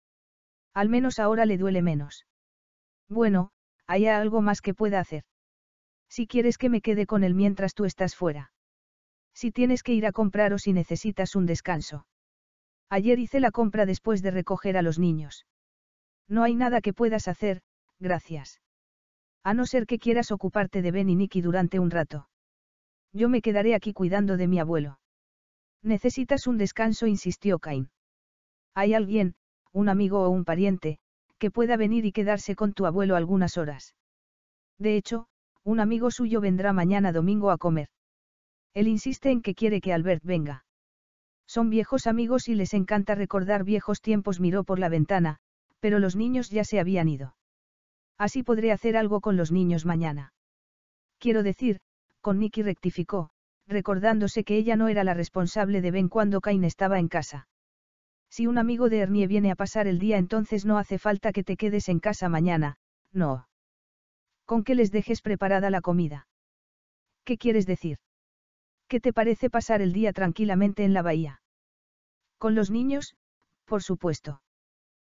Al menos ahora le duele menos. Bueno, hay algo más que pueda hacer. Si quieres que me quede con él mientras tú estás fuera. Si tienes que ir a comprar o si necesitas un descanso. Ayer hice la compra después de recoger a los niños. No hay nada que puedas hacer, gracias. A no ser que quieras ocuparte de Ben y Nicky durante un rato. Yo me quedaré aquí cuidando de mi abuelo. Necesitas un descanso, insistió Cain. Hay alguien, un amigo o un pariente, que pueda venir y quedarse con tu abuelo algunas horas. De hecho, un amigo suyo vendrá mañana domingo a comer. Él insiste en que quiere que Albert venga. Son viejos amigos y les encanta recordar viejos tiempos, miró por la ventana, pero los niños ya se habían ido. Así podré hacer algo con los niños mañana. Quiero decir, con Nicky rectificó, recordándose que ella no era la responsable de Ben cuando Cain estaba en casa. Si un amigo de Ernie viene a pasar el día entonces no hace falta que te quedes en casa mañana, no. Con que les dejes preparada la comida. ¿Qué quieres decir? ¿Qué te parece pasar el día tranquilamente en la bahía? Con los niños, por supuesto.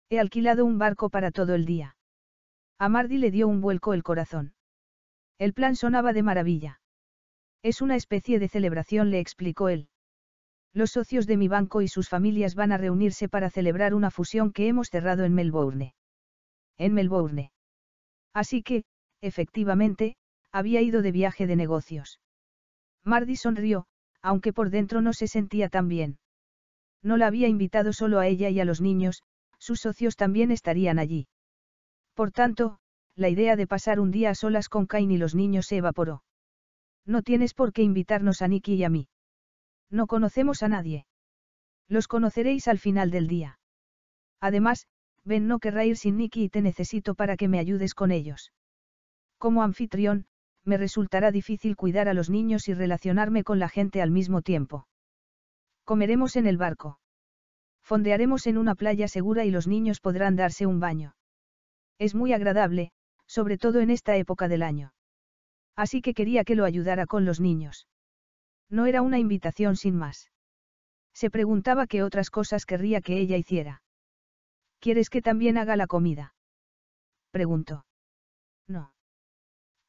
He alquilado un barco para todo el día. A Mardi le dio un vuelco el corazón. El plan sonaba de maravilla. Es una especie de celebración, le explicó él. Los socios de mi banco y sus familias van a reunirse para celebrar una fusión que hemos cerrado en Melbourne. En Melbourne. Así que, efectivamente, había ido de viaje de negocios. Mardi sonrió, aunque por dentro no se sentía tan bien. No la había invitado solo a ella y a los niños, sus socios también estarían allí. Por tanto, la idea de pasar un día a solas con Cain y los niños se evaporó. No tienes por qué invitarnos a Nicky y a mí. No conocemos a nadie. Los conoceréis al final del día. Además, Ben no querrá ir sin Nicky y te necesito para que me ayudes con ellos. Como anfitrión, me resultará difícil cuidar a los niños y relacionarme con la gente al mismo tiempo. Comeremos en el barco. Fondearemos en una playa segura y los niños podrán darse un baño. Es muy agradable, sobre todo en esta época del año. Así que quería que lo ayudara con los niños. No era una invitación sin más. Se preguntaba qué otras cosas querría que ella hiciera. ¿Quieres que también haga la comida? Preguntó. No.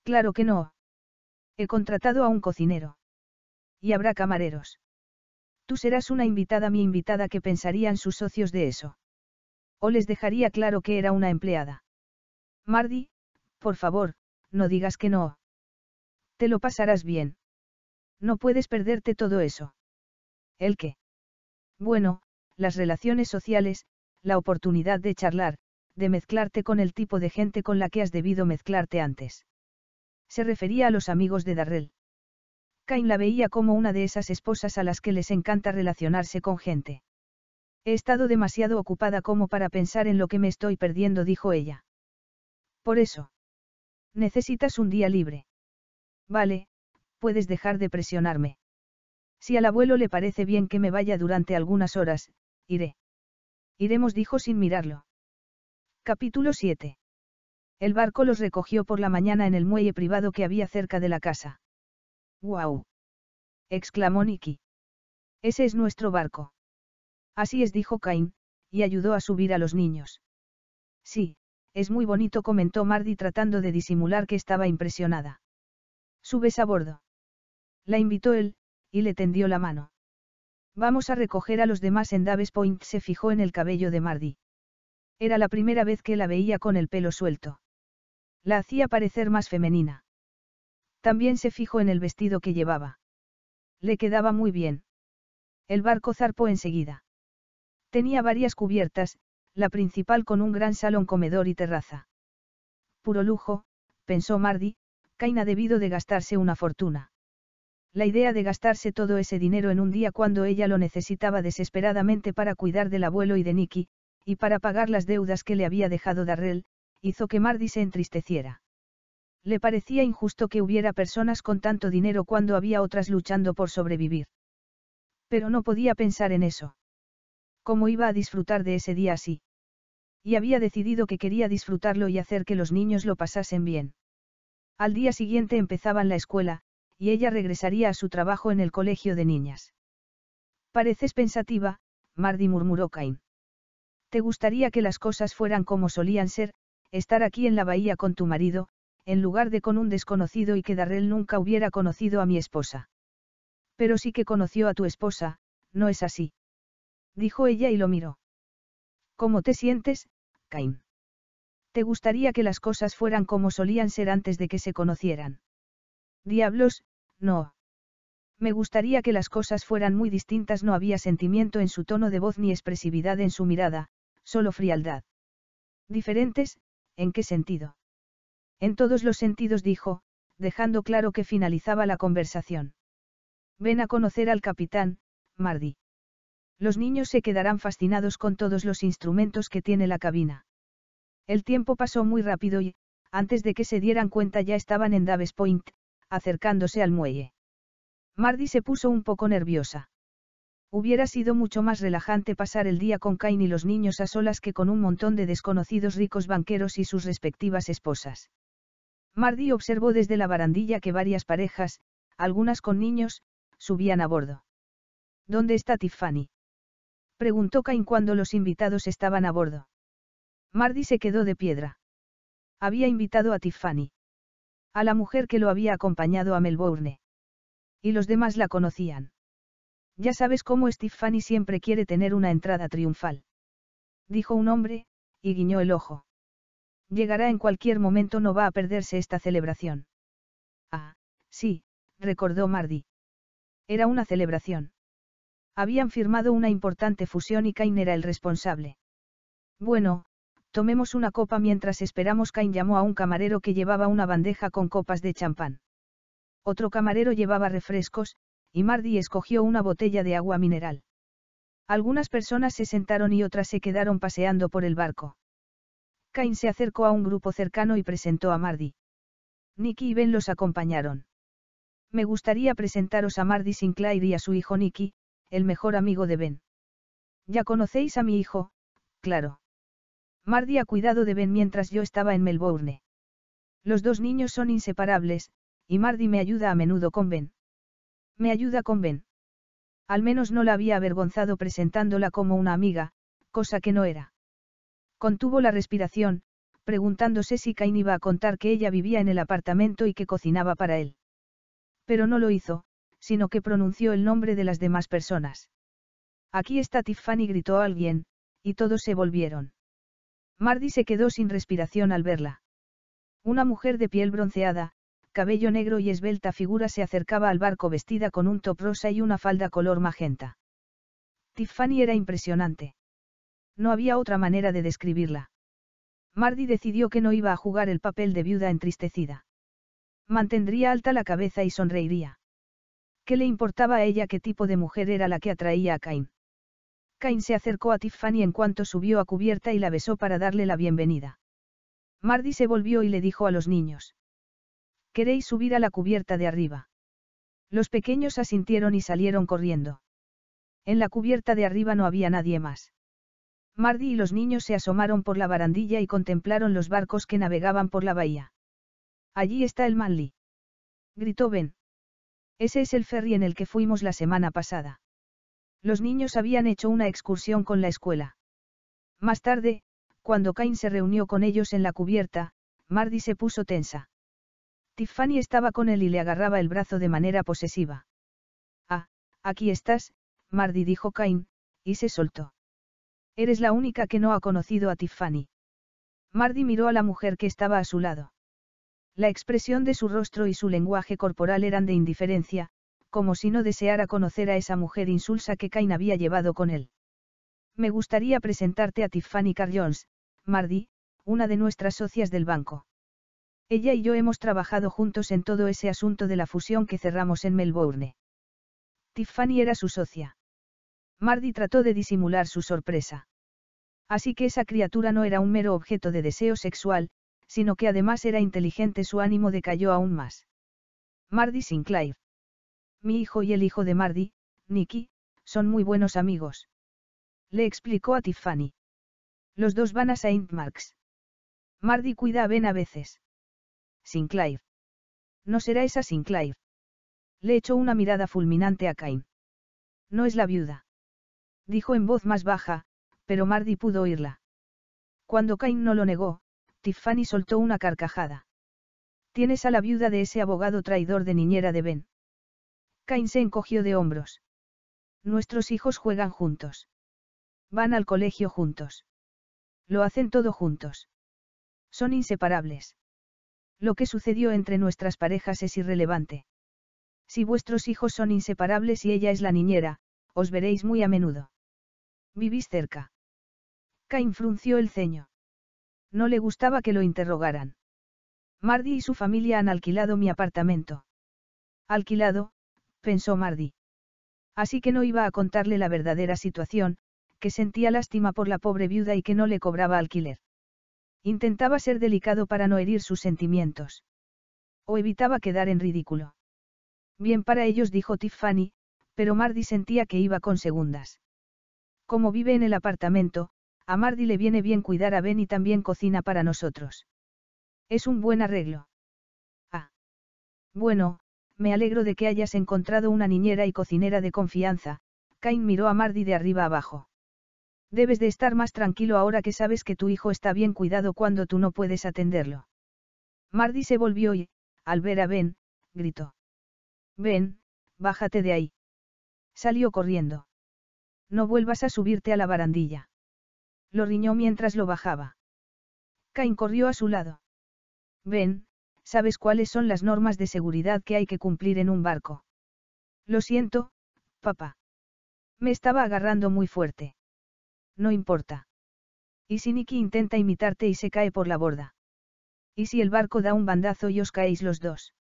Claro que no. He contratado a un cocinero. Y habrá camareros. Tú serás una invitada mi invitada que pensarían sus socios de eso. O les dejaría claro que era una empleada. Mardi, por favor, no digas que no. Te lo pasarás bien. No puedes perderte todo eso. ¿El qué? Bueno, las relaciones sociales, la oportunidad de charlar, de mezclarte con el tipo de gente con la que has debido mezclarte antes. Se refería a los amigos de Darrell. Cain la veía como una de esas esposas a las que les encanta relacionarse con gente. He estado demasiado ocupada como para pensar en lo que me estoy perdiendo, dijo ella. Por eso. Necesitas un día libre. Vale, puedes dejar de presionarme. Si al abuelo le parece bien que me vaya durante algunas horas, iré. Iremos, dijo sin mirarlo. Capítulo 7. El barco los recogió por la mañana en el muelle privado que había cerca de la casa. ¡Guau! exclamó Nicky. Ese es nuestro barco. Así es, dijo Cain, y ayudó a subir a los niños. Sí, es muy bonito, comentó Mardy tratando de disimular que estaba impresionada. Subes a bordo. La invitó él, y le tendió la mano. Vamos a recoger a los demás en Daves Point. Se fijó en el cabello de Mardy. Era la primera vez que la veía con el pelo suelto. La hacía parecer más femenina. También se fijó en el vestido que llevaba. Le quedaba muy bien. El barco zarpó enseguida. Tenía varias cubiertas, la principal con un gran salón comedor y terraza. Puro lujo, pensó Mardy, Cain ha debido de gastarse una fortuna. La idea de gastarse todo ese dinero en un día cuando ella lo necesitaba desesperadamente para cuidar del abuelo y de Nicky, y para pagar las deudas que le había dejado Darrell, hizo que Mardy se entristeciera. Le parecía injusto que hubiera personas con tanto dinero cuando había otras luchando por sobrevivir. Pero no podía pensar en eso. ¿Cómo iba a disfrutar de ese día así? Y había decidido que quería disfrutarlo y hacer que los niños lo pasasen bien. Al día siguiente empezaban la escuela, y ella regresaría a su trabajo en el colegio de niñas. Pareces pensativa, Mardy murmuró Cain. ¿Te gustaría que las cosas fueran como solían ser, estar aquí en la bahía con tu marido, en lugar de con un desconocido y que Darrell nunca hubiera conocido a mi esposa. Pero sí que conoció a tu esposa, ¿no es así? Dijo ella y lo miró. ¿Cómo te sientes, Cain? ¿Te gustaría que las cosas fueran como solían ser antes de que se conocieran? Diablos, no. Me gustaría que las cosas fueran muy distintas, no había sentimiento en su tono de voz ni expresividad en su mirada, solo frialdad. Diferentes, ¿En qué sentido? En todos los sentidos dijo, dejando claro que finalizaba la conversación. Ven a conocer al capitán, Mardi. Los niños se quedarán fascinados con todos los instrumentos que tiene la cabina. El tiempo pasó muy rápido y, antes de que se dieran cuenta ya estaban en Daves Point, acercándose al muelle. Mardi se puso un poco nerviosa. Hubiera sido mucho más relajante pasar el día con Cain y los niños a solas que con un montón de desconocidos ricos banqueros y sus respectivas esposas. Mardi observó desde la barandilla que varias parejas, algunas con niños, subían a bordo. ¿Dónde está Tiffany? Preguntó Cain cuando los invitados estaban a bordo. Mardi se quedó de piedra. Había invitado a Tiffany. A la mujer que lo había acompañado a Melbourne. Y los demás la conocían. Ya sabes cómo Stefani siempre quiere tener una entrada triunfal. Dijo un hombre, y guiñó el ojo. Llegará en cualquier momento, no va a perderse esta celebración. Ah, sí, recordó Mardi. Era una celebración. Habían firmado una importante fusión y Cain era el responsable. Bueno, tomemos una copa mientras esperamos. Cain llamó a un camarero que llevaba una bandeja con copas de champán. Otro camarero llevaba refrescos, y Mardi escogió una botella de agua mineral. Algunas personas se sentaron y otras se quedaron paseando por el barco. Cain se acercó a un grupo cercano y presentó a Mardy. Nicky y Ben los acompañaron. Me gustaría presentaros a Mardy Sinclair y a su hijo Nicky, el mejor amigo de Ben. Ya conocéis a mi hijo, claro. Mardy ha cuidado de Ben mientras yo estaba en Melbourne. Los dos niños son inseparables, y Mardy me ayuda a menudo con Ben. Me ayuda con Ben. Al menos no la había avergonzado presentándola como una amiga, cosa que no era. Contuvo la respiración, preguntándose si Cain iba a contar que ella vivía en el apartamento y que cocinaba para él. Pero no lo hizo, sino que pronunció el nombre de las demás personas. Aquí está Tiffany, gritó alguien, y todos se volvieron. Mardy se quedó sin respiración al verla. Una mujer de piel bronceada, cabello negro y esbelta figura se acercaba al barco vestida con un top rosa y una falda color magenta. Tiffany era impresionante. No había otra manera de describirla. Mardy decidió que no iba a jugar el papel de viuda entristecida. Mantendría alta la cabeza y sonreiría. ¿Qué le importaba a ella qué tipo de mujer era la que atraía a Cain? Cain se acercó a Tiffany en cuanto subió a cubierta y la besó para darle la bienvenida. Mardy se volvió y le dijo a los niños. ¿Queréis subir a la cubierta de arriba? Los pequeños asintieron y salieron corriendo. En la cubierta de arriba no había nadie más. Mardy y los niños se asomaron por la barandilla y contemplaron los barcos que navegaban por la bahía. Allí está el Manly. Gritó Ben. Ese es el ferry en el que fuimos la semana pasada. Los niños habían hecho una excursión con la escuela. Más tarde, cuando Cain se reunió con ellos en la cubierta, Mardy se puso tensa. Tiffany estaba con él y le agarraba el brazo de manera posesiva. Ah, aquí estás, Mardy dijo Cain, y se soltó. Eres la única que no ha conocido a Tiffany. Mardy miró a la mujer que estaba a su lado. La expresión de su rostro y su lenguaje corporal eran de indiferencia, como si no deseara conocer a esa mujer insulsa que Cain había llevado con él. Me gustaría presentarte a Tiffany Carjones, Mardy, una de nuestras socias del banco. Ella y yo hemos trabajado juntos en todo ese asunto de la fusión que cerramos en Melbourne. Tiffany era su socia. Mardy trató de disimular su sorpresa. Así que esa criatura no era un mero objeto de deseo sexual, sino que además era inteligente, su ánimo decayó aún más. Mardy Sinclair. Mi hijo y el hijo de Mardy, Nicky, son muy buenos amigos. Le explicó a Tiffany. Los dos van a Saint Marks. Mardy cuida a Ben a veces. Sinclair. No será esa Sinclair. Le echó una mirada fulminante a Cain. No es la viuda dijo en voz más baja, pero Mardy pudo oírla. Cuando Cain no lo negó, Tiffany soltó una carcajada. Tienes a la viuda de ese abogado traidor de niñera de Ben. Cain se encogió de hombros. Nuestros hijos juegan juntos. Van al colegio juntos. Lo hacen todo juntos. Son inseparables. Lo que sucedió entre nuestras parejas es irrelevante. Si vuestros hijos son inseparables y ella es la niñera, os veréis muy a menudo. ¿Vivís cerca? Cain frunció el ceño. No le gustaba que lo interrogaran. Mardy y su familia han alquilado mi apartamento. Alquilado, pensó Mardy. Así que no iba a contarle la verdadera situación, que sentía lástima por la pobre viuda y que no le cobraba alquiler. Intentaba ser delicado para no herir sus sentimientos. O evitaba quedar en ridículo. Bien para ellos dijo Tiffany, pero Mardy sentía que iba con segundas. Como vive en el apartamento, a Mardy le viene bien cuidar a Ben y también cocina para nosotros. Es un buen arreglo. Ah. Bueno, me alegro de que hayas encontrado una niñera y cocinera de confianza, Cain miró a Mardy de arriba abajo. Debes de estar más tranquilo ahora que sabes que tu hijo está bien cuidado cuando tú no puedes atenderlo. Mardy se volvió y, al ver a Ben, gritó. Ben, bájate de ahí. Salió corriendo. No vuelvas a subirte a la barandilla. Lo riñó mientras lo bajaba. Cain corrió a su lado. Ven, ¿sabes cuáles son las normas de seguridad que hay que cumplir en un barco? Lo siento, papá. Me estaba agarrando muy fuerte. No importa. ¿Y si Nicky intenta imitarte y se cae por la borda? ¿Y si el barco da un bandazo y os caéis los dos?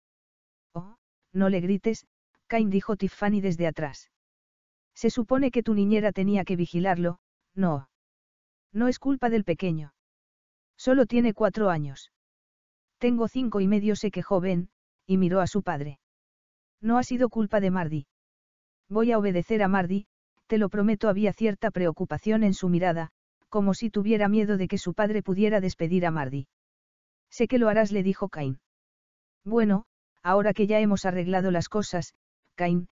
Oh, no le grites, Cain dijo Tiffany desde atrás. Se supone que tu niñera tenía que vigilarlo, no. No es culpa del pequeño. Solo tiene cuatro años. Tengo cinco y medio, se quejó Ben, y miró a su padre. No ha sido culpa de Mardi. Voy a obedecer a Mardi, te lo prometo, había cierta preocupación en su mirada, como si tuviera miedo de que su padre pudiera despedir a Mardi. Sé que lo harás, le dijo Cain. Bueno, ahora que ya hemos arreglado las cosas, Cain,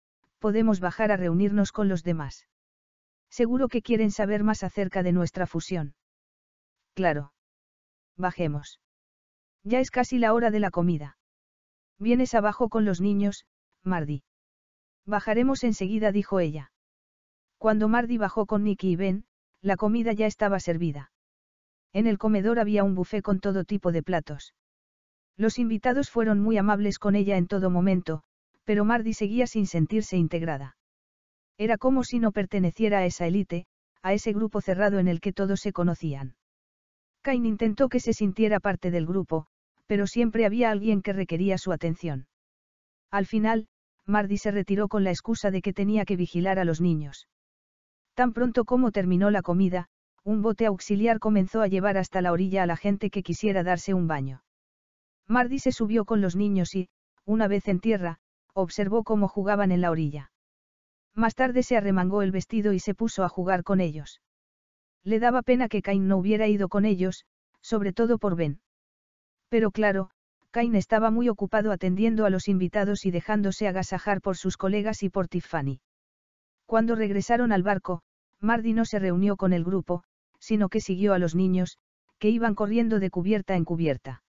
podemos bajar a reunirnos con los demás. Seguro que quieren saber más acerca de nuestra fusión. Claro. Bajemos. Ya es casi la hora de la comida. Vienes abajo con los niños, Mardi. Bajaremos enseguida, dijo ella. Cuando Mardi bajó con Nicky y Ben, la comida ya estaba servida. En el comedor había un buffet con todo tipo de platos. Los invitados fueron muy amables con ella en todo momento, pero Mardi seguía sin sentirse integrada. Era como si no perteneciera a esa élite, a ese grupo cerrado en el que todos se conocían. Cain intentó que se sintiera parte del grupo, pero siempre había alguien que requería su atención. Al final, Mardi se retiró con la excusa de que tenía que vigilar a los niños. Tan pronto como terminó la comida, un bote auxiliar comenzó a llevar hasta la orilla a la gente que quisiera darse un baño. Mardi se subió con los niños y, una vez en tierra, observó cómo jugaban en la orilla. Más tarde se arremangó el vestido y se puso a jugar con ellos. Le daba pena que Cain no hubiera ido con ellos, sobre todo por Ben. Pero claro, Cain estaba muy ocupado atendiendo a los invitados y dejándose agasajar por sus colegas y por Tiffany. Cuando regresaron al barco, Mardi no se reunió con el grupo, sino que siguió a los niños, que iban corriendo de cubierta en cubierta.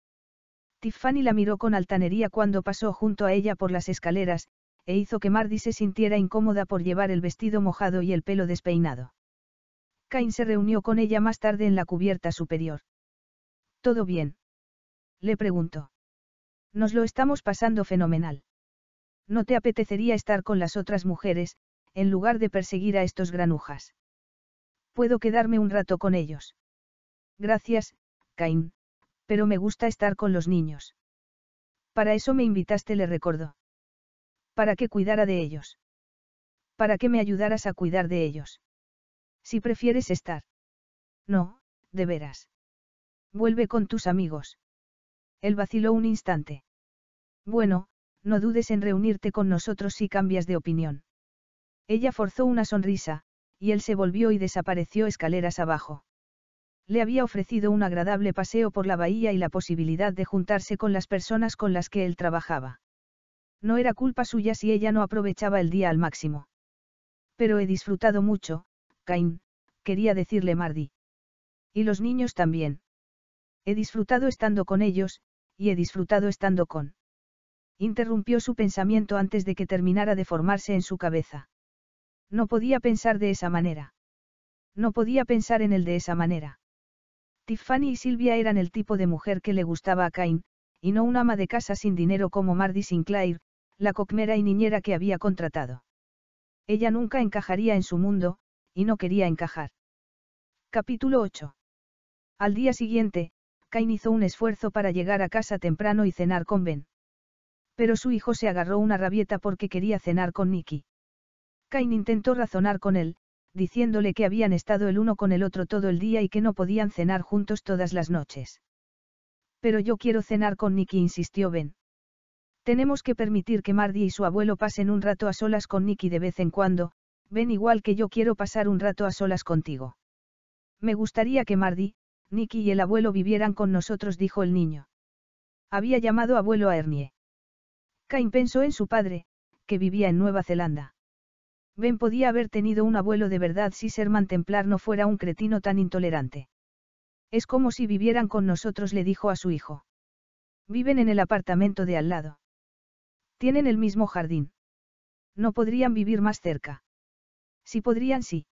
Tiffany la miró con altanería cuando pasó junto a ella por las escaleras, e hizo que Mardi se sintiera incómoda por llevar el vestido mojado y el pelo despeinado. Cain se reunió con ella más tarde en la cubierta superior. ¿Todo bien? Le preguntó. Nos lo estamos pasando fenomenal. ¿No te apetecería estar con las otras mujeres, en lugar de perseguir a estos granujas? Puedo quedarme un rato con ellos. Gracias, Cain, pero me gusta estar con los niños. Para eso me invitaste, le recordó. Para que cuidara de ellos. Para que me ayudaras a cuidar de ellos. Si prefieres estar. No, de veras. Vuelve con tus amigos. Él vaciló un instante. Bueno, no dudes en reunirte con nosotros si cambias de opinión. Ella forzó una sonrisa, y él se volvió y desapareció escaleras abajo. Le había ofrecido un agradable paseo por la bahía y la posibilidad de juntarse con las personas con las que él trabajaba. No era culpa suya si ella no aprovechaba el día al máximo. Pero he disfrutado mucho, Cain, quería decirle Mardi. Y los niños también. He disfrutado estando con ellos, y he disfrutado estando con. Interrumpió su pensamiento antes de que terminara de formarse en su cabeza. No podía pensar de esa manera. No podía pensar en él de esa manera. Tiffany y Silvia eran el tipo de mujer que le gustaba a Cain, y no una ama de casa sin dinero como Mardy Sinclair, la cocmera y niñera que había contratado. Ella nunca encajaría en su mundo, y no quería encajar. Capítulo 8. Al día siguiente, Cain hizo un esfuerzo para llegar a casa temprano y cenar con Ben. Pero su hijo se agarró una rabieta porque quería cenar con Nicky. Cain intentó razonar con él, diciéndole que habían estado el uno con el otro todo el día y que no podían cenar juntos todas las noches. Pero yo quiero cenar con Nicky, insistió Ben. Tenemos que permitir que Mardi y su abuelo pasen un rato a solas con Nicky de vez en cuando, ven igual que yo quiero pasar un rato a solas contigo. Me gustaría que Mardi, Nicky y el abuelo vivieran con nosotros, dijo el niño. Había llamado abuelo a Ernie. Cain pensó en su padre, que vivía en Nueva Zelanda. Ben podía haber tenido un abuelo de verdad si Serman Templar no fuera un cretino tan intolerante. Es como si vivieran con nosotros, le dijo a su hijo. Viven en el apartamento de al lado. Tienen el mismo jardín. No podrían vivir más cerca. Si podrían, sí.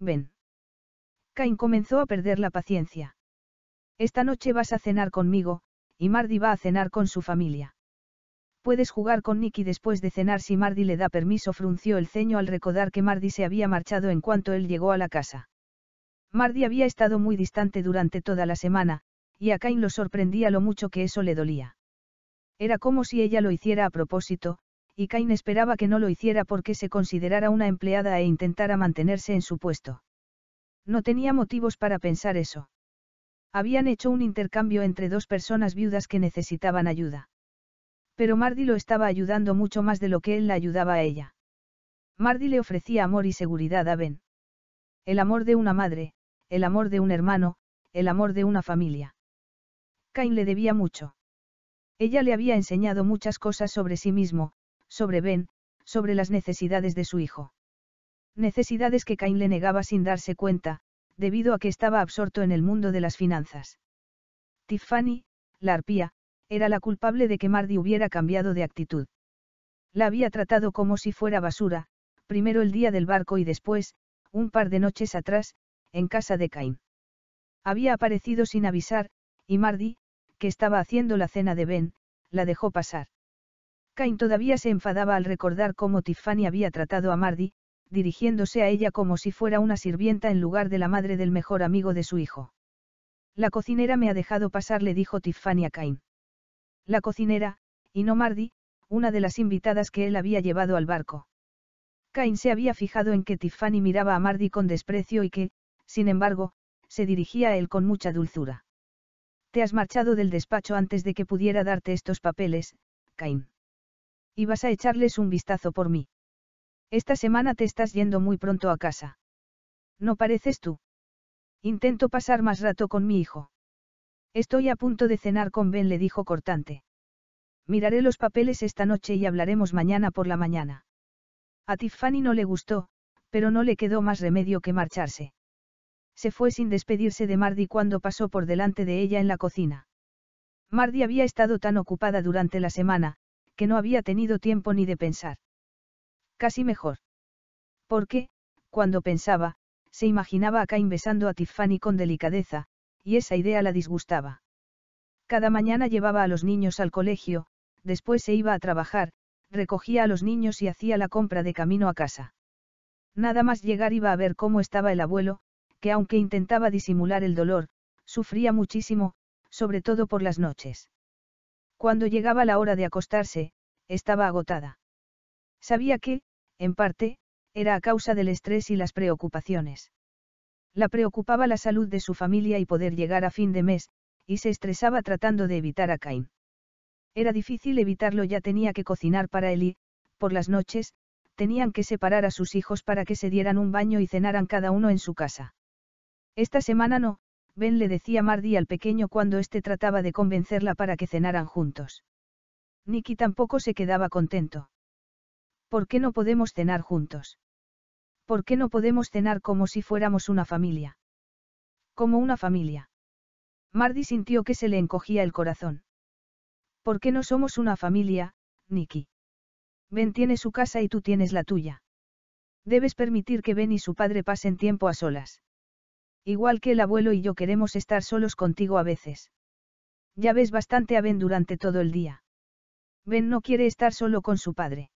Ven. Cain comenzó a perder la paciencia. Esta noche vas a cenar conmigo, y Mardi va a cenar con su familia. Puedes jugar con Nicky después de cenar si Mardi le da permiso, frunció el ceño al recordar que Mardi se había marchado en cuanto él llegó a la casa. Mardi había estado muy distante durante toda la semana, y a Cain lo sorprendía lo mucho que eso le dolía. Era como si ella lo hiciera a propósito, y Cain esperaba que no lo hiciera porque se considerara una empleada e intentara mantenerse en su puesto. No tenía motivos para pensar eso. Habían hecho un intercambio entre dos personas viudas que necesitaban ayuda. Pero Mardi lo estaba ayudando mucho más de lo que él la ayudaba a ella. Mardi le ofrecía amor y seguridad a Ben. El amor de una madre, el amor de un hermano, el amor de una familia. Cain le debía mucho. Ella le había enseñado muchas cosas sobre sí mismo, sobre Ben, sobre las necesidades de su hijo. Necesidades que Cain le negaba sin darse cuenta, debido a que estaba absorto en el mundo de las finanzas. Tiffany, la arpía, era la culpable de que Mardi hubiera cambiado de actitud. La había tratado como si fuera basura, primero el día del barco y después, un par de noches atrás, en casa de Cain. Había aparecido sin avisar, y Mardi, que estaba haciendo la cena de Ben, la dejó pasar. Cain todavía se enfadaba al recordar cómo Tiffany había tratado a Mardi, dirigiéndose a ella como si fuera una sirvienta en lugar de la madre del mejor amigo de su hijo. La cocinera me ha dejado pasar, le dijo Tiffany a Cain. La cocinera, y no Mardi, una de las invitadas que él había llevado al barco. Cain se había fijado en que Tiffany miraba a Mardi con desprecio y que, sin embargo, se dirigía a él con mucha dulzura. Te has marchado del despacho antes de que pudiera darte estos papeles, Cain. Y vas a echarles un vistazo por mí. Esta semana te estás yendo muy pronto a casa. ¿No pareces tú? Intento pasar más rato con mi hijo. Estoy a punto de cenar con Ben, le dijo cortante. Miraré los papeles esta noche y hablaremos mañana por la mañana. A Tiffany no le gustó, pero no le quedó más remedio que marcharse. Se fue sin despedirse de Mardi cuando pasó por delante de ella en la cocina. Mardi había estado tan ocupada durante la semana, que no había tenido tiempo ni de pensar. Casi mejor. Porque, cuando pensaba, se imaginaba a Cain besando a Tiffany con delicadeza, y esa idea la disgustaba. Cada mañana llevaba a los niños al colegio, después se iba a trabajar, recogía a los niños y hacía la compra de camino a casa. Nada más llegar iba a ver cómo estaba el abuelo, que aunque intentaba disimular el dolor, sufría muchísimo, sobre todo por las noches. Cuando llegaba la hora de acostarse, estaba agotada. Sabía que, en parte, era a causa del estrés y las preocupaciones. La preocupaba la salud de su familia y poder llegar a fin de mes, y se estresaba tratando de evitar a Cain. Era difícil evitarlo, ya tenía que cocinar para él y, por las noches, tenían que separar a sus hijos para que se dieran un baño y cenaran cada uno en su casa. Esta semana no, Ben le decía Mardi al pequeño cuando éste trataba de convencerla para que cenaran juntos. Nicky tampoco se quedaba contento. ¿Por qué no podemos cenar juntos? ¿Por qué no podemos cenar como si fuéramos una familia? Como una familia. Mardi sintió que se le encogía el corazón. ¿Por qué no somos una familia, Nicky? Ben tiene su casa y tú tienes la tuya. Debes permitir que Ben y su padre pasen tiempo a solas. Igual que el abuelo y yo queremos estar solos contigo a veces. Ya ves bastante a Ben durante todo el día. Ben no quiere estar solo con su padre.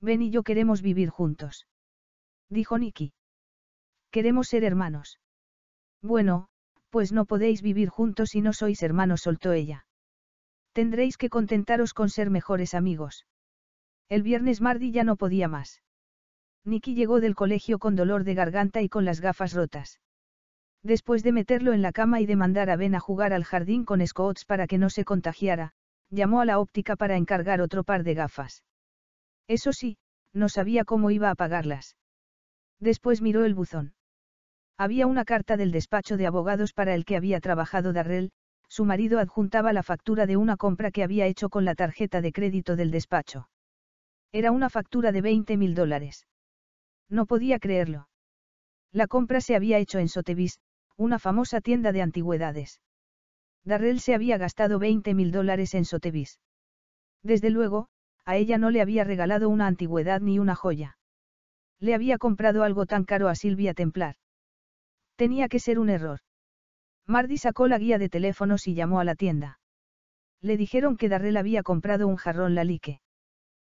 Ben y yo queremos vivir juntos. Dijo Nicky. Queremos ser hermanos. Bueno, pues no podéis vivir juntos si no sois hermanos, soltó ella. Tendréis que contentaros con ser mejores amigos. El viernes Mardi ya no podía más. Nicky llegó del colegio con dolor de garganta y con las gafas rotas. Después de meterlo en la cama y de mandar a Ben a jugar al jardín con Scouts para que no se contagiara, llamó a la óptica para encargar otro par de gafas. Eso sí, no sabía cómo iba a pagarlas. Después miró el buzón. Había una carta del despacho de abogados para el que había trabajado Darrell, su marido adjuntaba la factura de una compra que había hecho con la tarjeta de crédito del despacho. Era una factura de 20 mil dólares. No podía creerlo. La compra se había hecho en Sotheby's, una famosa tienda de antigüedades. Darrell se había gastado 20 mil dólares en Sotheby's. Desde luego, a ella no le había regalado una antigüedad ni una joya. Le había comprado algo tan caro a Silvia Templar. Tenía que ser un error. Mardi sacó la guía de teléfonos y llamó a la tienda. Le dijeron que Darrell había comprado un jarrón Lalique.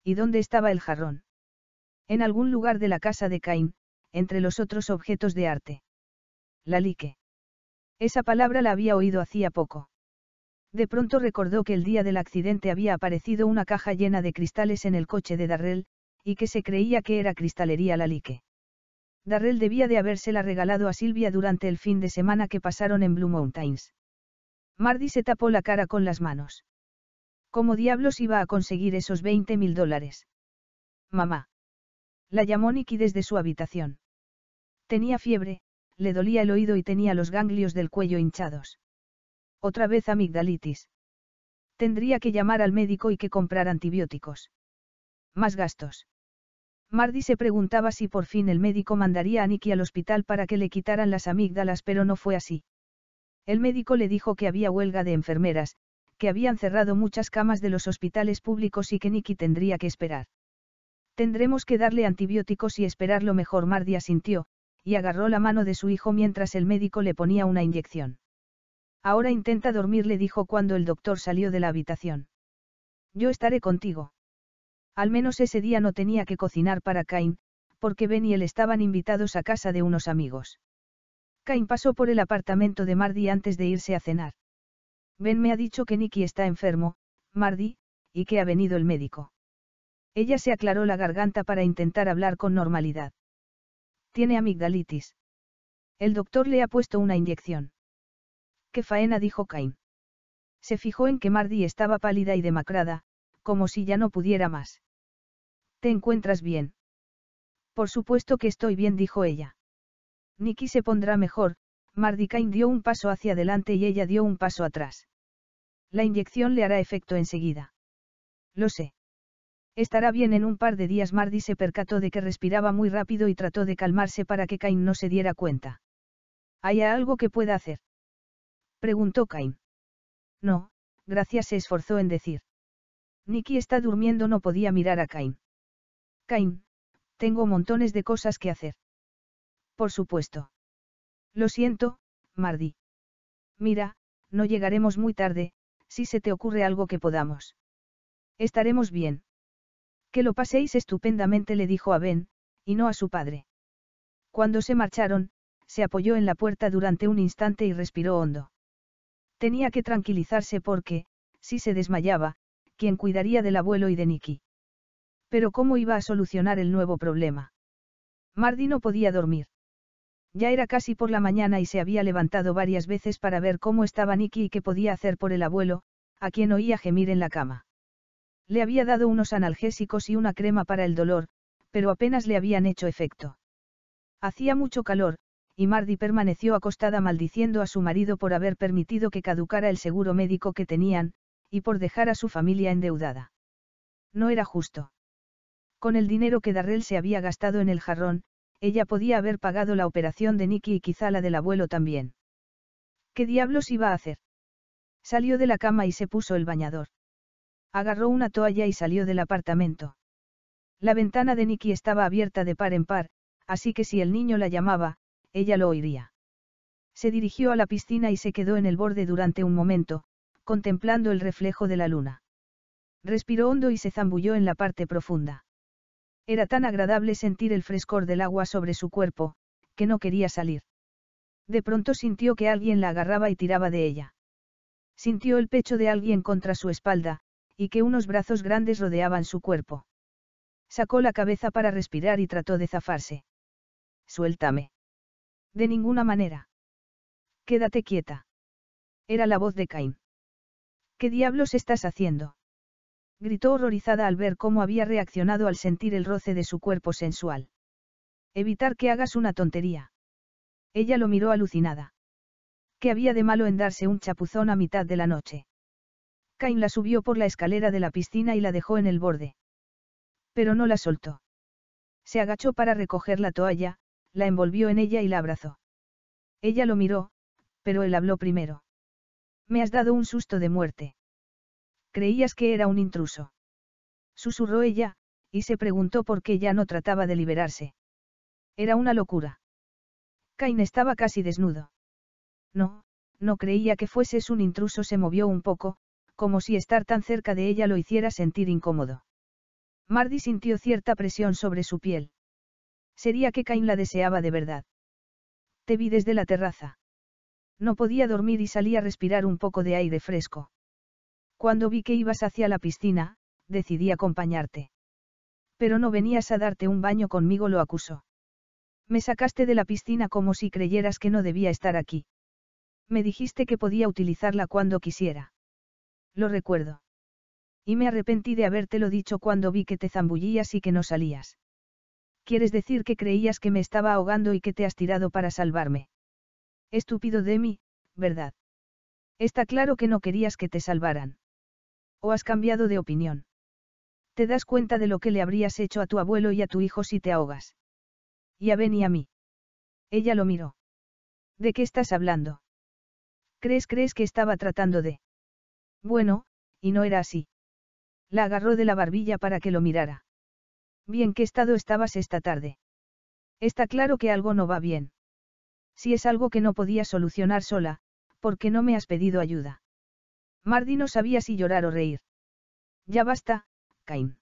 ¿Y dónde estaba el jarrón? En algún lugar de la casa de Cain, entre los otros objetos de arte. Lalique. Esa palabra la había oído hacía poco. De pronto recordó que el día del accidente había aparecido una caja llena de cristales en el coche de Darrell, y que se creía que era cristalería Lalique. Darrell debía de habérsela regalado a Silvia durante el fin de semana que pasaron en Blue Mountains. Mardy se tapó la cara con las manos. ¿Cómo diablos iba a conseguir esos 20 mil dólares? Mamá. La llamó Nicky desde su habitación. Tenía fiebre, le dolía el oído y tenía los ganglios del cuello hinchados. Otra vez amigdalitis. Tendría que llamar al médico y que comprar antibióticos. Más gastos. Mardy se preguntaba si por fin el médico mandaría a Nicky al hospital para que le quitaran las amígdalas, pero no fue así. El médico le dijo que había huelga de enfermeras, que habían cerrado muchas camas de los hospitales públicos y que Nicky tendría que esperar. Tendremos que darle antibióticos y esperar lo mejor. Mardy asintió, y agarró la mano de su hijo mientras el médico le ponía una inyección. Ahora intenta dormir, le dijo cuando el doctor salió de la habitación. Yo estaré contigo. Al menos ese día no tenía que cocinar para Cain, porque Ben y él estaban invitados a casa de unos amigos. Cain pasó por el apartamento de Mardy antes de irse a cenar. Ben me ha dicho que Nicky está enfermo, Mardy, y que ha venido el médico. Ella se aclaró la garganta para intentar hablar con normalidad. Tiene amigdalitis. El doctor le ha puesto una inyección. ¿Qué faena? dijo Cain. Se fijó en que Mardy estaba pálida y demacrada, como si ya no pudiera más. ¿Te encuentras bien? Por supuesto que estoy bien, dijo ella. Nicky se pondrá mejor, Mardy Cain dio un paso hacia adelante y ella dio un paso atrás. La inyección le hará efecto enseguida. Lo sé. Estará bien en un par de días. Mardy se percató de que respiraba muy rápido y trató de calmarse para que Cain no se diera cuenta. ¿Hay algo que pueda hacer? Preguntó Cain. No, gracias se esforzó en decir. Nicky está durmiendo, no podía mirar a Cain. Cain, tengo montones de cosas que hacer. Por supuesto. Lo siento, Mardy. Mira, no llegaremos muy tarde, si se te ocurre algo que podamos. Estaremos bien. Que lo paséis estupendamente, le dijo a Ben, y no a su padre. Cuando se marcharon, se apoyó en la puerta durante un instante y respiró hondo. Tenía que tranquilizarse porque, si se desmayaba, ¿quién cuidaría del abuelo y de Nicky? Pero ¿cómo iba a solucionar el nuevo problema? Mardy no podía dormir. Ya era casi por la mañana y se había levantado varias veces para ver cómo estaba Nicky y qué podía hacer por el abuelo, a quien oía gemir en la cama. Le había dado unos analgésicos y una crema para el dolor, pero apenas le habían hecho efecto. Hacía mucho calor, y Mardy permaneció acostada maldiciendo a su marido por haber permitido que caducara el seguro médico que tenían, y por dejar a su familia endeudada. No era justo. Con el dinero que Darrell se había gastado en el jarrón, ella podía haber pagado la operación de Nicky y quizá la del abuelo también. ¿Qué diablos iba a hacer? Salió de la cama y se puso el bañador. Agarró una toalla y salió del apartamento. La ventana de Nicky estaba abierta de par en par, así que si el niño la llamaba, ella lo oiría. Se dirigió a la piscina y se quedó en el borde durante un momento, contemplando el reflejo de la luna. Respiró hondo y se zambulló en la parte profunda. Era tan agradable sentir el frescor del agua sobre su cuerpo, que no quería salir. De pronto sintió que alguien la agarraba y tiraba de ella. Sintió el pecho de alguien contra su espalda, y que unos brazos grandes rodeaban su cuerpo. Sacó la cabeza para respirar y trató de zafarse. Suéltame. De ninguna manera. Quédate quieta. Era la voz de Cain. ¿Qué diablos estás haciendo? Gritó horrorizada al ver cómo había reaccionado al sentir el roce de su cuerpo sensual. Evitar que hagas una tontería. Ella lo miró alucinada. ¿Qué había de malo en darse un chapuzón a mitad de la noche? Cain la subió por la escalera de la piscina y la dejó en el borde. Pero no la soltó. Se agachó para recoger la toalla, la envolvió en ella y la abrazó. Ella lo miró, pero él habló primero. Me has dado un susto de muerte. Creías que era un intruso. Susurró ella, y se preguntó por qué ya no trataba de liberarse. Era una locura. Cain estaba casi desnudo. No, no creía que fueses un intruso, se movió un poco, como si estar tan cerca de ella lo hiciera sentir incómodo. Mardy sintió cierta presión sobre su piel. Sería que Cain la deseaba de verdad. Te vi desde la terraza. No podía dormir y salí a respirar un poco de aire fresco. Cuando vi que ibas hacia la piscina, decidí acompañarte. Pero no venías a darte un baño conmigo, lo acusó. Me sacaste de la piscina como si creyeras que no debía estar aquí. Me dijiste que podía utilizarla cuando quisiera. Lo recuerdo. Y me arrepentí de habértelo dicho cuando vi que te zambullías y que no salías. ¿Quieres decir que creías que me estaba ahogando y que te has tirado para salvarme? Estúpido de mí, ¿verdad? Está claro que no querías que te salvaran. ¿O has cambiado de opinión? ¿Te das cuenta de lo que le habrías hecho a tu abuelo y a tu hijo si te ahogas? Y a Ben y a mí. Ella lo miró. ¿De qué estás hablando? ¿Crees, crees que estaba tratando de... Bueno, y no era así. La agarró de la barbilla para que lo mirara. Bien, ¿qué estado estabas esta tarde? Está claro que algo no va bien. Si es algo que no podía solucionar sola, ¿por qué no me has pedido ayuda? Mardi no sabía si llorar o reír. Ya basta, Cain.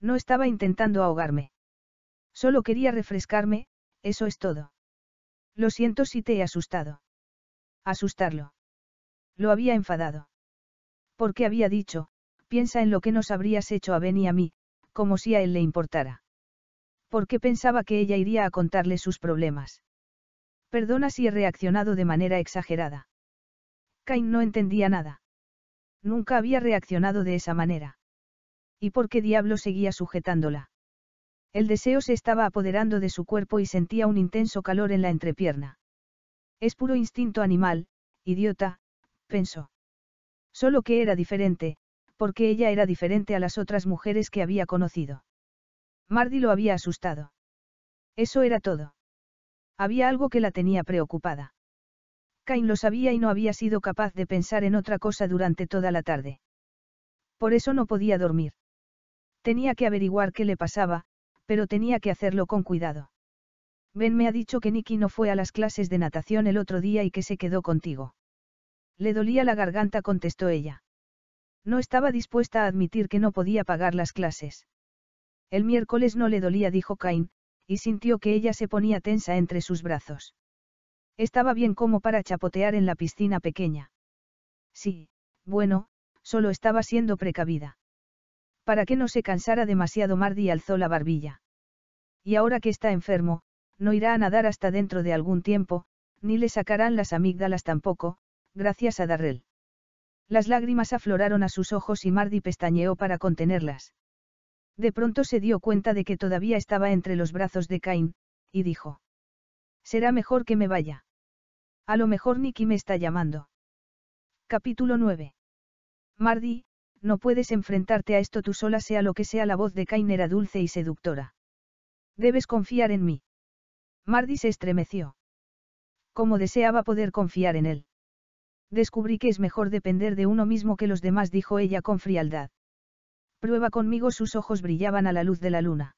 No estaba intentando ahogarme. Solo quería refrescarme, eso es todo. Lo siento si te he asustado. Asustarlo. Lo había enfadado. Porque había dicho, piensa en lo que nos habrías hecho a Ben y a mí, como si a él le importara. Porque pensaba que ella iría a contarle sus problemas. Perdona si he reaccionado de manera exagerada. Cain no entendía nada. Nunca había reaccionado de esa manera. ¿Y por qué diablo seguía sujetándola? El deseo se estaba apoderando de su cuerpo y sentía un intenso calor en la entrepierna. Es puro instinto animal, idiota, pensó. Solo que era diferente, porque ella era diferente a las otras mujeres que había conocido. Mardi lo había asustado. Eso era todo. Había algo que la tenía preocupada. Cain lo sabía y no había sido capaz de pensar en otra cosa durante toda la tarde. Por eso no podía dormir. Tenía que averiguar qué le pasaba, pero tenía que hacerlo con cuidado. Ben me ha dicho que Nicky no fue a las clases de natación el otro día y que se quedó contigo. Le dolía la garganta, contestó ella. No estaba dispuesta a admitir que no podía pagar las clases. El miércoles no le dolía, dijo Cain, y sintió que ella se ponía tensa entre sus brazos. Estaba bien como para chapotear en la piscina pequeña. Sí, bueno, solo estaba siendo precavida. Para que no se cansara demasiado Mardi alzó la barbilla. Y ahora que está enfermo, no irá a nadar hasta dentro de algún tiempo, ni le sacarán las amígdalas tampoco, gracias a Darrell. Las lágrimas afloraron a sus ojos y Mardi pestañeó para contenerlas. De pronto se dio cuenta de que todavía estaba entre los brazos de Cain, y dijo. Será mejor que me vaya. A lo mejor Nicky me está llamando. Capítulo 9. Mardi, no puedes enfrentarte a esto tú sola sea lo que sea la voz de Cain era dulce y seductora. Debes confiar en mí. Mardi se estremeció. Como deseaba poder confiar en él. Descubrí que es mejor depender de uno mismo que los demás, dijo ella con frialdad. Prueba conmigo, sus ojos brillaban a la luz de la luna.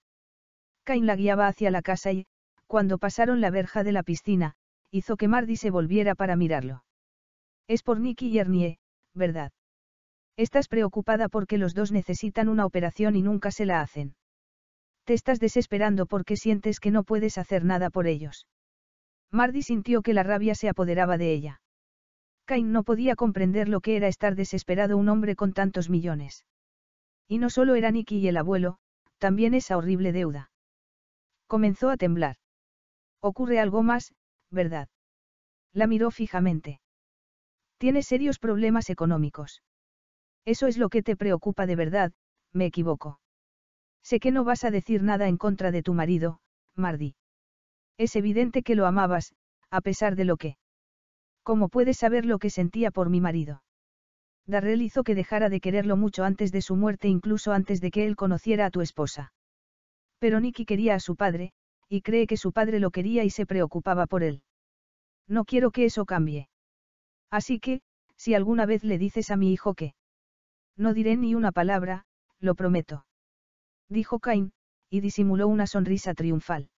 Cain la guiaba hacia la casa y, cuando pasaron la verja de la piscina, hizo que Mardi se volviera para mirarlo. Es por Nicky y Ernie, ¿verdad? Estás preocupada porque los dos necesitan una operación y nunca se la hacen. Te estás desesperando porque sientes que no puedes hacer nada por ellos. Mardi sintió que la rabia se apoderaba de ella. Cain no podía comprender lo que era estar desesperado un hombre con tantos millones. Y no solo era Nicky y el abuelo, también esa horrible deuda. Comenzó a temblar. Ocurre algo más, ¿verdad? La miró fijamente. Tienes serios problemas económicos. Eso es lo que te preocupa de verdad, me equivoco. Sé que no vas a decir nada en contra de tu marido, Mardi. Es evidente que lo amabas, a pesar de lo que. ¿Cómo puedes saber lo que sentía por mi marido? Darrell hizo que dejara de quererlo mucho antes de su muerte, incluso antes de que él conociera a tu esposa. Pero Nicky quería a su padre, y cree que su padre lo quería y se preocupaba por él. No quiero que eso cambie. Así que, si alguna vez le dices a mi hijo que... No diré ni una palabra, lo prometo. Dijo Cain, y disimuló una sonrisa triunfal.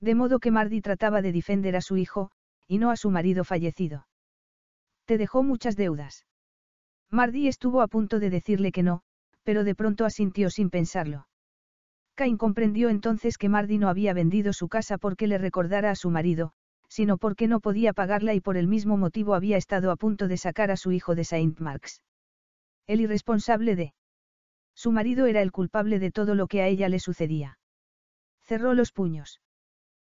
De modo que Mardi trataba de defender a su hijo, y no a su marido fallecido. Te dejó muchas deudas. Mardi estuvo a punto de decirle que no, pero de pronto asintió sin pensarlo. Cain comprendió entonces que Mardi no había vendido su casa porque le recordara a su marido, sino porque no podía pagarla y por el mismo motivo había estado a punto de sacar a su hijo de Saint Marks. El irresponsable de... Su marido era el culpable de todo lo que a ella le sucedía. Cerró los puños.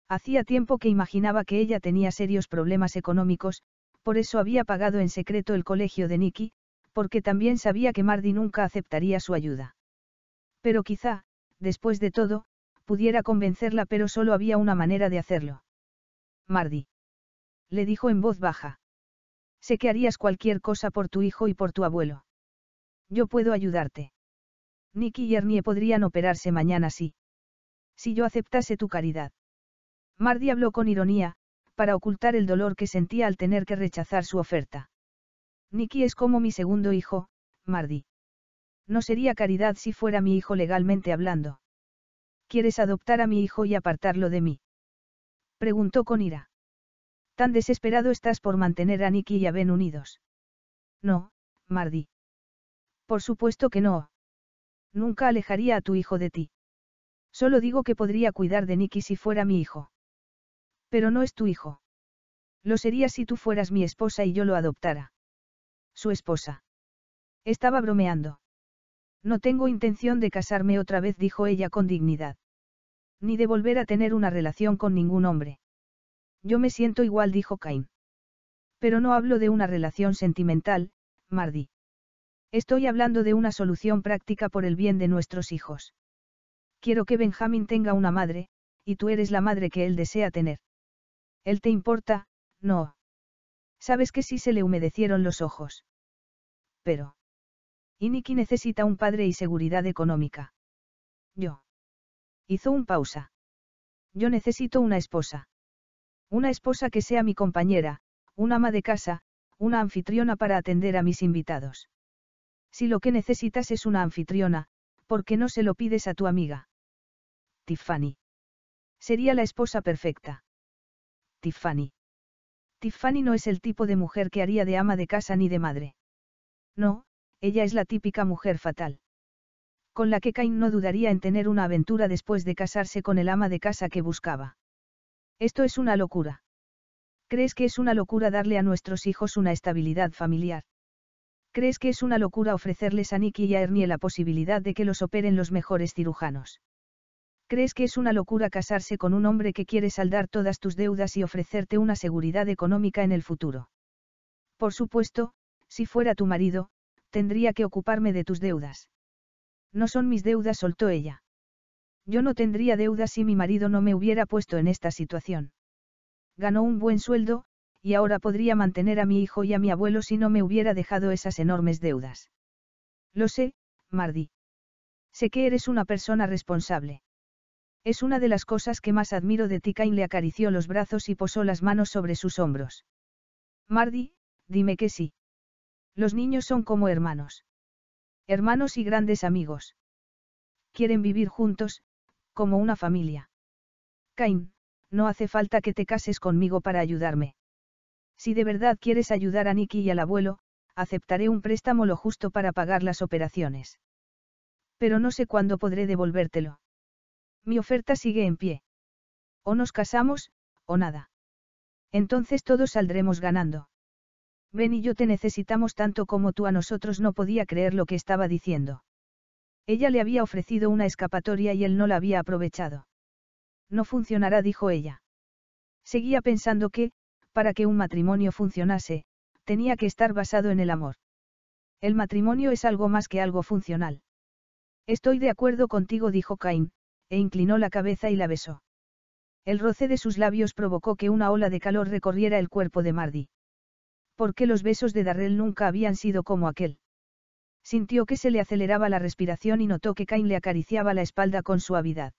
Hacía tiempo que imaginaba que ella tenía serios problemas económicos, por eso había pagado en secreto el colegio de Nicky, porque también sabía que Mardi nunca aceptaría su ayuda. Pero quizá, después de todo, pudiera convencerla, pero solo había una manera de hacerlo. Mardi. Le dijo en voz baja. Sé que harías cualquier cosa por tu hijo y por tu abuelo. Yo puedo ayudarte. Nicky y Ernie podrían operarse mañana sí. Si yo aceptase tu caridad. Mardi habló con ironía, para ocultar el dolor que sentía al tener que rechazar su oferta. Nicky es como mi segundo hijo, Mardi. No sería caridad si fuera mi hijo legalmente hablando. ¿Quieres adoptar a mi hijo y apartarlo de mí? Preguntó con ira. ¿Tan desesperado estás por mantener a Nicky y a Ben unidos? No, Mardi. Por supuesto que no. Nunca alejaría a tu hijo de ti. Solo digo que podría cuidar de Nicky si fuera mi hijo. Pero no es tu hijo. Lo sería si tú fueras mi esposa y yo lo adoptara. Su esposa. Estaba bromeando. No tengo intención de casarme otra vez, dijo ella con dignidad. Ni de volver a tener una relación con ningún hombre. Yo me siento igual, dijo Cain. Pero no hablo de una relación sentimental, Mardi. Estoy hablando de una solución práctica por el bien de nuestros hijos. Quiero que Benjamín tenga una madre, y tú eres la madre que él desea tener. ¿Él te importa? No. Sabes que sí se le humedecieron los ojos. Pero. Y Nicky necesita un padre y seguridad económica. Yo. Hizo un pausa. Yo necesito una esposa. Una esposa que sea mi compañera, una ama de casa, una anfitriona para atender a mis invitados. Si lo que necesitas es una anfitriona, ¿por qué no se lo pides a tu amiga? Tiffany. Sería la esposa perfecta. Tiffany. Tiffany no es el tipo de mujer que haría de ama de casa ni de madre. No, ella es la típica mujer fatal. Con la que Cain no dudaría en tener una aventura después de casarse con el ama de casa que buscaba. Esto es una locura. ¿Crees que es una locura darle a nuestros hijos una estabilidad familiar? ¿Crees que es una locura ofrecerles a Nicky y a Ernie la posibilidad de que los operen los mejores cirujanos? ¿Crees que es una locura casarse con un hombre que quiere saldar todas tus deudas y ofrecerte una seguridad económica en el futuro? Por supuesto, si fuera tu marido, tendría que ocuparme de tus deudas. No son mis deudas, soltó ella. Yo no tendría deudas si mi marido no me hubiera puesto en esta situación. Ganó un buen sueldo, y ahora podría mantener a mi hijo y a mi abuelo si no me hubiera dejado esas enormes deudas. Lo sé, Mardi. Sé que eres una persona responsable. Es una de las cosas que más admiro de ti. Cain le acarició los brazos y posó las manos sobre sus hombros. Mardi, dime que sí. Los niños son como hermanos. Hermanos y grandes amigos. Quieren vivir juntos, como una familia. Cain, no hace falta que te cases conmigo para ayudarme. Si de verdad quieres ayudar a Nicky y al abuelo, aceptaré un préstamo lo justo para pagar las operaciones. Pero no sé cuándo podré devolvértelo. Mi oferta sigue en pie. O nos casamos, o nada. Entonces todos saldremos ganando. Ben y yo te necesitamos tanto como tú a nosotros no podía creer lo que estaba diciendo. Ella le había ofrecido una escapatoria y él no la había aprovechado. No funcionará, dijo ella. Seguía pensando que, para que un matrimonio funcionase, tenía que estar basado en el amor. El matrimonio es algo más que algo funcional. Estoy de acuerdo contigo, dijo Cain, e inclinó la cabeza y la besó. El roce de sus labios provocó que una ola de calor recorriera el cuerpo de Mardi. Qué los besos de Darrell nunca habían sido como aquel. Sintió que se le aceleraba la respiración y notó que Cain le acariciaba la espalda con suavidad.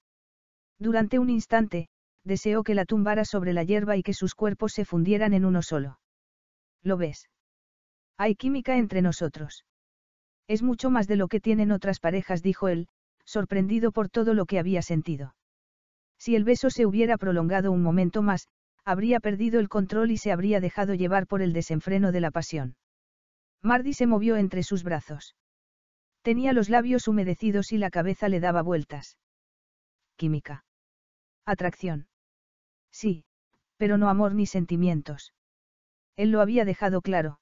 Durante un instante, deseó que la tumbara sobre la hierba y que sus cuerpos se fundieran en uno solo. ¿Lo ves? Hay química entre nosotros. Es mucho más de lo que tienen otras parejas, dijo él, sorprendido por todo lo que había sentido. Si el beso se hubiera prolongado un momento más, habría perdido el control y se habría dejado llevar por el desenfreno de la pasión. Mardi se movió entre sus brazos. Tenía los labios humedecidos y la cabeza le daba vueltas. Química. Atracción. Sí, pero no amor ni sentimientos. Él lo había dejado claro.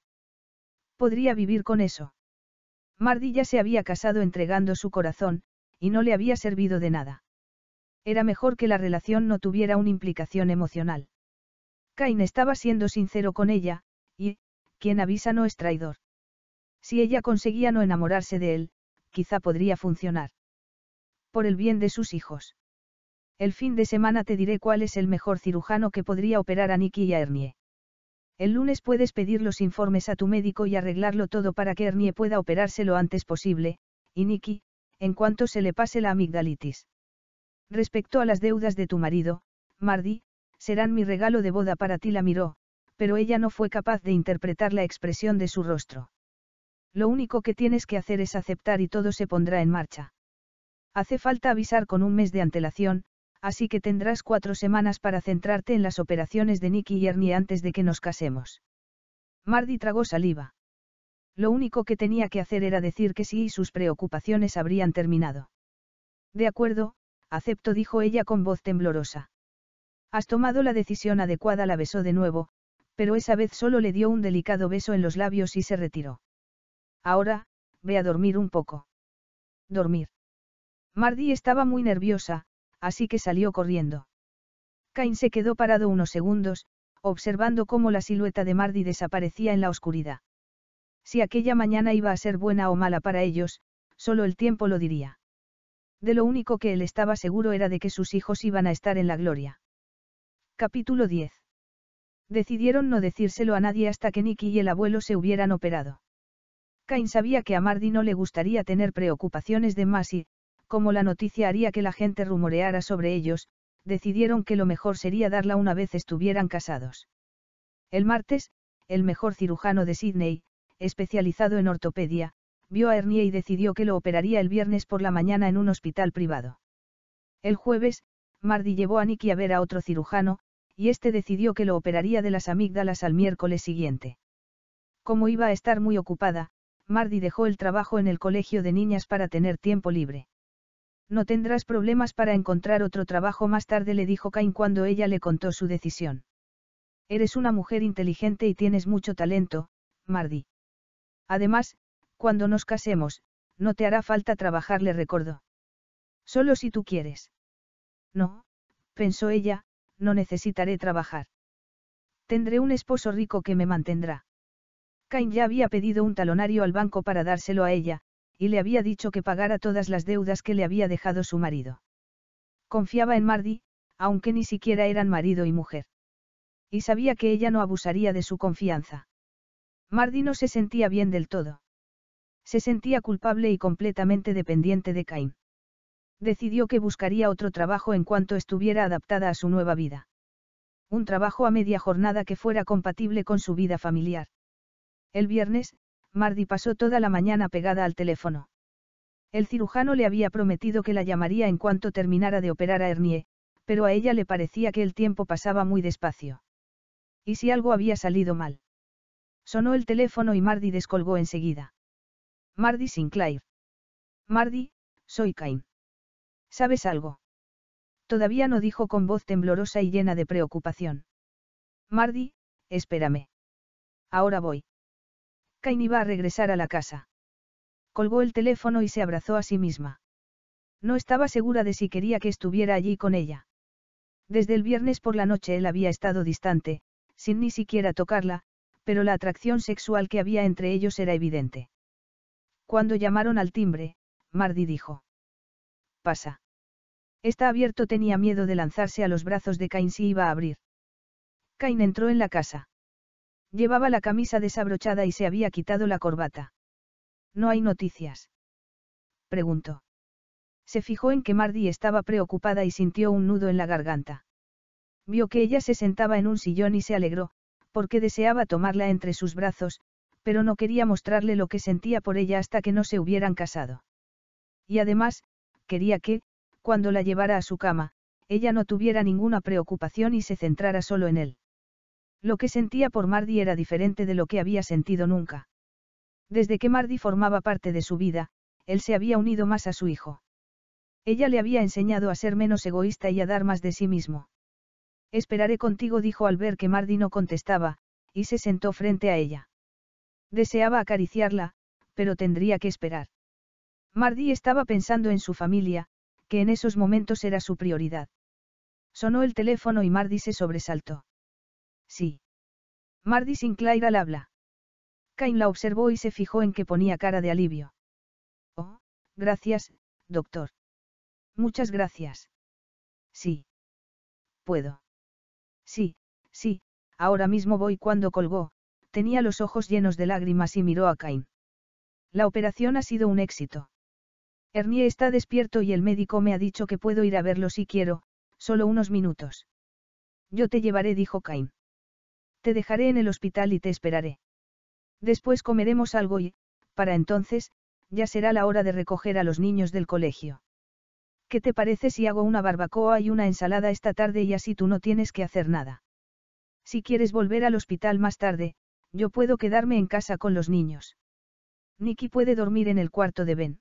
Podría vivir con eso. Mardi ya se había casado entregando su corazón, y no le había servido de nada. Era mejor que la relación no tuviera una implicación emocional. Cain estaba siendo sincero con ella, y, quien avisa no es traidor. Si ella conseguía no enamorarse de él, quizá podría funcionar. Por el bien de sus hijos. El fin de semana te diré cuál es el mejor cirujano que podría operar a Nicky y a Ernie. El lunes puedes pedir los informes a tu médico y arreglarlo todo para que Ernie pueda operarse lo antes posible, y Nicky, en cuanto se le pase la amigdalitis. Respecto a las deudas de tu marido, Mardi, serán mi regalo de boda para ti, la miró, pero ella no fue capaz de interpretar la expresión de su rostro. Lo único que tienes que hacer es aceptar y todo se pondrá en marcha. Hace falta avisar con un mes de antelación, así que tendrás cuatro semanas para centrarte en las operaciones de Nicky y Ernie antes de que nos casemos. Mardi tragó saliva. Lo único que tenía que hacer era decir que sí y sus preocupaciones habrían terminado. De acuerdo, acepto, dijo ella con voz temblorosa. Has tomado la decisión adecuada, la besó de nuevo, pero esa vez solo le dio un delicado beso en los labios y se retiró. Ahora, ve a dormir un poco. Dormir. Mardi estaba muy nerviosa, así que salió corriendo. Cain se quedó parado unos segundos, observando cómo la silueta de Mardi desaparecía en la oscuridad. Si aquella mañana iba a ser buena o mala para ellos, solo el tiempo lo diría. De lo único que él estaba seguro era de que sus hijos iban a estar en la gloria. Capítulo 10. Decidieron no decírselo a nadie hasta que Nicky y el abuelo se hubieran operado. Cain sabía que a Mardi no le gustaría tener preocupaciones de más y, como la noticia haría que la gente rumoreara sobre ellos, decidieron que lo mejor sería darla una vez estuvieran casados. El martes, el mejor cirujano de Sydney, especializado en ortopedia, vio a Ernie y decidió que lo operaría el viernes por la mañana en un hospital privado. El jueves, Mardi llevó a Nicky a ver a otro cirujano, y este decidió que lo operaría de las amígdalas al miércoles siguiente. Como iba a estar muy ocupada, Mardi dejó el trabajo en el colegio de niñas para tener tiempo libre. No tendrás problemas para encontrar otro trabajo más tarde, le dijo Cain cuando ella le contó su decisión. Eres una mujer inteligente y tienes mucho talento, Mardi. Además, cuando nos casemos, no te hará falta trabajar, le recordó. Solo si tú quieres. No, pensó ella, no necesitaré trabajar. Tendré un esposo rico que me mantendrá. Cain ya había pedido un talonario al banco para dárselo a ella, y le había dicho que pagara todas las deudas que le había dejado su marido. Confiaba en Mardi, aunque ni siquiera eran marido y mujer. Y sabía que ella no abusaría de su confianza. Mardi no se sentía bien del todo. Se sentía culpable y completamente dependiente de Cain. Decidió que buscaría otro trabajo en cuanto estuviera adaptada a su nueva vida. Un trabajo a media jornada que fuera compatible con su vida familiar. El viernes, Mardi pasó toda la mañana pegada al teléfono. El cirujano le había prometido que la llamaría en cuanto terminara de operar a Ernie, pero a ella le parecía que el tiempo pasaba muy despacio. ¿Y si algo había salido mal? Sonó el teléfono y Mardi descolgó enseguida. Mardi Sinclair. Mardi, soy Cain. ¿Sabes algo? Todavía no dijo con voz temblorosa y llena de preocupación. Mardi, espérame. Ahora voy. Cain iba a regresar a la casa. Colgó el teléfono y se abrazó a sí misma. No estaba segura de si quería que estuviera allí con ella. Desde el viernes por la noche él había estado distante, sin ni siquiera tocarla, pero la atracción sexual que había entre ellos era evidente. Cuando llamaron al timbre, Mardi dijo. Pasa. Está abierto tenía miedo de lanzarse a los brazos de Cain si iba a abrir. Cain entró en la casa. Llevaba la camisa desabrochada y se había quitado la corbata. ¿No hay noticias? Preguntó. Se fijó en que Mardi estaba preocupada y sintió un nudo en la garganta. Vio que ella se sentaba en un sillón y se alegró, porque deseaba tomarla entre sus brazos, pero no quería mostrarle lo que sentía por ella hasta que no se hubieran casado. Y además, quería que, cuando la llevara a su cama, ella no tuviera ninguna preocupación y se centrara solo en él. Lo que sentía por Mardi era diferente de lo que había sentido nunca. Desde que Mardi formaba parte de su vida, él se había unido más a su hijo. Ella le había enseñado a ser menos egoísta y a dar más de sí mismo. Esperaré contigo, dijo al ver que Mardi no contestaba, y se sentó frente a ella. Deseaba acariciarla, pero tendría que esperar. Mardi estaba pensando en su familia, que en esos momentos era su prioridad. Sonó el teléfono y Mardy se sobresaltó. Sí. Mardy Sinclair al habla. Cain la observó y se fijó en que ponía cara de alivio. Oh, gracias, doctor. Muchas gracias. Sí. Puedo. Sí, sí, ahora mismo voy cuando colgó, tenía los ojos llenos de lágrimas y miró a Cain. La operación ha sido un éxito. Ernie está despierto y el médico me ha dicho que puedo ir a verlo si quiero, solo unos minutos. Yo te llevaré, dijo Cain. Te dejaré en el hospital y te esperaré. Después comeremos algo y, para entonces, ya será la hora de recoger a los niños del colegio. ¿Qué te parece si hago una barbacoa y una ensalada esta tarde y así tú no tienes que hacer nada? Si quieres volver al hospital más tarde, yo puedo quedarme en casa con los niños. Nicky puede dormir en el cuarto de Ben.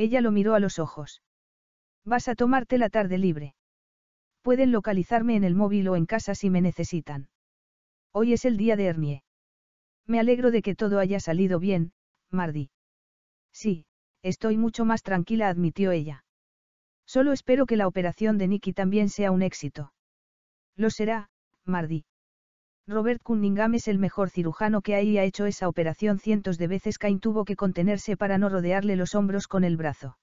Ella lo miró a los ojos. Vas a tomarte la tarde libre. Pueden localizarme en el móvil o en casa si me necesitan. Hoy es el día de Ernie. Me alegro de que todo haya salido bien, Mardi. Sí, estoy mucho más tranquila, admitió ella. Solo espero que la operación de Nicky también sea un éxito. Lo será, Mardi. Robert Cunningham es el mejor cirujano que hay y ha hecho esa operación cientos de veces. Cain tuvo que contenerse para no rodearle los hombros con el brazo.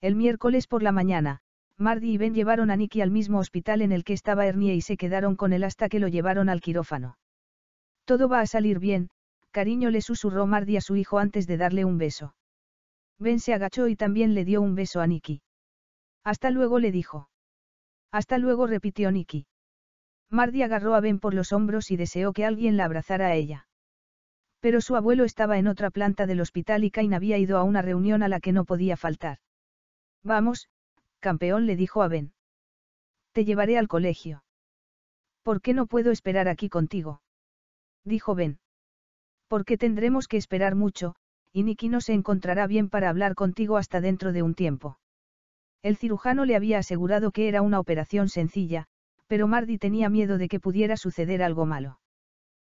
El miércoles por la mañana, Mardi y Ben llevaron a Nicky al mismo hospital en el que estaba Ernie y se quedaron con él hasta que lo llevaron al quirófano. Todo va a salir bien, cariño le susurró Mardi a su hijo antes de darle un beso. Ben se agachó y también le dio un beso a Nicky. Hasta luego le dijo. Hasta luego repitió Nicky. Mardi agarró a Ben por los hombros y deseó que alguien la abrazara a ella. Pero su abuelo estaba en otra planta del hospital y Cain había ido a una reunión a la que no podía faltar. Vamos, campeón le dijo a Ben. Te llevaré al colegio. ¿Por qué no puedo esperar aquí contigo? Dijo Ben. Porque tendremos que esperar mucho, y Nicky no se encontrará bien para hablar contigo hasta dentro de un tiempo. El cirujano le había asegurado que era una operación sencilla, pero Mardi tenía miedo de que pudiera suceder algo malo.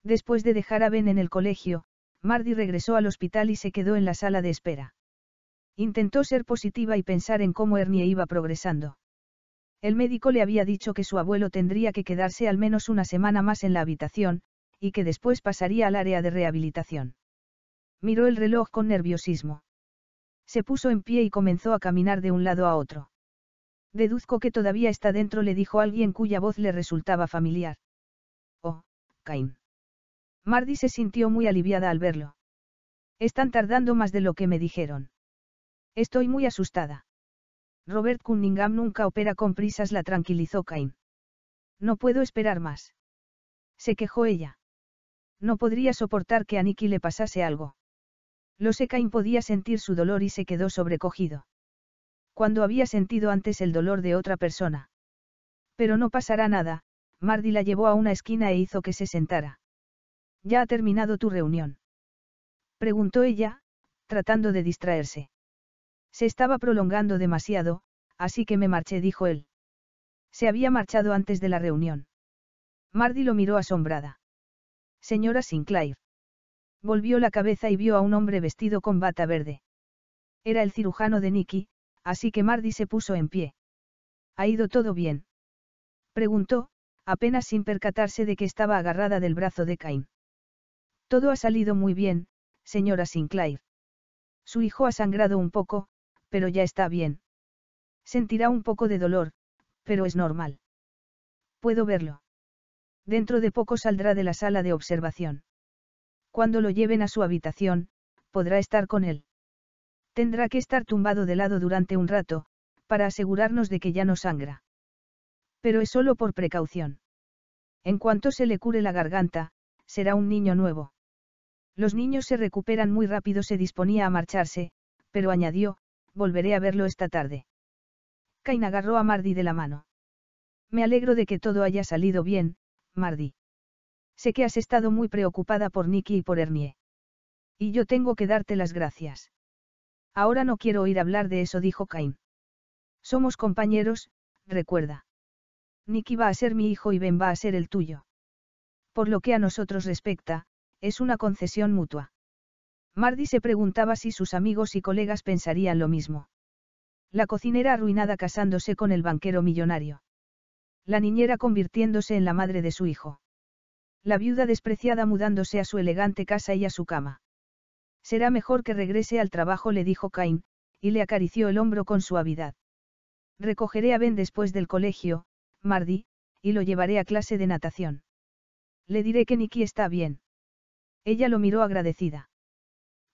Después de dejar a Ben en el colegio, Mardi regresó al hospital y se quedó en la sala de espera. Intentó ser positiva y pensar en cómo Ernie iba progresando. El médico le había dicho que su abuelo tendría que quedarse al menos una semana más en la habitación, y que después pasaría al área de rehabilitación. Miró el reloj con nerviosismo. Se puso en pie y comenzó a caminar de un lado a otro. Deduzco que todavía está dentro, le dijo alguien cuya voz le resultaba familiar. Oh, Cain. Mardi se sintió muy aliviada al verlo. Están tardando más de lo que me dijeron. Estoy muy asustada. Robert Cunningham nunca opera con prisas, la tranquilizó Cain. No puedo esperar más. Se quejó ella. No podría soportar que a Nicky le pasase algo. Lo sé, Cain podía sentir su dolor y se quedó sobrecogido cuando había sentido antes el dolor de otra persona. Pero no pasará nada, Mardi la llevó a una esquina e hizo que se sentara. ¿Ya ha terminado tu reunión? Preguntó ella, tratando de distraerse. Se estaba prolongando demasiado, así que me marché, dijo él. Se había marchado antes de la reunión. Mardi lo miró asombrada. Señora Sinclair. Volvió la cabeza y vio a un hombre vestido con bata verde. Era el cirujano de Nicky, así que Mardi se puso en pie. ¿Ha ido todo bien? Preguntó, apenas sin percatarse de que estaba agarrada del brazo de Cain. Todo ha salido muy bien, señora Sinclair. Su hijo ha sangrado un poco, pero ya está bien. Sentirá un poco de dolor, pero es normal. Puedo verlo. Dentro de poco saldrá de la sala de observación. Cuando lo lleven a su habitación, podrá estar con él. Tendrá que estar tumbado de lado durante un rato, para asegurarnos de que ya no sangra. Pero es solo por precaución. En cuanto se le cure la garganta, será un niño nuevo. Los niños se recuperan muy rápido, se disponía a marcharse, pero añadió, volveré a verlo esta tarde. Cain agarró a Mardi de la mano. Me alegro de que todo haya salido bien, Mardi. Sé que has estado muy preocupada por Nicky y por Ernie. Y yo tengo que darte las gracias. Ahora no quiero oír hablar de eso, dijo Cain. Somos compañeros, recuerda. Nicky va a ser mi hijo y Ben va a ser el tuyo. Por lo que a nosotros respecta, es una concesión mutua. Mardi se preguntaba si sus amigos y colegas pensarían lo mismo. La cocinera arruinada casándose con el banquero millonario. La niñera convirtiéndose en la madre de su hijo. La viuda despreciada mudándose a su elegante casa y a su cama. Será mejor que regrese al trabajo, le dijo Cain, y le acarició el hombro con suavidad. Recogeré a Ben después del colegio, Mardi, y lo llevaré a clase de natación. Le diré que Nicky está bien. Ella lo miró agradecida.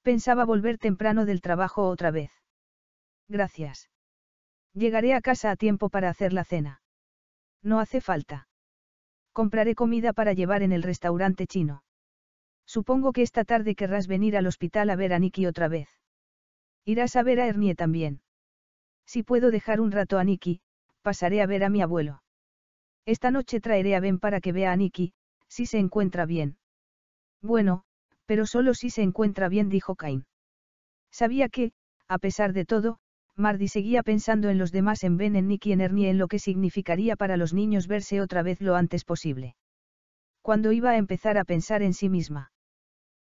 Pensaba volver temprano del trabajo otra vez. Gracias. Llegaré a casa a tiempo para hacer la cena. No hace falta. Compraré comida para llevar en el restaurante chino. Supongo que esta tarde querrás venir al hospital a ver a Nicky otra vez. Irás a ver a Ernie también. Si puedo dejar un rato a Nicky, pasaré a ver a mi abuelo. Esta noche traeré a Ben para que vea a Nicky, si se encuentra bien. Bueno, pero solo si se encuentra bien, dijo Cain. Sabía que, a pesar de todo, Mardi seguía pensando en los demás en Ben, en Nicky, en Ernie, en lo que significaría para los niños verse otra vez lo antes posible. Cuando iba a empezar a pensar en sí misma.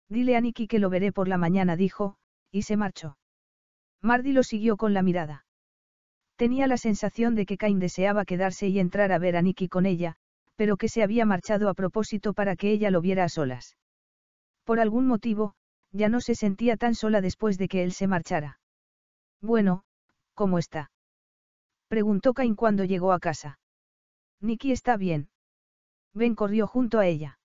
Dile a Nicky que lo veré por la mañana, dijo, y se marchó. Mardi lo siguió con la mirada. Tenía la sensación de que Cain deseaba quedarse y entrar a ver a Nicky con ella, pero que se había marchado a propósito para que ella lo viera a solas. Por algún motivo, ya no se sentía tan sola después de que él se marchara. Bueno, ¿cómo está? Preguntó Cain cuando llegó a casa. Nicky está bien. Ben corrió junto a ella.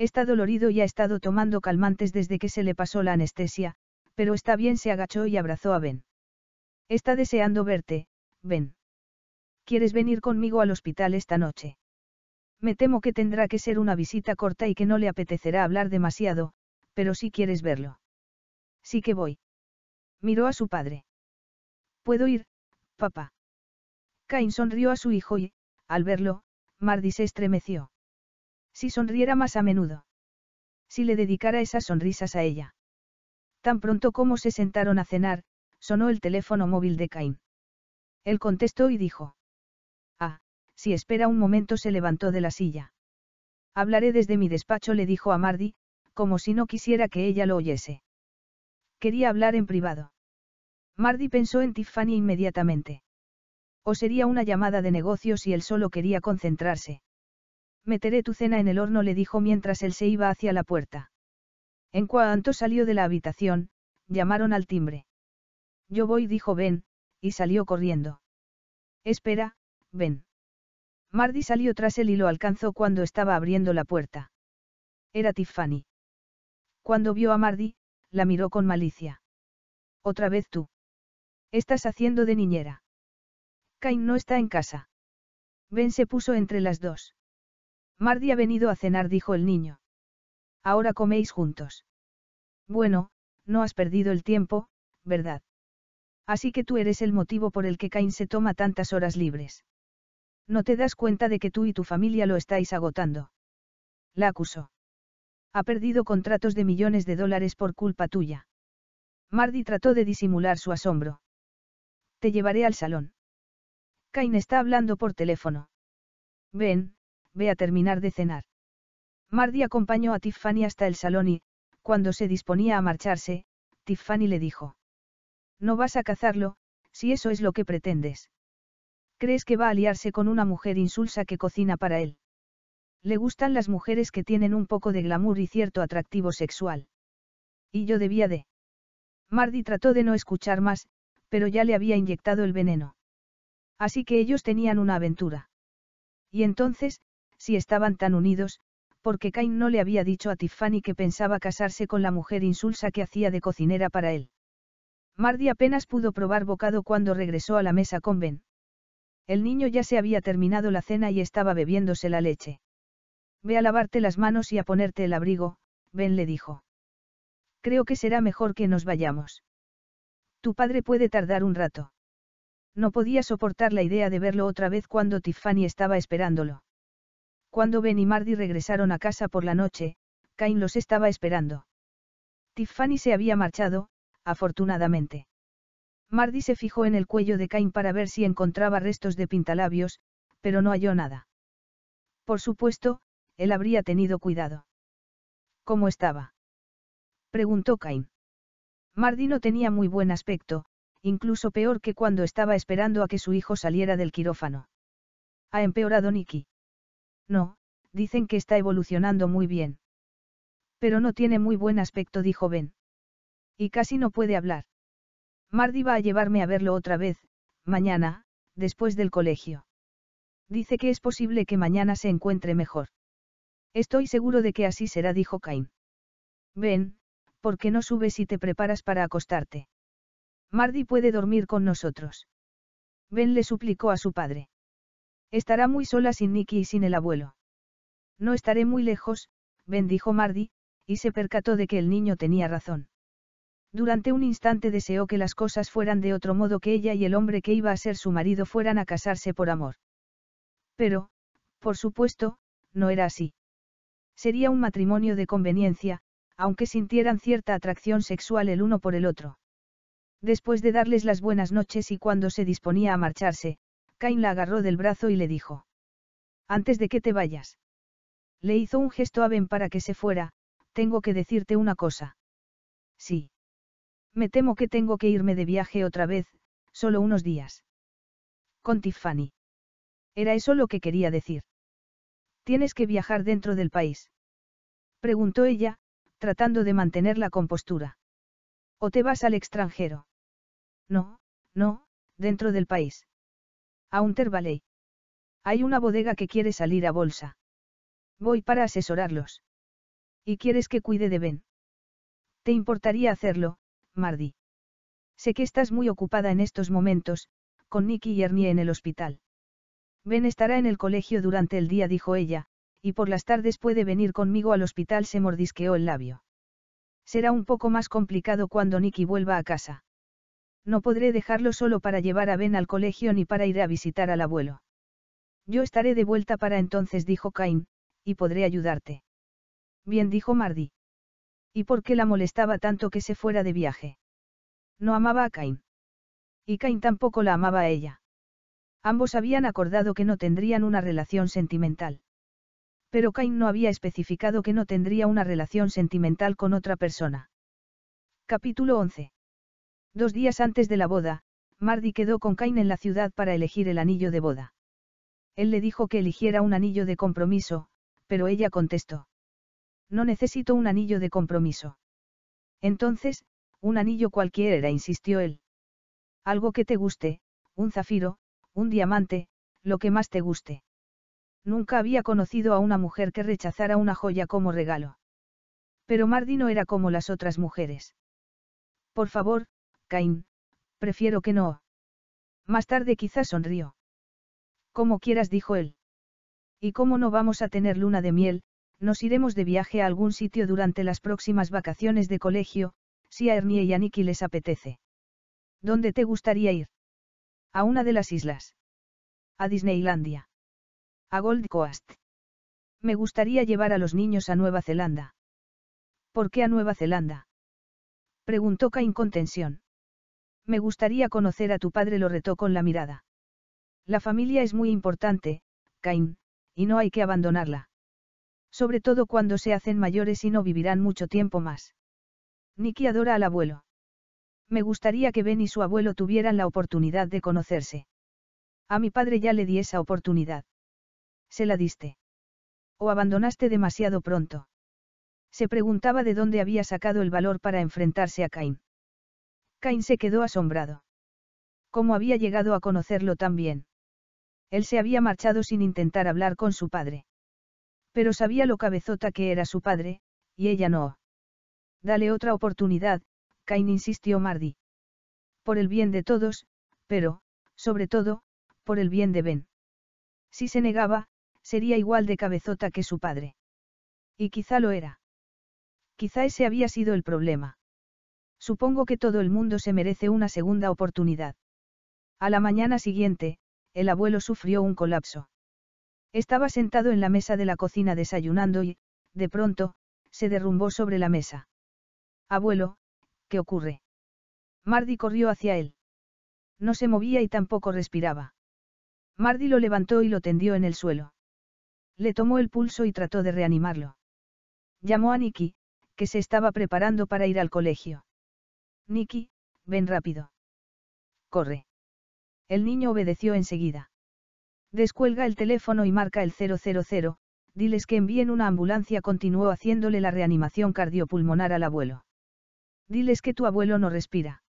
Está dolorido y ha estado tomando calmantes desde que se le pasó la anestesia, pero está bien, se agachó y abrazó a Ben. Está deseando verte, Ben. ¿Quieres venir conmigo al hospital esta noche? Me temo que tendrá que ser una visita corta y que no le apetecerá hablar demasiado, pero si quieres verlo. Sí que voy. Miró a su padre. ¿Puedo ir, papá? Cain sonrió a su hijo y, al verlo, Mardi se estremeció. Si sonriera más a menudo. Si le dedicara esas sonrisas a ella. Tan pronto como se sentaron a cenar, sonó el teléfono móvil de Cain. Él contestó y dijo. Si espera un momento se levantó de la silla. Hablaré desde mi despacho, le dijo a Mardi, como si no quisiera que ella lo oyese. Quería hablar en privado. Mardi pensó en Tiffany inmediatamente. O sería una llamada de negocios y él solo quería concentrarse. Meteré tu cena en el horno, le dijo mientras él se iba hacia la puerta. En cuanto salió de la habitación, llamaron al timbre. Yo voy, dijo Ben, y salió corriendo. Espera, Ben. Mardi salió tras él y lo alcanzó cuando estaba abriendo la puerta. Era Tiffany. Cuando vio a Mardi, la miró con malicia. Otra vez tú. Estás haciendo de niñera. Cain no está en casa. Ben se puso entre las dos. Mardi ha venido a cenar, dijo el niño. Ahora coméis juntos. Bueno, no has perdido el tiempo, ¿verdad? Así que tú eres el motivo por el que Cain se toma tantas horas libres. No te das cuenta de que tú y tu familia lo estáis agotando. La acusó. Ha perdido contratos de millones de dólares por culpa tuya. Mardi trató de disimular su asombro. Te llevaré al salón. Cain está hablando por teléfono. Ven, ve a terminar de cenar. Mardi acompañó a Tiffany hasta el salón y, cuando se disponía a marcharse, Tiffany le dijo. No vas a cazarlo, si eso es lo que pretendes. ¿Crees que va a liarse con una mujer insulsa que cocina para él? Le gustan las mujeres que tienen un poco de glamour y cierto atractivo sexual. Y yo debía de. Mardi trató de no escuchar más, pero ya le había inyectado el veneno. Así que ellos tenían una aventura. Y entonces, si estaban tan unidos, porque Cain no le había dicho a Tiffany que pensaba casarse con la mujer insulsa que hacía de cocinera para él. Mardi apenas pudo probar bocado cuando regresó a la mesa con Ben. El niño ya se había terminado la cena y estaba bebiéndose la leche. Ve a lavarte las manos y a ponerte el abrigo, Ben le dijo. Creo que será mejor que nos vayamos. Tu padre puede tardar un rato. No podía soportar la idea de verlo otra vez cuando Tiffany estaba esperándolo. Cuando Ben y Mardi regresaron a casa por la noche, Cain los estaba esperando. Tiffany se había marchado, afortunadamente. Mardi se fijó en el cuello de Cain para ver si encontraba restos de pintalabios, pero no halló nada. Por supuesto, él habría tenido cuidado. ¿Cómo estaba? preguntó Cain. Mardi no tenía muy buen aspecto, incluso peor que cuando estaba esperando a que su hijo saliera del quirófano. ¿Ha empeorado Nicky? No, dicen que está evolucionando muy bien. Pero no tiene muy buen aspecto, dijo Ben. Y casi no puede hablar. Mardi va a llevarme a verlo otra vez, mañana, después del colegio. Dice que es posible que mañana se encuentre mejor. Estoy seguro de que así será, dijo Cain. Ven, ¿por qué no subes y te preparas para acostarte? Mardi puede dormir con nosotros. Ben le suplicó a su padre. Estará muy sola sin Nicky y sin el abuelo. No estaré muy lejos, Ben dijo Mardi, y se percató de que el niño tenía razón. Durante un instante deseó que las cosas fueran de otro modo que ella y el hombre que iba a ser su marido fueran a casarse por amor. Pero, por supuesto, no era así. Sería un matrimonio de conveniencia, aunque sintieran cierta atracción sexual el uno por el otro. Después de darles las buenas noches y cuando se disponía a marcharse, Cain la agarró del brazo y le dijo. Antes de que te vayas. Le hizo un gesto a Ben para que se fuera, tengo que decirte una cosa. Sí. Me temo que tengo que irme de viaje otra vez, solo unos días. Con Tiffany. Era eso lo que quería decir. Tienes que viajar dentro del país. Preguntó ella, tratando de mantener la compostura. ¿O te vas al extranjero? No, no, dentro del país. A Unter Valley. Hay una bodega que quiere salir a bolsa. Voy para asesorarlos. ¿Y quieres que cuide de Ben? ¿Te importaría hacerlo, Mardi? Sé que estás muy ocupada en estos momentos, con Nicky y Ernie en el hospital. Ben estará en el colegio durante el día, dijo ella, y por las tardes puede venir conmigo al hospital, se mordisqueó el labio. Será un poco más complicado cuando Nicky vuelva a casa. No podré dejarlo solo para llevar a Ben al colegio ni para ir a visitar al abuelo. Yo estaré de vuelta para entonces, dijo Cain, y podré ayudarte. Bien, dijo Mardi. ¿Y por qué la molestaba tanto que se fuera de viaje? No amaba a Cain. Y Cain tampoco la amaba a ella. Ambos habían acordado que no tendrían una relación sentimental. Pero Cain no había especificado que no tendría una relación sentimental con otra persona. Capítulo 11. Dos días antes de la boda, Mardi quedó con Cain en la ciudad para elegir el anillo de boda. Él le dijo que eligiera un anillo de compromiso, pero ella contestó. No necesito un anillo de compromiso. Entonces, un anillo cualquiera, insistió él. Algo que te guste, un zafiro, un diamante, lo que más te guste. Nunca había conocido a una mujer que rechazara una joya como regalo. Pero Mardi no era como las otras mujeres. Por favor, Cain, prefiero que no. Más tarde quizás sonrió. Como quieras, dijo él. ¿Y cómo no vamos a tener luna de miel? Nos iremos de viaje a algún sitio durante las próximas vacaciones de colegio, si a Ernie y a Nicky les apetece. ¿Dónde te gustaría ir? A una de las islas. A Disneylandia. A Gold Coast. Me gustaría llevar a los niños a Nueva Zelanda. ¿Por qué a Nueva Zelanda? Preguntó Cain con tensión. Me gustaría conocer a tu padre, lo retó con la mirada. La familia es muy importante, Cain, y no hay que abandonarla. Sobre todo cuando se hacen mayores y no vivirán mucho tiempo más. Nicky adora al abuelo. Me gustaría que Ben y su abuelo tuvieran la oportunidad de conocerse. A mi padre ya le di esa oportunidad. ¿Se la diste? ¿O abandonaste demasiado pronto? Se preguntaba de dónde había sacado el valor para enfrentarse a Cain. Cain se quedó asombrado. ¿Cómo había llegado a conocerlo tan bien? Él se había marchado sin intentar hablar con su padre. Pero sabía lo cabezota que era su padre, y ella no. Dale otra oportunidad, Cain insistió Mardi. Por el bien de todos, pero, sobre todo, por el bien de Ben. Si se negaba, sería igual de cabezota que su padre. Y quizá lo era. Quizá ese había sido el problema. Supongo que todo el mundo se merece una segunda oportunidad. A la mañana siguiente, el abuelo sufrió un colapso. Estaba sentado en la mesa de la cocina desayunando y, de pronto, se derrumbó sobre la mesa. Abuelo, ¿Qué ocurre? Mardi corrió hacia él. No se movía y tampoco respiraba. Mardi lo levantó y lo tendió en el suelo. Le tomó el pulso y trató de reanimarlo. Llamó a Nicky, que se estaba preparando para ir al colegio. Nicky, ven rápido. corre. El niño obedeció enseguida. Descuelga el teléfono y marca el 000, diles que envíen una ambulancia, continuó haciéndole la reanimación cardiopulmonar al abuelo. Diles que tu abuelo no respira.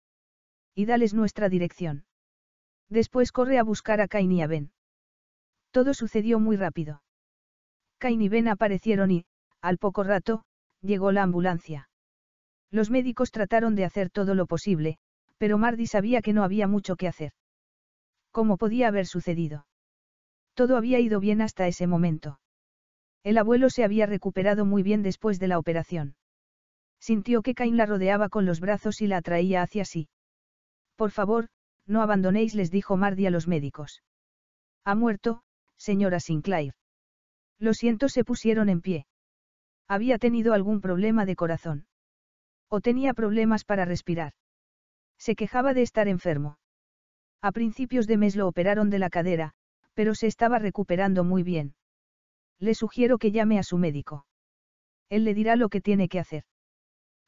Y dales nuestra dirección. Después corre a buscar a Cain y a Ben. Todo sucedió muy rápido. Cain y Ben aparecieron y, al poco rato, llegó la ambulancia. Los médicos trataron de hacer todo lo posible, pero Mardi sabía que no había mucho que hacer. ¿Cómo podía haber sucedido? Todo había ido bien hasta ese momento. El abuelo se había recuperado muy bien después de la operación. Sintió que Cain la rodeaba con los brazos y la atraía hacia sí. Por favor, no abandonéis, les dijo Mardi a los médicos. Ha muerto, señora Sinclair. Lo siento, se pusieron en pie. Había tenido algún problema de corazón. O tenía problemas para respirar. Se quejaba de estar enfermo. A principios de mes lo operaron de la cadera, pero se estaba recuperando muy bien. Le sugiero que llame a su médico. Él le dirá lo que tiene que hacer.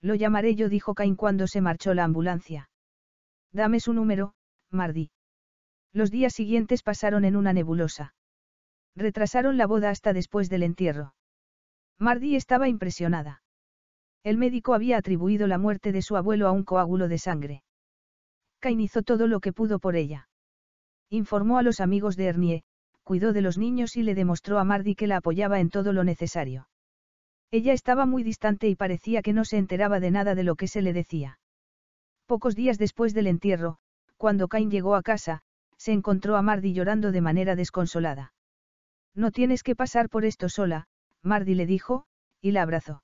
Lo llamaré yo, dijo Cain cuando se marchó la ambulancia. Dame su número, Mardi. Los días siguientes pasaron en una nebulosa. Retrasaron la boda hasta después del entierro. Mardi estaba impresionada. El médico había atribuido la muerte de su abuelo a un coágulo de sangre. Cain hizo todo lo que pudo por ella. Informó a los amigos de Ernie, cuidó de los niños y le demostró a Mardi que la apoyaba en todo lo necesario. Ella estaba muy distante y parecía que no se enteraba de nada de lo que se le decía. Pocos días después del entierro, cuando Cain llegó a casa, se encontró a Mardi llorando de manera desconsolada. No tienes que pasar por esto sola, Mardi le dijo, y la abrazó.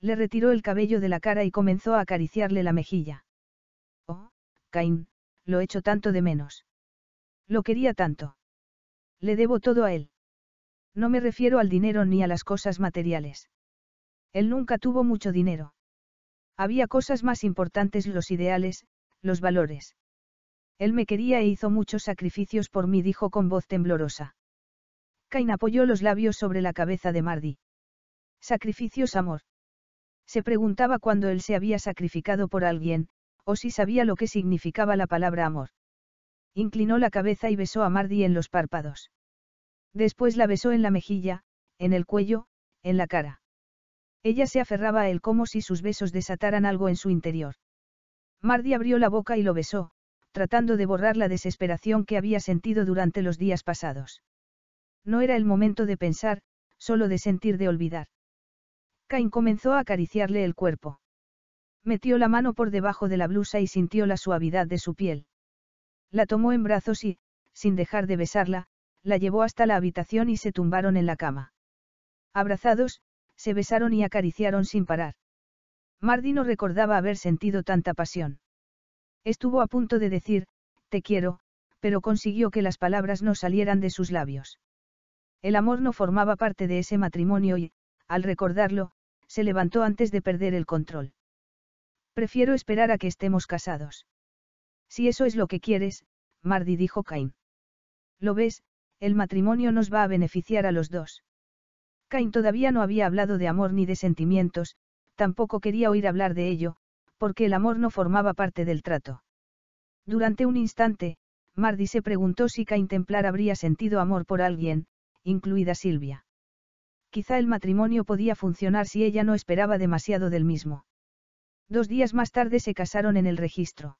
Le retiró el cabello de la cara y comenzó a acariciarle la mejilla. Oh, Cain, lo echo tanto de menos. Lo quería tanto. Le debo todo a él. No me refiero al dinero ni a las cosas materiales. Él nunca tuvo mucho dinero. Había cosas más importantes, los ideales, los valores. Él me quería e hizo muchos sacrificios por mí, dijo con voz temblorosa. Cain apoyó los labios sobre la cabeza de Mardi. Sacrificios, amor. Se preguntaba cuándo él se había sacrificado por alguien, o si sabía lo que significaba la palabra amor. Inclinó la cabeza y besó a Mardi en los párpados. Después la besó en la mejilla, en el cuello, en la cara. Ella se aferraba a él como si sus besos desataran algo en su interior. Mardi abrió la boca y lo besó, tratando de borrar la desesperación que había sentido durante los días pasados. No era el momento de pensar, solo de sentir de olvidar. Cain comenzó a acariciarle el cuerpo. Metió la mano por debajo de la blusa y sintió la suavidad de su piel. La tomó en brazos y, sin dejar de besarla, la llevó hasta la habitación y se tumbaron en la cama. Abrazados, se besaron y acariciaron sin parar. Mardi no recordaba haber sentido tanta pasión. Estuvo a punto de decir, te quiero, pero consiguió que las palabras no salieran de sus labios. El amor no formaba parte de ese matrimonio y, al recordarlo, se levantó antes de perder el control. Prefiero esperar a que estemos casados. Si eso es lo que quieres, Mardi dijo Cain. Lo ves, el matrimonio nos va a beneficiar a los dos. Cain todavía no había hablado de amor ni de sentimientos, tampoco quería oír hablar de ello, porque el amor no formaba parte del trato. Durante un instante, Mardi se preguntó si Cain Templar habría sentido amor por alguien, incluida Silvia. Quizá el matrimonio podía funcionar si ella no esperaba demasiado del mismo. Dos días más tarde se casaron en el registro.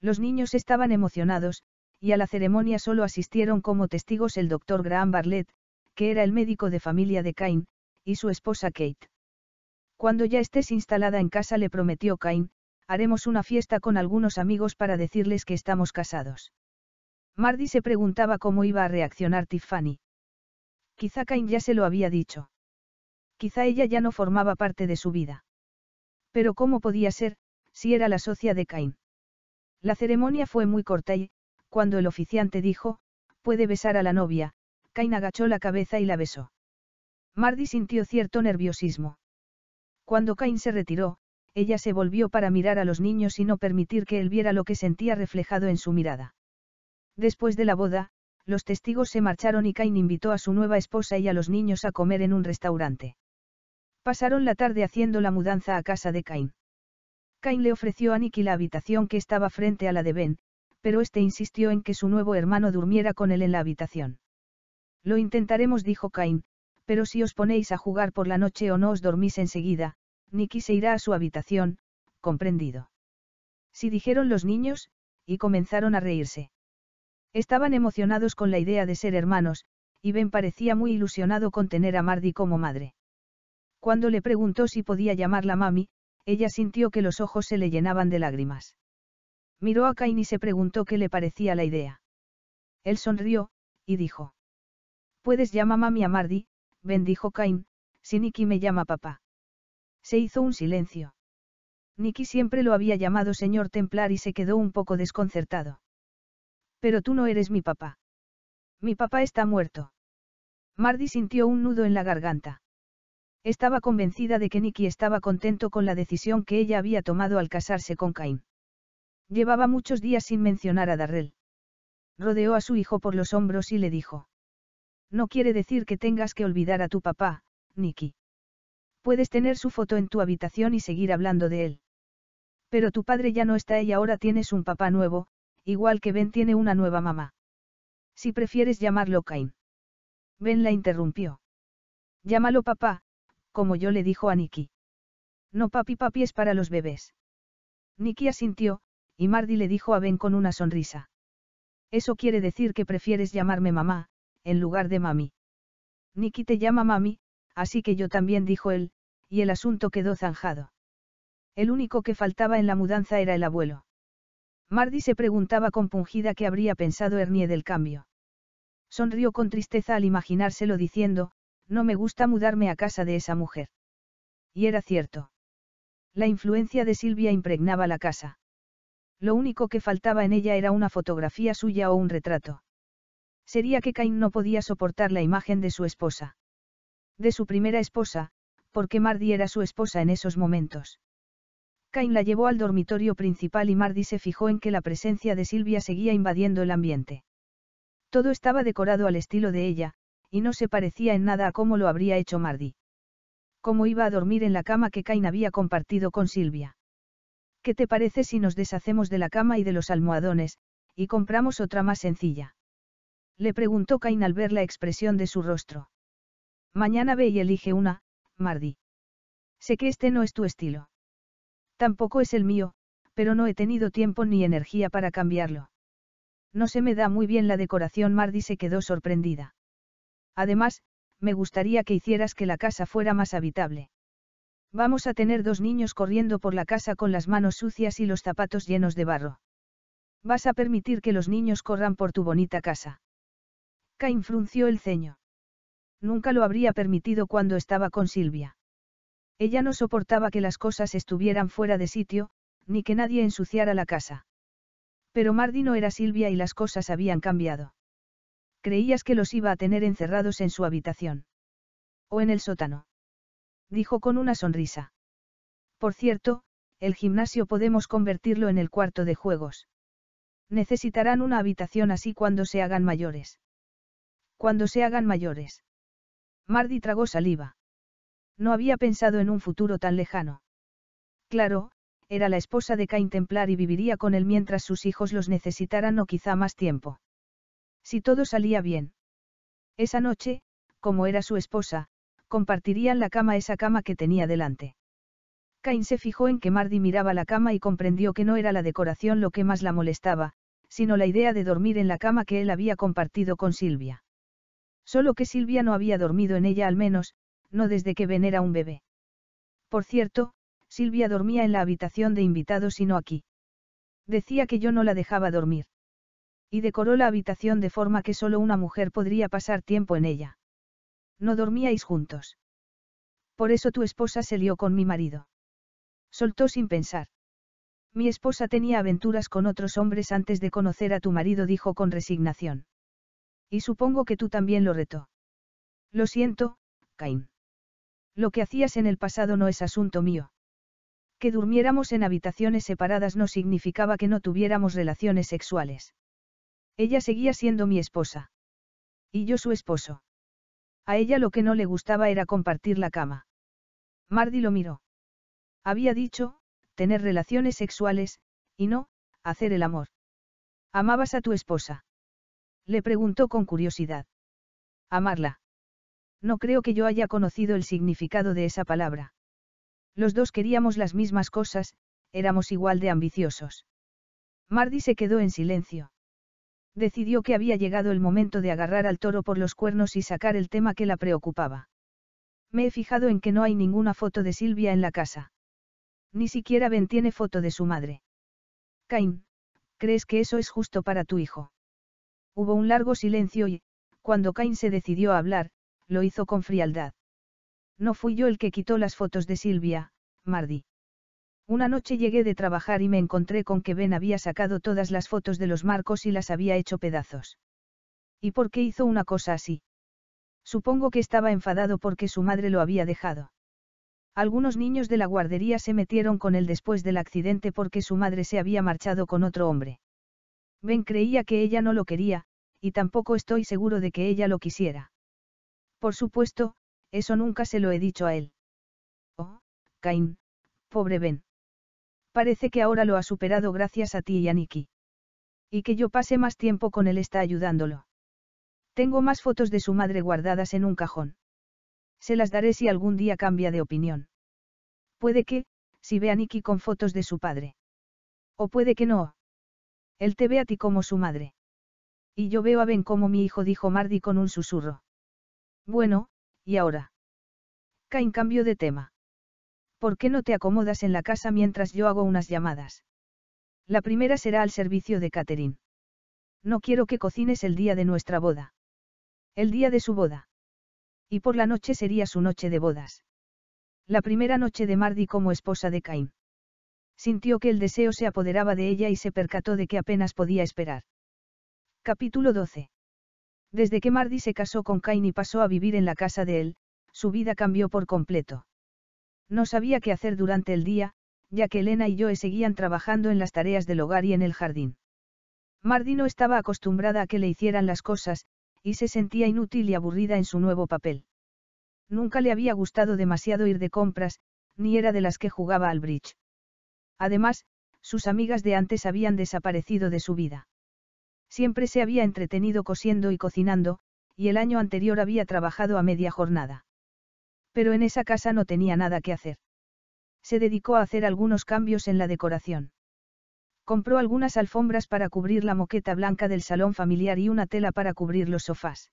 Los niños estaban emocionados, y a la ceremonia solo asistieron como testigos el doctor Graham Barlett, que era el médico de familia de Cain, y su esposa Kate. Cuando ya estés instalada en casa le prometió Cain, haremos una fiesta con algunos amigos para decirles que estamos casados. Mardi se preguntaba cómo iba a reaccionar Tiffany. Quizá Cain ya se lo había dicho. Quizá ella ya no formaba parte de su vida. Pero ¿cómo podía ser, si era la socia de Cain? La ceremonia fue muy corta y, cuando el oficiante dijo, puede besar a la novia, Cain agachó la cabeza y la besó. Mardi sintió cierto nerviosismo. Cuando Cain se retiró, ella se volvió para mirar a los niños y no permitir que él viera lo que sentía reflejado en su mirada. Después de la boda, los testigos se marcharon y Cain invitó a su nueva esposa y a los niños a comer en un restaurante. Pasaron la tarde haciendo la mudanza a casa de Cain. Cain le ofreció a Nicky la habitación que estaba frente a la de Ben, pero este insistió en que su nuevo hermano durmiera con él en la habitación. Lo intentaremos, dijo Cain, pero si os ponéis a jugar por la noche o no os dormís enseguida, Nicky se irá a su habitación, comprendido. Sí dijeron los niños, y comenzaron a reírse. Estaban emocionados con la idea de ser hermanos, y Ben parecía muy ilusionado con tener a Mardy como madre. Cuando le preguntó si podía llamarla mami, ella sintió que los ojos se le llenaban de lágrimas. Miró a Cain y se preguntó qué le parecía la idea. Él sonrió, y dijo. Puedes llamar mami a Mardy, Ben dijo Cain, si Nicky me llama papá. Se hizo un silencio. Nicky siempre lo había llamado señor Templar y se quedó un poco desconcertado. Pero tú no eres mi papá. Mi papá está muerto. Mardy sintió un nudo en la garganta. Estaba convencida de que Nicky estaba contento con la decisión que ella había tomado al casarse con Cain. Llevaba muchos días sin mencionar a Darrell. Rodeó a su hijo por los hombros y le dijo. No quiere decir que tengas que olvidar a tu papá, Nicky. Puedes tener su foto en tu habitación y seguir hablando de él. Pero tu padre ya no está y ahora tienes un papá nuevo, igual que Ben tiene una nueva mamá. Si prefieres llamarlo Cain. Ben la interrumpió. Llámalo papá, como yo le dijo a Nicky. No papi papi es para los bebés. Nicky asintió, y Mardy le dijo a Ben con una sonrisa. Eso quiere decir que prefieres llamarme mamá, en lugar de mami. Nicky te llama mami, así que yo también dijo él, y el asunto quedó zanjado. El único que faltaba en la mudanza era el abuelo. Mardy se preguntaba compungida qué habría pensado Ernie del cambio. Sonrió con tristeza al imaginárselo diciendo, no me gusta mudarme a casa de esa mujer. Y era cierto. La influencia de Silvia impregnaba la casa. Lo único que faltaba en ella era una fotografía suya o un retrato. Sería que Cain no podía soportar la imagen de su esposa. De su primera esposa, porque Mardy era su esposa en esos momentos. Cain la llevó al dormitorio principal y Mardy se fijó en que la presencia de Silvia seguía invadiendo el ambiente. Todo estaba decorado al estilo de ella, y no se parecía en nada a cómo lo habría hecho Mardy. Cómo iba a dormir en la cama que Cain había compartido con Silvia. ¿Qué te parece si nos deshacemos de la cama y de los almohadones, y compramos otra más sencilla? Le preguntó Cain al ver la expresión de su rostro. Mañana ve y elige una, Mardy. Sé que este no es tu estilo. Tampoco es el mío, pero no he tenido tiempo ni energía para cambiarlo. No se me da muy bien la decoración, Mardy se quedó sorprendida. Además, me gustaría que hicieras que la casa fuera más habitable. Vamos a tener dos niños corriendo por la casa con las manos sucias y los zapatos llenos de barro. Vas a permitir que los niños corran por tu bonita casa. Cain frunció el ceño. Nunca lo habría permitido cuando estaba con Silvia. Ella no soportaba que las cosas estuvieran fuera de sitio, ni que nadie ensuciara la casa. Pero Mardi no era Silvia y las cosas habían cambiado. Creías que los iba a tener encerrados en su habitación. O en el sótano. Dijo con una sonrisa. Por cierto, el gimnasio podemos convertirlo en el cuarto de juegos. Necesitarán una habitación así cuando se hagan mayores. Cuando se hagan mayores. Mardi tragó saliva. No había pensado en un futuro tan lejano. Claro, era la esposa de Cain Templar y viviría con él mientras sus hijos los necesitaran o quizá más tiempo. Si todo salía bien. Esa noche, como era su esposa, compartirían la cama esa cama que tenía delante. Cain se fijó en que Mardi miraba la cama y comprendió que no era la decoración lo que más la molestaba, sino la idea de dormir en la cama que él había compartido con Silvia. Solo que Silvia no había dormido en ella al menos, no desde que Ben era un bebé. Por cierto, Silvia dormía en la habitación de invitados y no aquí. Decía que yo no la dejaba dormir. Y decoró la habitación de forma que solo una mujer podría pasar tiempo en ella. No dormíais juntos. Por eso tu esposa se lió con mi marido. Soltó sin pensar. Mi esposa tenía aventuras con otros hombres antes de conocer a tu marido, dijo con resignación. Y supongo que tú también lo retó. Lo siento, Cain. Lo que hacías en el pasado no es asunto mío. Que durmiéramos en habitaciones separadas no significaba que no tuviéramos relaciones sexuales. Ella seguía siendo mi esposa. Y yo su esposo. A ella lo que no le gustaba era compartir la cama. Mardi lo miró. Había dicho, tener relaciones sexuales, y no, hacer el amor. ¿Amabas a tu esposa? Le preguntó con curiosidad. Amarla. No creo que yo haya conocido el significado de esa palabra. Los dos queríamos las mismas cosas, éramos igual de ambiciosos. Mardi se quedó en silencio. Decidió que había llegado el momento de agarrar al toro por los cuernos y sacar el tema que la preocupaba. Me he fijado en que no hay ninguna foto de Silvia en la casa. Ni siquiera Ben tiene foto de su madre. Cain, ¿crees que eso es justo para tu hijo? Hubo un largo silencio y, cuando Cain se decidió a hablar, lo hizo con frialdad. No fui yo el que quitó las fotos de Silvia, Mardi. Una noche llegué de trabajar y me encontré con que Ben había sacado todas las fotos de los marcos y las había hecho pedazos. ¿Y por qué hizo una cosa así? Supongo que estaba enfadado porque su madre lo había dejado. Algunos niños de la guardería se metieron con él después del accidente porque su madre se había marchado con otro hombre. Ben creía que ella no lo quería, y tampoco estoy seguro de que ella lo quisiera. Por supuesto, eso nunca se lo he dicho a él. Oh, Cain, pobre Ben. Parece que ahora lo ha superado gracias a ti y a Nicky. Y que yo pase más tiempo con él está ayudándolo. Tengo más fotos de su madre guardadas en un cajón. Se las daré si algún día cambia de opinión. Puede que, si ve a Nicky con fotos de su padre. O puede que no. Él te ve a ti como su madre. Y yo veo a Ben como mi hijo, dijo Mardi con un susurro. Bueno, ¿y ahora? Cain cambio de tema. ¿Por qué no te acomodas en la casa mientras yo hago unas llamadas? La primera será al servicio de Catherine. No quiero que cocines el día de nuestra boda. El día de su boda. Y por la noche sería su noche de bodas. La primera noche de Mardi como esposa de Cain. Sintió que el deseo se apoderaba de ella y se percató de que apenas podía esperar. Capítulo 12. Desde que Mardi se casó con Cain y pasó a vivir en la casa de él, su vida cambió por completo. No sabía qué hacer durante el día, ya que Elena y Joe seguían trabajando en las tareas del hogar y en el jardín. Mardi no estaba acostumbrada a que le hicieran las cosas, y se sentía inútil y aburrida en su nuevo papel. Nunca le había gustado demasiado ir de compras, ni era de las que jugaba al bridge. Además, sus amigas de antes habían desaparecido de su vida. Siempre se había entretenido cosiendo y cocinando, y el año anterior había trabajado a media jornada. Pero en esa casa no tenía nada que hacer. Se dedicó a hacer algunos cambios en la decoración. Compró algunas alfombras para cubrir la moqueta blanca del salón familiar y una tela para cubrir los sofás.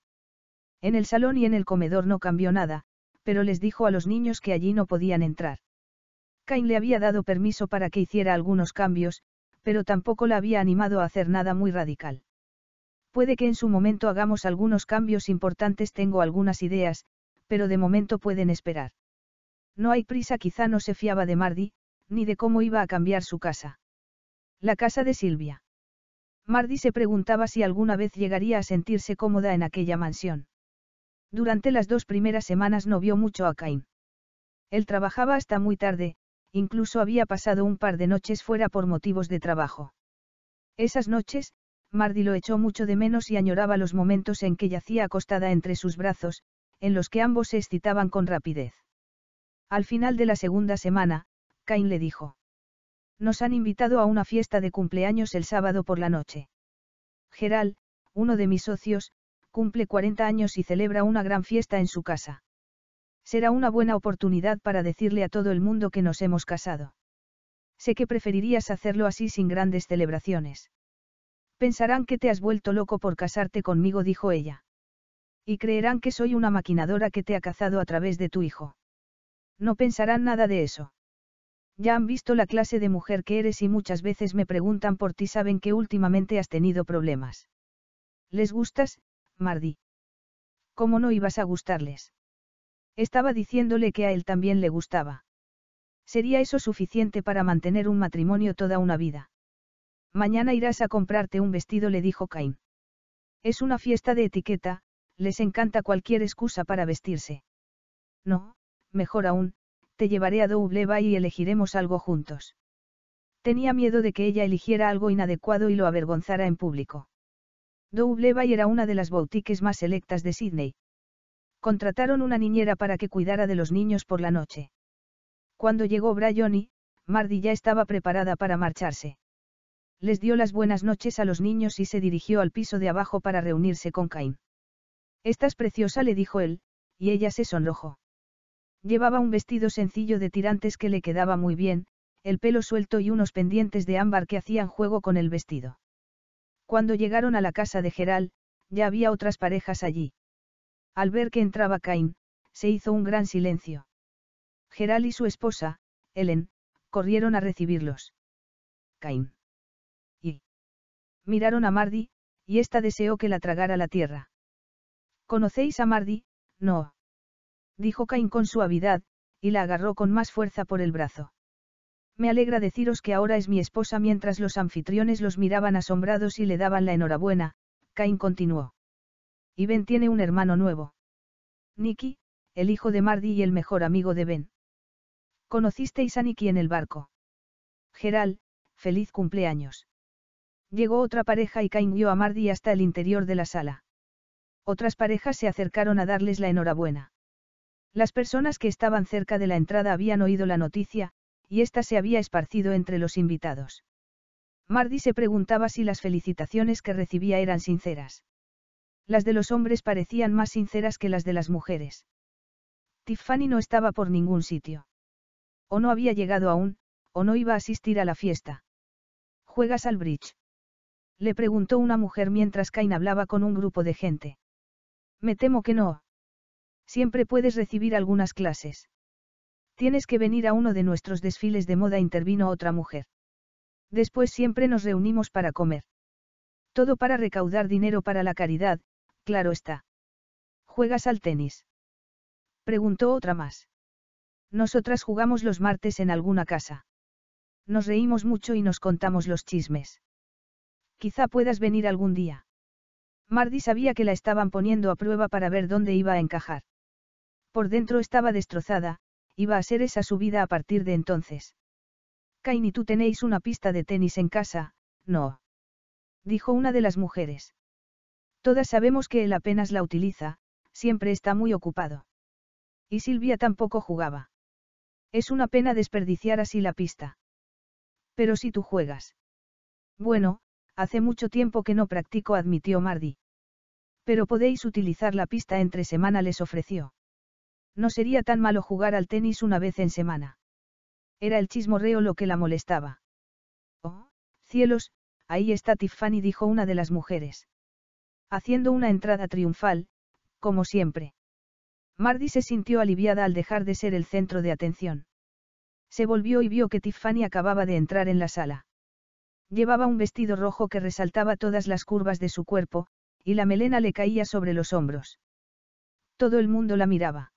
En el salón y en el comedor no cambió nada, pero les dijo a los niños que allí no podían entrar. Cain le había dado permiso para que hiciera algunos cambios, pero tampoco la había animado a hacer nada muy radical. Puede que en su momento hagamos algunos cambios importantes, tengo algunas ideas, pero de momento pueden esperar. No hay prisa, quizá no se fiaba de Mardi, ni de cómo iba a cambiar su casa. La casa de Silvia. Mardi se preguntaba si alguna vez llegaría a sentirse cómoda en aquella mansión. Durante las dos primeras semanas no vio mucho a Cain. Él trabajaba hasta muy tarde, incluso había pasado un par de noches fuera por motivos de trabajo. Esas noches, Mardi lo echó mucho de menos y añoraba los momentos en que yacía acostada entre sus brazos, en los que ambos se excitaban con rapidez. Al final de la segunda semana, Cain le dijo. Nos han invitado a una fiesta de cumpleaños el sábado por la noche. Geral, uno de mis socios, cumple 40 años y celebra una gran fiesta en su casa. Será una buena oportunidad para decirle a todo el mundo que nos hemos casado. Sé que preferirías hacerlo así sin grandes celebraciones. Pensarán que te has vuelto loco por casarte conmigo, dijo ella. Y creerán que soy una maquinadora que te ha cazado a través de tu hijo. No pensarán nada de eso. Ya han visto la clase de mujer que eres y muchas veces me preguntan por ti, saben que últimamente has tenido problemas. ¿Les gustas, Mardi? ¿Cómo no ibas a gustarles? Estaba diciéndole que a él también le gustaba. ¿Sería eso suficiente para mantener un matrimonio toda una vida? Mañana irás a comprarte un vestido, le dijo Cain. Es una fiesta de etiqueta, les encanta cualquier excusa para vestirse. No, mejor aún, te llevaré a Double y elegiremos algo juntos. Tenía miedo de que ella eligiera algo inadecuado y lo avergonzara en público. Double era una de las boutiques más selectas de Sydney. Contrataron una niñera para que cuidara de los niños por la noche. Cuando llegó Bryony, Mardi ya estaba preparada para marcharse. Les dio las buenas noches a los niños y se dirigió al piso de abajo para reunirse con Cain. Estás preciosa, le dijo él, y ella se sonrojó. Llevaba un vestido sencillo de tirantes que le quedaba muy bien, el pelo suelto y unos pendientes de ámbar que hacían juego con el vestido. Cuando llegaron a la casa de Geral, ya había otras parejas allí. Al ver que entraba Cain, se hizo un gran silencio. Geral y su esposa, Ellen, corrieron a recibirlos. Cain. Y. Miraron a Mardi, y ésta deseó que la tragara la tierra. ¿Conocéis a Mardi? No. Dijo Cain con suavidad, y la agarró con más fuerza por el brazo. Me alegra deciros que ahora es mi esposa mientras los anfitriones los miraban asombrados y le daban la enhorabuena, Cain continuó. Y Ben tiene un hermano nuevo. Nicky, el hijo de Mardi y el mejor amigo de Ben. ¿Conocisteis a Nicky en el barco? Geral, feliz cumpleaños. Llegó otra pareja y Cain guió a Mardi hasta el interior de la sala. Otras parejas se acercaron a darles la enhorabuena. Las personas que estaban cerca de la entrada habían oído la noticia, y ésta se había esparcido entre los invitados. Mardi se preguntaba si las felicitaciones que recibía eran sinceras. Las de los hombres parecían más sinceras que las de las mujeres. Tiffany no estaba por ningún sitio. O no había llegado aún, o no iba a asistir a la fiesta. ¿Juegas al bridge? Le preguntó una mujer mientras Cain hablaba con un grupo de gente. Me temo que no. Siempre puedes recibir algunas clases. Tienes que venir a uno de nuestros desfiles de moda, intervino otra mujer. Después siempre nos reunimos para comer. Todo para recaudar dinero para la caridad, claro está. ¿Juegas al tenis? Preguntó otra más. Nosotras jugamos los martes en alguna casa. Nos reímos mucho y nos contamos los chismes. Quizá puedas venir algún día. Mardi sabía que la estaban poniendo a prueba para ver dónde iba a encajar. Por dentro estaba destrozada, iba a ser esa su vida a partir de entonces. Cain y tú tenéis una pista de tenis en casa, no. Dijo una de las mujeres. Todas sabemos que él apenas la utiliza, siempre está muy ocupado. Y Silvia tampoco jugaba. Es una pena desperdiciar así la pista. Pero si tú juegas. Bueno, hace mucho tiempo que no practico, admitió Mardi. Pero podéis utilizar la pista entre semana, les ofreció. No sería tan malo jugar al tenis una vez en semana. Era el chismorreo lo que la molestaba. Oh, cielos, ahí está Tiffany, dijo una de las mujeres. Haciendo una entrada triunfal, como siempre. Mardi se sintió aliviada al dejar de ser el centro de atención. Se volvió y vio que Tiffany acababa de entrar en la sala. Llevaba un vestido rojo que resaltaba todas las curvas de su cuerpo, y la melena le caía sobre los hombros. Todo el mundo la miraba.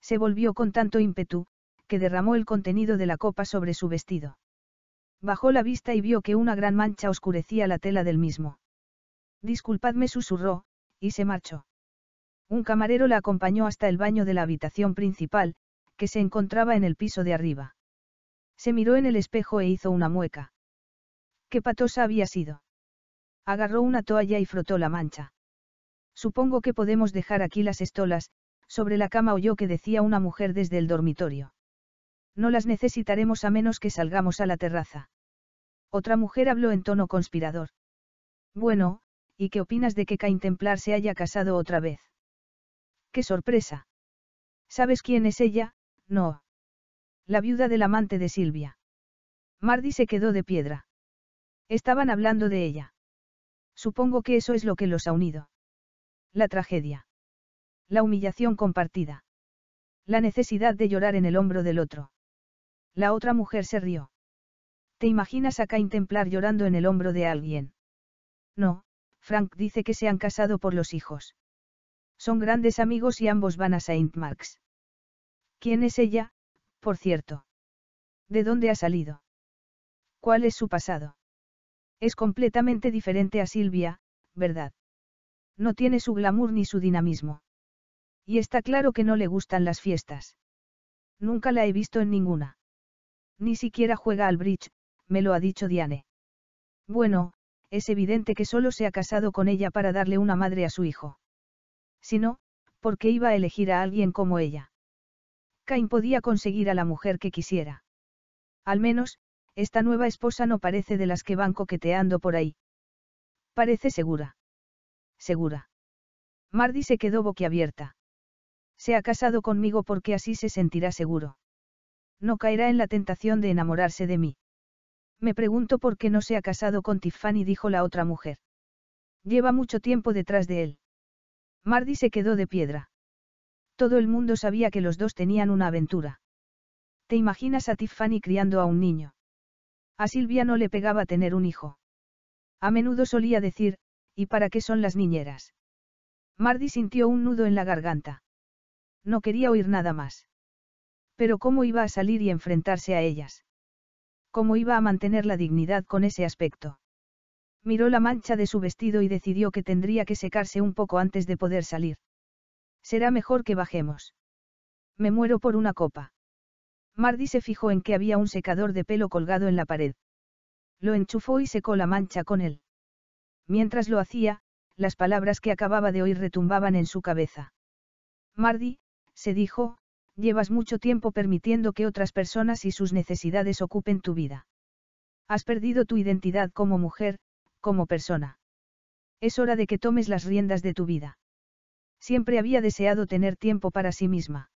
Se volvió con tanto ímpetu, que derramó el contenido de la copa sobre su vestido. Bajó la vista y vio que una gran mancha oscurecía la tela del mismo. Disculpadme, susurró, y se marchó. Un camarero la acompañó hasta el baño de la habitación principal, que se encontraba en el piso de arriba. Se miró en el espejo e hizo una mueca. ¿Qué patosa había sido? Agarró una toalla y frotó la mancha. Supongo que podemos dejar aquí las estolas, sobre la cama oyó que decía una mujer desde el dormitorio. No las necesitaremos a menos que salgamos a la terraza. Otra mujer habló en tono conspirador. Bueno, ¿y qué opinas de que Cain Templar se haya casado otra vez? ¡Qué sorpresa! ¿Sabes quién es ella? No. La viuda del amante de Silvia. Mardi se quedó de piedra. Estaban hablando de ella. Supongo que eso es lo que los ha unido. La tragedia. La humillación compartida. La necesidad de llorar en el hombro del otro. La otra mujer se rió. ¿Te imaginas a Cain Templar llorando en el hombro de alguien? No, Frank dice que se han casado por los hijos. Son grandes amigos y ambos van a Saint Mark's. ¿Quién es ella, por cierto? ¿De dónde ha salido? ¿Cuál es su pasado? Es completamente diferente a Silvia, ¿verdad? No tiene su glamour ni su dinamismo. Y está claro que no le gustan las fiestas. Nunca la he visto en ninguna. Ni siquiera juega al bridge, me lo ha dicho Diane. Bueno, es evidente que solo se ha casado con ella para darle una madre a su hijo. Si no, ¿por qué iba a elegir a alguien como ella? Cain podía conseguir a la mujer que quisiera. Al menos, esta nueva esposa no parece de las que van coqueteando por ahí. Parece segura. Segura. Mardi se quedó boquiabierta. Se ha casado conmigo porque así se sentirá seguro. No caerá en la tentación de enamorarse de mí. Me pregunto por qué no se ha casado con Tiffany, dijo la otra mujer. Lleva mucho tiempo detrás de él. Mardi se quedó de piedra. Todo el mundo sabía que los dos tenían una aventura. ¿Te imaginas a Tiffany criando a un niño? A Silvia no le pegaba tener un hijo. A menudo solía decir, ¿y para qué son las niñeras? Mardi sintió un nudo en la garganta. No quería oír nada más. Pero ¿cómo iba a salir y enfrentarse a ellas? ¿Cómo iba a mantener la dignidad con ese aspecto? Miró la mancha de su vestido y decidió que tendría que secarse un poco antes de poder salir. Será mejor que bajemos. Me muero por una copa. Mardi se fijó en que había un secador de pelo colgado en la pared. Lo enchufó y secó la mancha con él. Mientras lo hacía, las palabras que acababa de oír retumbaban en su cabeza. Mardi, se dijo, llevas mucho tiempo permitiendo que otras personas y sus necesidades ocupen tu vida. Has perdido tu identidad como mujer, como persona. Es hora de que tomes las riendas de tu vida. Siempre había deseado tener tiempo para sí misma.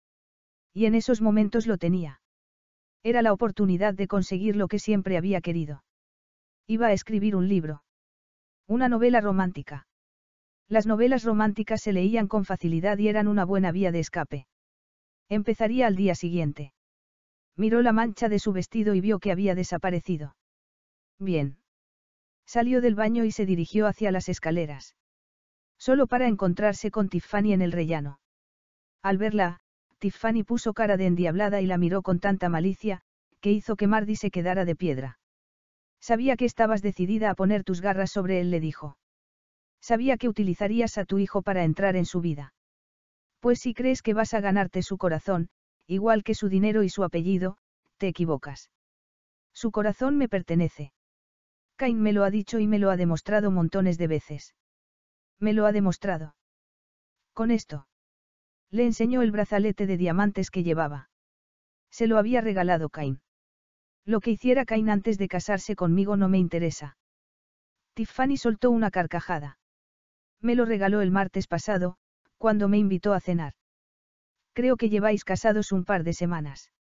Y en esos momentos lo tenía. Era la oportunidad de conseguir lo que siempre había querido. Iba a escribir un libro. Una novela romántica. Las novelas románticas se leían con facilidad y eran una buena vía de escape. Empezaría al día siguiente. Miró la mancha de su vestido y vio que había desaparecido. Bien. Salió del baño y se dirigió hacia las escaleras. Solo para encontrarse con Tiffany en el rellano. Al verla, Tiffany puso cara de endiablada y la miró con tanta malicia, que hizo que Mardi se quedara de piedra. Sabía que estabas decidida a poner tus garras sobre él, le dijo. Sabía que utilizarías a tu hijo para entrar en su vida. Pues si crees que vas a ganarte su corazón, igual que su dinero y su apellido, te equivocas. Su corazón me pertenece. Cain me lo ha dicho y me lo ha demostrado montones de veces. Me lo ha demostrado. Con esto. Le enseñó el brazalete de diamantes que llevaba. Se lo había regalado Cain. Lo que hiciera Cain antes de casarse conmigo no me interesa. Tiffany soltó una carcajada. Me lo regaló el martes pasado, cuando me invitó a cenar. Creo que lleváis casados un par de semanas.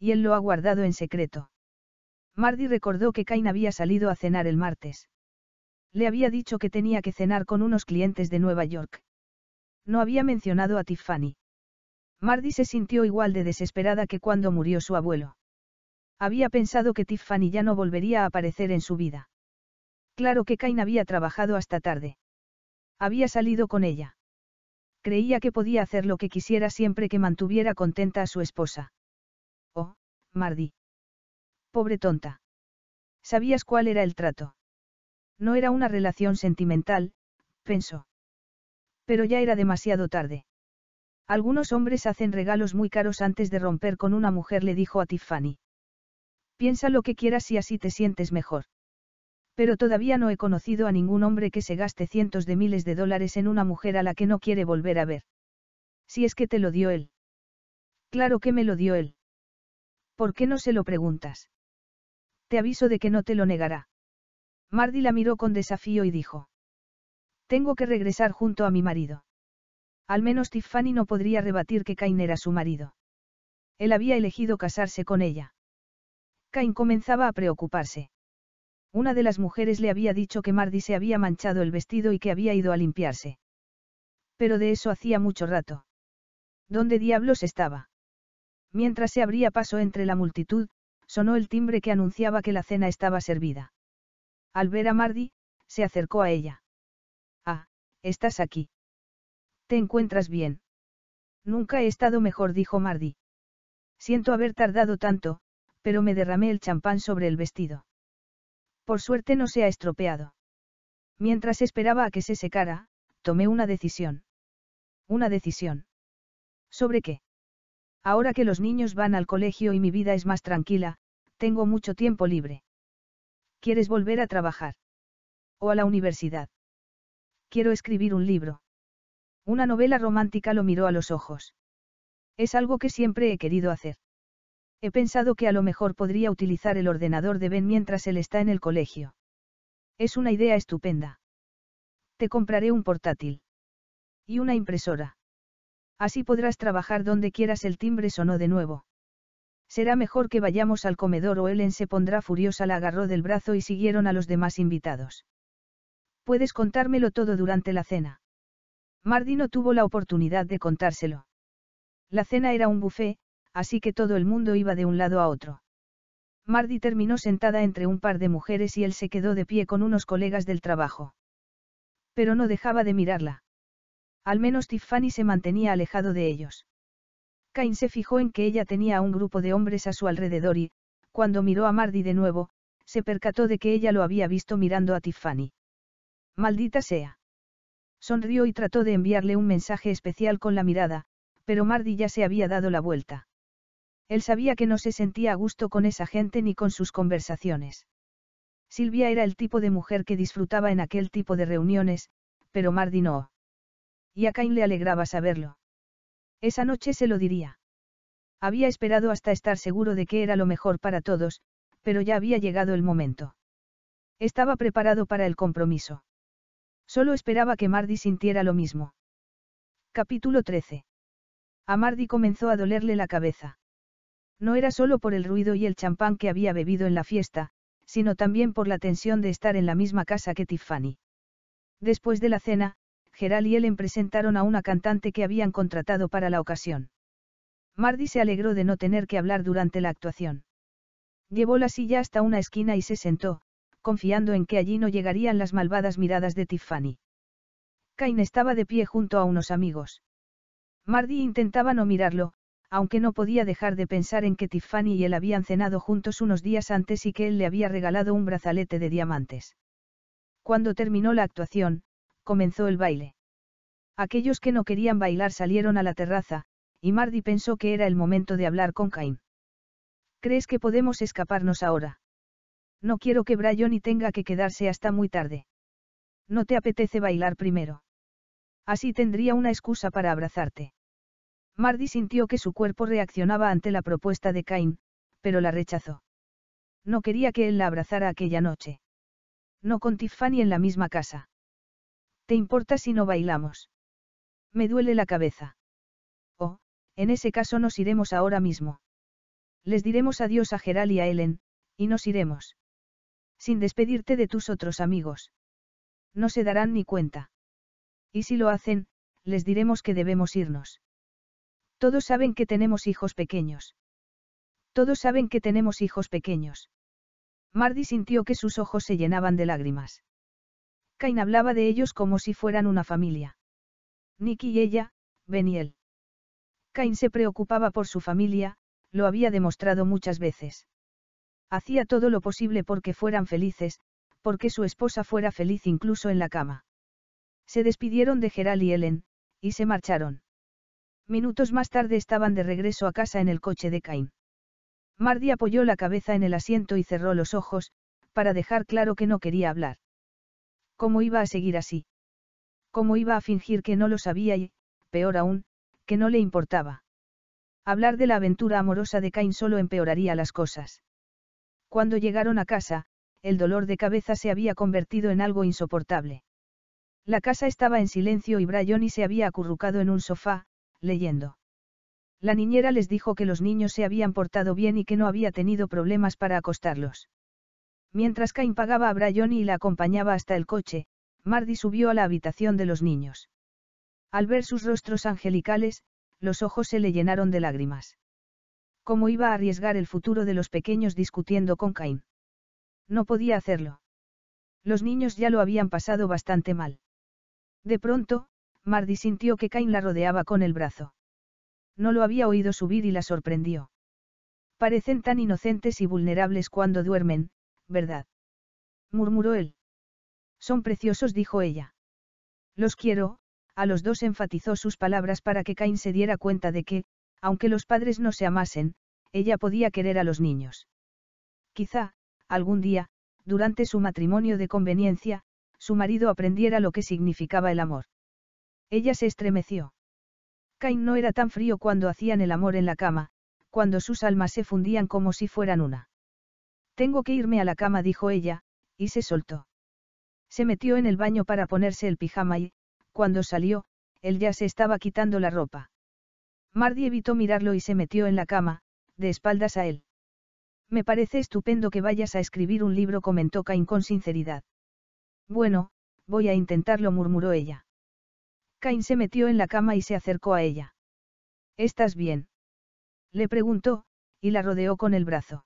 Y él lo ha guardado en secreto. Mardi recordó que Cain había salido a cenar el martes. Le había dicho que tenía que cenar con unos clientes de Nueva York. No había mencionado a Tiffany. Mardi se sintió igual de desesperada que cuando murió su abuelo. Había pensado que Tiffany ya no volvería a aparecer en su vida. Claro que Cain había trabajado hasta tarde. Había salido con ella. Creía que podía hacer lo que quisiera siempre que mantuviera contenta a su esposa. Oh, Mardi. Pobre tonta. ¿Sabías cuál era el trato? No era una relación sentimental, pensó. Pero ya era demasiado tarde. Algunos hombres hacen regalos muy caros antes de romper con una mujer, le dijo a Tiffany. Piensa lo que quieras y así te sientes mejor. Pero todavía no he conocido a ningún hombre que se gaste cientos de miles de dólares en una mujer a la que no quiere volver a ver. Si es que te lo dio él. Claro que me lo dio él. ¿Por qué no se lo preguntas? Te aviso de que no te lo negará. Mardi la miró con desafío y dijo. Tengo que regresar junto a mi marido. Al menos Tiffany no podría rebatir que Cain era su marido. Él había elegido casarse con ella. Cain comenzaba a preocuparse. Una de las mujeres le había dicho que Mardi se había manchado el vestido y que había ido a limpiarse. Pero de eso hacía mucho rato. ¿Dónde diablos estaba? Mientras se abría paso entre la multitud, sonó el timbre que anunciaba que la cena estaba servida. Al ver a Mardi, se acercó a ella. Ah, estás aquí. ¿Te encuentras bien? Nunca he estado mejor, dijo Mardi. Siento haber tardado tanto, pero me derramé el champán sobre el vestido. Por suerte no se ha estropeado. Mientras esperaba a que se secara, tomé una decisión. Una decisión. ¿Sobre qué? Ahora que los niños van al colegio y mi vida es más tranquila, tengo mucho tiempo libre. ¿Quieres volver a trabajar? ¿O a la universidad? Quiero escribir un libro. Una novela romántica lo miró a los ojos. Es algo que siempre he querido hacer. He pensado que a lo mejor podría utilizar el ordenador de Ben mientras él está en el colegio. Es una idea estupenda. Te compraré un portátil. Y una impresora. Así podrás trabajar donde quieras el timbre sonó de nuevo. Será mejor que vayamos al comedor o Ellen se pondrá furiosa, la agarró del brazo y siguieron a los demás invitados. Puedes contármelo todo durante la cena. Mardi no tuvo la oportunidad de contárselo. La cena era un buffet, así que todo el mundo iba de un lado a otro. Mardi terminó sentada entre un par de mujeres y él se quedó de pie con unos colegas del trabajo. Pero no dejaba de mirarla. Al menos Tiffany se mantenía alejado de ellos. Cain se fijó en que ella tenía a un grupo de hombres a su alrededor y, cuando miró a Mardi de nuevo, se percató de que ella lo había visto mirando a Tiffany. Maldita sea. Sonrió y trató de enviarle un mensaje especial con la mirada, pero Mardi ya se había dado la vuelta. Él sabía que no se sentía a gusto con esa gente ni con sus conversaciones. Silvia era el tipo de mujer que disfrutaba en aquel tipo de reuniones, pero Mardi no. Y a Cain le alegraba saberlo. Esa noche se lo diría. Había esperado hasta estar seguro de que era lo mejor para todos, pero ya había llegado el momento. Estaba preparado para el compromiso. Solo esperaba que Mardi sintiera lo mismo. Capítulo 13. A Mardi comenzó a dolerle la cabeza. No era solo por el ruido y el champán que había bebido en la fiesta, sino también por la tensión de estar en la misma casa que Tiffany. Después de la cena, Geral y Ellen presentaron a una cantante que habían contratado para la ocasión. Mardi se alegró de no tener que hablar durante la actuación. Llevó la silla hasta una esquina y se sentó, confiando en que allí no llegarían las malvadas miradas de Tiffany. Cain estaba de pie junto a unos amigos. Mardi intentaba no mirarlo, aunque no podía dejar de pensar en que Tiffany y él habían cenado juntos unos días antes y que él le había regalado un brazalete de diamantes. Cuando terminó la actuación, comenzó el baile. Aquellos que no querían bailar salieron a la terraza, y Mardi pensó que era el momento de hablar con Cain. ¿Crees que podemos escaparnos ahora? No quiero que Brayoni tenga que quedarse hasta muy tarde. ¿No te apetece bailar primero? Así tendría una excusa para abrazarte. Mardi sintió que su cuerpo reaccionaba ante la propuesta de Cain, pero la rechazó. No quería que él la abrazara aquella noche. No con Tiffany en la misma casa. ¿Te importa si no bailamos? Me duele la cabeza. Oh, en ese caso nos iremos ahora mismo. Les diremos adiós a Geral y a Ellen, y nos iremos. Sin despedirte de tus otros amigos. No se darán ni cuenta. Y si lo hacen, les diremos que debemos irnos. Todos saben que tenemos hijos pequeños. Todos saben que tenemos hijos pequeños. Mardi sintió que sus ojos se llenaban de lágrimas. Cain hablaba de ellos como si fueran una familia. Nicky y ella, Ben y él. Cain se preocupaba por su familia, lo había demostrado muchas veces. Hacía todo lo posible porque fueran felices, porque su esposa fuera feliz incluso en la cama. Se despidieron de Geral y Ellen, y se marcharon. Minutos más tarde estaban de regreso a casa en el coche de Cain. Mardi apoyó la cabeza en el asiento y cerró los ojos, para dejar claro que no quería hablar. ¿Cómo iba a seguir así? ¿Cómo iba a fingir que no lo sabía y, peor aún, que no le importaba? Hablar de la aventura amorosa de Cain solo empeoraría las cosas. Cuando llegaron a casa, el dolor de cabeza se había convertido en algo insoportable. La casa estaba en silencio y Bryony se había acurrucado en un sofá, leyendo. La niñera les dijo que los niños se habían portado bien y que no había tenido problemas para acostarlos. Mientras Cain pagaba a Bryony y la acompañaba hasta el coche, Mardi subió a la habitación de los niños. Al ver sus rostros angelicales, los ojos se le llenaron de lágrimas. ¿Cómo iba a arriesgar el futuro de los pequeños discutiendo con Cain? No podía hacerlo. Los niños ya lo habían pasado bastante mal. De pronto, Mardi sintió que Cain la rodeaba con el brazo. No lo había oído subir y la sorprendió. Parecen tan inocentes y vulnerables cuando duermen, ¿verdad? murmuró él. Son preciosos, dijo ella. Los quiero, a los dos enfatizó sus palabras para que Cain se diera cuenta de que, aunque los padres no se amasen, ella podía querer a los niños. Quizá, algún día, durante su matrimonio de conveniencia, su marido aprendiera lo que significaba el amor. Ella se estremeció. Cain no era tan frío cuando hacían el amor en la cama, cuando sus almas se fundían como si fueran una. Tengo que irme a la cama, dijo ella, y se soltó. Se metió en el baño para ponerse el pijama y, cuando salió, él ya se estaba quitando la ropa. Mardi evitó mirarlo y se metió en la cama, de espaldas a él. Me parece estupendo que vayas a escribir un libro, comentó Cain con sinceridad. Bueno, voy a intentarlo, murmuró ella. Cain se metió en la cama y se acercó a ella. ¿Estás bien? Le preguntó, y la rodeó con el brazo.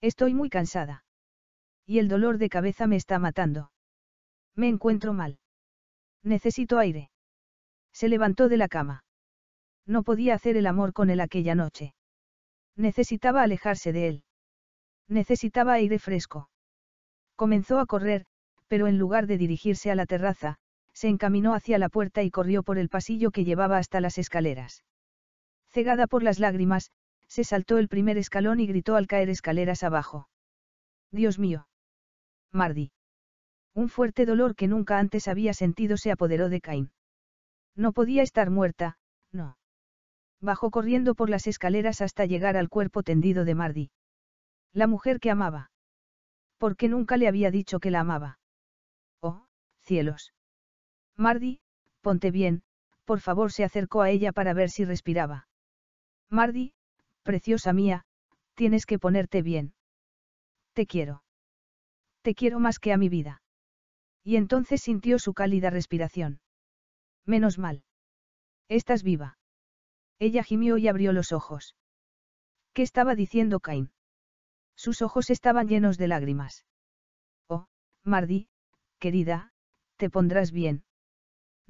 Estoy muy cansada. Y el dolor de cabeza me está matando. Me encuentro mal. Necesito aire. Se levantó de la cama. No podía hacer el amor con él aquella noche. Necesitaba alejarse de él. Necesitaba aire fresco. Comenzó a correr, pero en lugar de dirigirse a la terraza, se encaminó hacia la puerta y corrió por el pasillo que llevaba hasta las escaleras. Cegada por las lágrimas, se saltó el primer escalón y gritó al caer escaleras abajo. Dios mío. Mardi. Un fuerte dolor que nunca antes había sentido se apoderó de Cain. No podía estar muerta, no. Bajó corriendo por las escaleras hasta llegar al cuerpo tendido de Mardi. La mujer que amaba. ¿Por qué nunca le había dicho que la amaba? Oh, cielos. Mardi, ponte bien, por favor se acercó a ella para ver si respiraba. Mardi, preciosa mía, tienes que ponerte bien. Te quiero. Te quiero más que a mi vida. Y entonces sintió su cálida respiración. Menos mal. Estás viva. Ella gimió y abrió los ojos. ¿Qué estaba diciendo Cain? Sus ojos estaban llenos de lágrimas. Oh, Mardi, querida, te pondrás bien.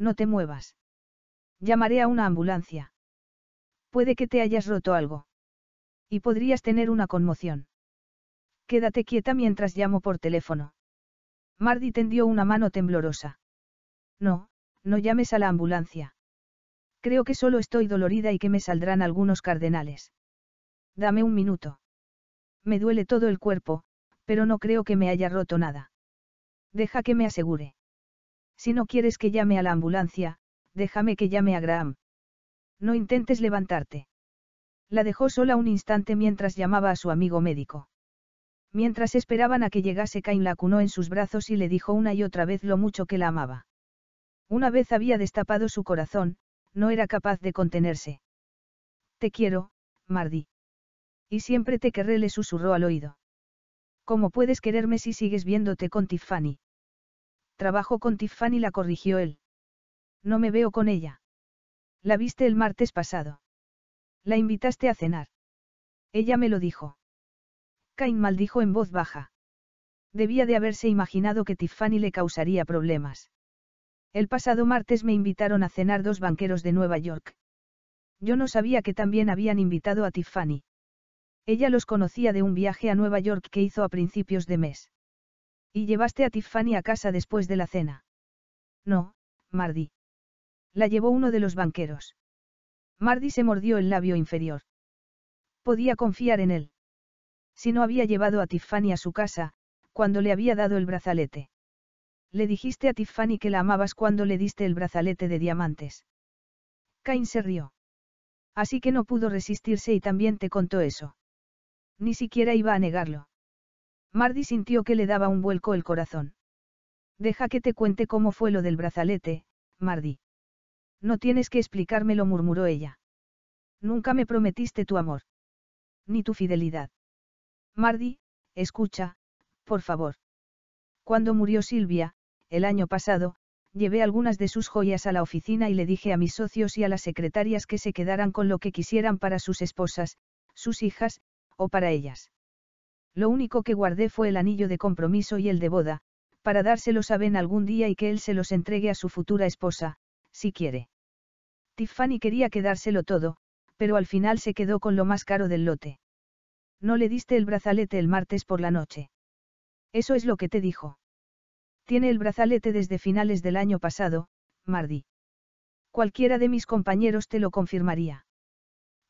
No te muevas. Llamaré a una ambulancia. Puede que te hayas roto algo. Y podrías tener una conmoción. Quédate quieta mientras llamo por teléfono. Mardi tendió una mano temblorosa. No, no llames a la ambulancia. Creo que solo estoy dolorida y que me saldrán algunos cardenales. Dame un minuto. Me duele todo el cuerpo, pero no creo que me haya roto nada. Deja que me asegure. Si no quieres que llame a la ambulancia, déjame que llame a Graham. No intentes levantarte. La dejó sola un instante mientras llamaba a su amigo médico. Mientras esperaban a que llegase Cain la cunó en sus brazos y le dijo una y otra vez lo mucho que la amaba. Una vez había destapado su corazón, no era capaz de contenerse. Te quiero, Mardi. Y siempre te querré, le susurró al oído. ¿Cómo puedes quererme si sigues viéndote con Tiffany? Trabajo con Tiffany, la corrigió él. No me veo con ella. La viste el martes pasado. La invitaste a cenar. Ella me lo dijo. Cain maldijo en voz baja. Debía de haberse imaginado que Tiffany le causaría problemas. El pasado martes me invitaron a cenar dos banqueros de Nueva York. Yo no sabía que también habían invitado a Tiffany. Ella los conocía de un viaje a Nueva York que hizo a principios de mes. ¿Y llevaste a Tiffany a casa después de la cena? No, Mardi. La llevó uno de los banqueros. Mardi se mordió el labio inferior. Podía confiar en él. Si no había llevado a Tiffany a su casa, cuando le había dado el brazalete. Le dijiste a Tiffany que la amabas cuando le diste el brazalete de diamantes. Cain se rió. Así que no pudo resistirse y también te contó eso. Ni siquiera iba a negarlo. Mardi sintió que le daba un vuelco el corazón. Deja que te cuente cómo fue lo del brazalete, Mardi. No tienes que explicármelo, murmuró ella. Nunca me prometiste tu amor. Ni tu fidelidad. Mardi, escucha, por favor. Cuando murió Silvia, el año pasado, llevé algunas de sus joyas a la oficina y le dije a mis socios y a las secretarias que se quedaran con lo que quisieran para sus esposas, sus hijas, o para ellas. Lo único que guardé fue el anillo de compromiso y el de boda, para dárselos a Ben algún día y que él se los entregue a su futura esposa, si quiere. Tiffany quería quedárselo todo, pero al final se quedó con lo más caro del lote. No le diste el brazalete el martes por la noche. Eso es lo que te dijo. Tiene el brazalete desde finales del año pasado, Mardi. Cualquiera de mis compañeros te lo confirmaría.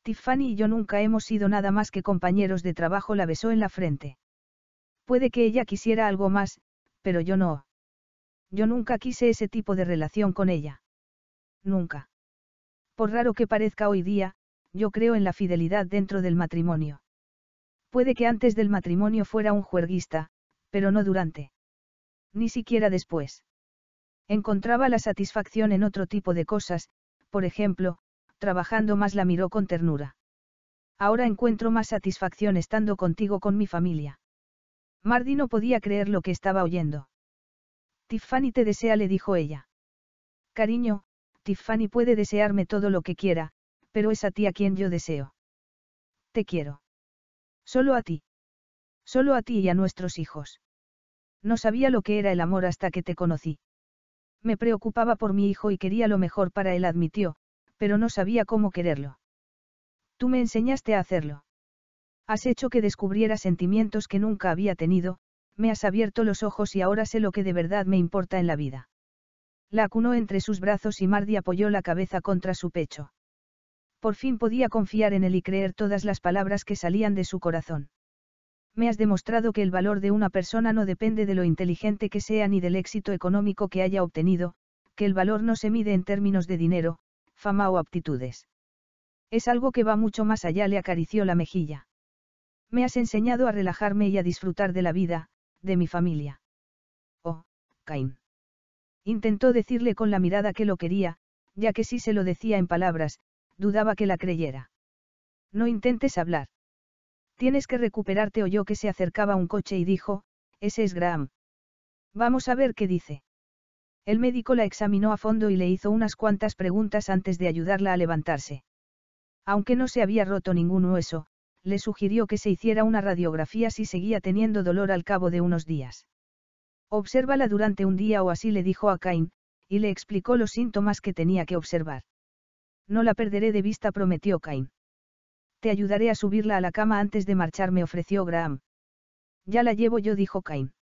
Tiffany y yo nunca hemos sido nada más que compañeros de trabajo, la besó en la frente. Puede que ella quisiera algo más, pero yo no. Yo nunca quise ese tipo de relación con ella. Nunca. Por raro que parezca hoy día, yo creo en la fidelidad dentro del matrimonio. Puede que antes del matrimonio fuera un juerguista, pero no durante. Ni siquiera después. Encontraba la satisfacción en otro tipo de cosas, por ejemplo, trabajando más la miró con ternura. Ahora encuentro más satisfacción estando contigo con mi familia. Mardi no podía creer lo que estaba oyendo. Tiffany te desea, le dijo ella. Cariño, Tiffany puede desearme todo lo que quiera, pero es a ti a quien yo deseo. Te quiero. Solo a ti. Solo a ti y a nuestros hijos. No sabía lo que era el amor hasta que te conocí. Me preocupaba por mi hijo y quería lo mejor para él, admitió, pero no sabía cómo quererlo. Tú me enseñaste a hacerlo. Has hecho que descubriera sentimientos que nunca había tenido, me has abierto los ojos y ahora sé lo que de verdad me importa en la vida. La acunó entre sus brazos y Mardi apoyó la cabeza contra su pecho. Por fin podía confiar en él y creer todas las palabras que salían de su corazón. Me has demostrado que el valor de una persona no depende de lo inteligente que sea ni del éxito económico que haya obtenido, que el valor no se mide en términos de dinero, fama o aptitudes. Es algo que va mucho más allá, le acarició la mejilla. Me has enseñado a relajarme y a disfrutar de la vida, de mi familia. Oh, Cain. Intentó decirle con la mirada que lo quería, ya que si se lo decía en palabras, dudaba que la creyera. No intentes hablar. Tienes que recuperarte oyó que se acercaba un coche y dijo, ese es Graham. Vamos a ver qué dice. El médico la examinó a fondo y le hizo unas cuantas preguntas antes de ayudarla a levantarse. Aunque no se había roto ningún hueso, le sugirió que se hiciera una radiografía si seguía teniendo dolor al cabo de unos días. Obsérvala durante un día o así le dijo a Cain, y le explicó los síntomas que tenía que observar. No la perderé de vista, prometió Cain. Te ayudaré a subirla a la cama antes de marcharme, ofreció Graham. Ya la llevo yo, dijo Cain.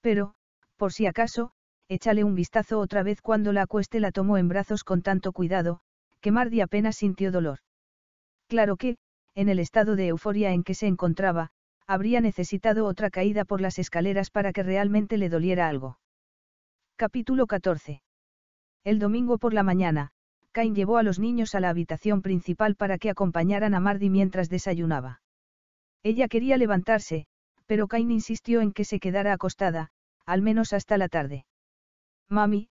Pero, por si acaso, échale un vistazo otra vez cuando la acueste la tomó en brazos con tanto cuidado, que Mardi apenas sintió dolor. Claro que, en el estado de euforia en que se encontraba, habría necesitado otra caída por las escaleras para que realmente le doliera algo. Capítulo 14. El domingo por la mañana, Cain llevó a los niños a la habitación principal para que acompañaran a Mardi mientras desayunaba. Ella quería levantarse, pero Cain insistió en que se quedara acostada, al menos hasta la tarde. Mami,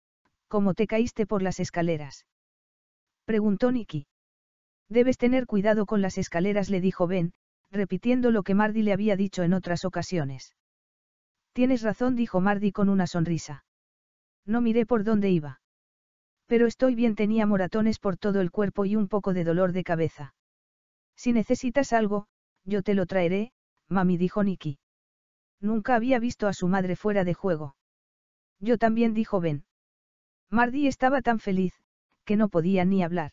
¿cómo te caíste por las escaleras? Preguntó Nicky. Debes tener cuidado con las escaleras, le dijo Ben, repitiendo lo que Mardi le había dicho en otras ocasiones. Tienes razón, dijo Mardi con una sonrisa. No miré por dónde iba. Pero estoy bien, tenía moratones por todo el cuerpo y un poco de dolor de cabeza. Si necesitas algo, yo te lo traeré, mami dijo Nicky. Nunca había visto a su madre fuera de juego. Yo también dijo Ben. Mardi estaba tan feliz, que no podía ni hablar.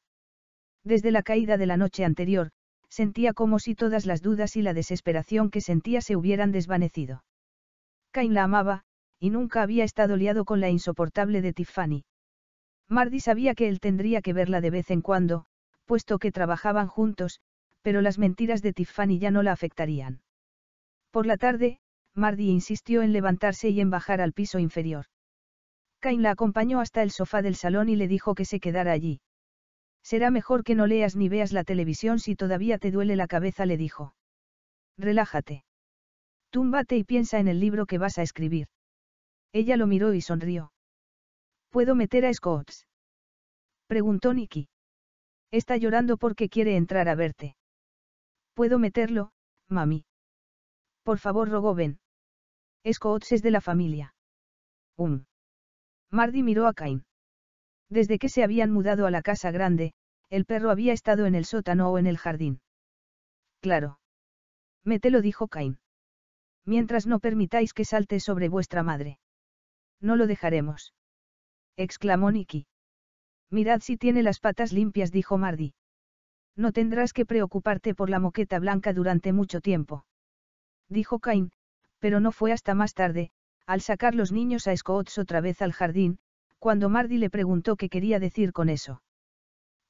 Desde la caída de la noche anterior, sentía como si todas las dudas y la desesperación que sentía se hubieran desvanecido. Cain la amaba, y nunca había estado liado con la insoportable de Tiffany. Mardi sabía que él tendría que verla de vez en cuando, puesto que trabajaban juntos, pero las mentiras de Tiffany ya no la afectarían. Por la tarde, Mardi insistió en levantarse y en bajar al piso inferior. Cain la acompañó hasta el sofá del salón y le dijo que se quedara allí. Será mejor que no leas ni veas la televisión si todavía te duele la cabeza, le dijo. Relájate. Túmbate y piensa en el libro que vas a escribir. Ella lo miró y sonrió. ¿Puedo meter a Scotts? Preguntó Nicky. Está llorando porque quiere entrar a verte. ¿Puedo meterlo, mami? Por favor, rogó Ben. Scotts es de la familia. Um. Mardi miró a Cain. Desde que se habían mudado a la casa grande, el perro había estado en el sótano o en el jardín. Claro. Mételo, dijo Cain. Mientras no permitáis que salte sobre vuestra madre. No lo dejaremos exclamó Nicky. Mirad si tiene las patas limpias, dijo Mardi. No tendrás que preocuparte por la moqueta blanca durante mucho tiempo. Dijo Cain, pero no fue hasta más tarde, al sacar los niños a Scouts otra vez al jardín, cuando Mardi le preguntó qué quería decir con eso.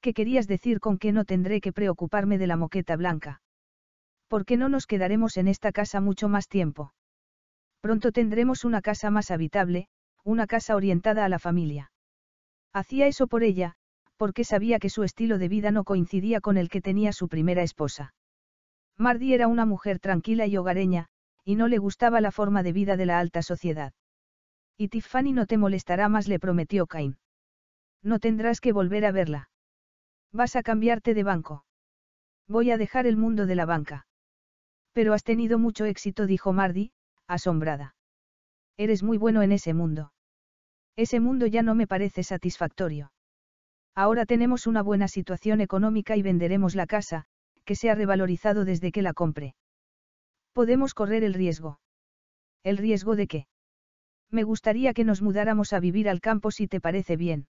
¿Qué querías decir con que no tendré que preocuparme de la moqueta blanca? ¿Por qué no nos quedaremos en esta casa mucho más tiempo? Pronto tendremos una casa más habitable, una casa orientada a la familia. Hacía eso por ella, porque sabía que su estilo de vida no coincidía con el que tenía su primera esposa. Mardi era una mujer tranquila y hogareña, y no le gustaba la forma de vida de la alta sociedad. Y Tiffany no te molestará más, le prometió Cain. No tendrás que volver a verla. Vas a cambiarte de banco. Voy a dejar el mundo de la banca. Pero has tenido mucho éxito, dijo Mardi, asombrada. Eres muy bueno en ese mundo. Ese mundo ya no me parece satisfactorio. Ahora tenemos una buena situación económica y venderemos la casa, que se ha revalorizado desde que la compré. Podemos correr el riesgo. ¿El riesgo de qué? Me gustaría que nos mudáramos a vivir al campo si te parece bien.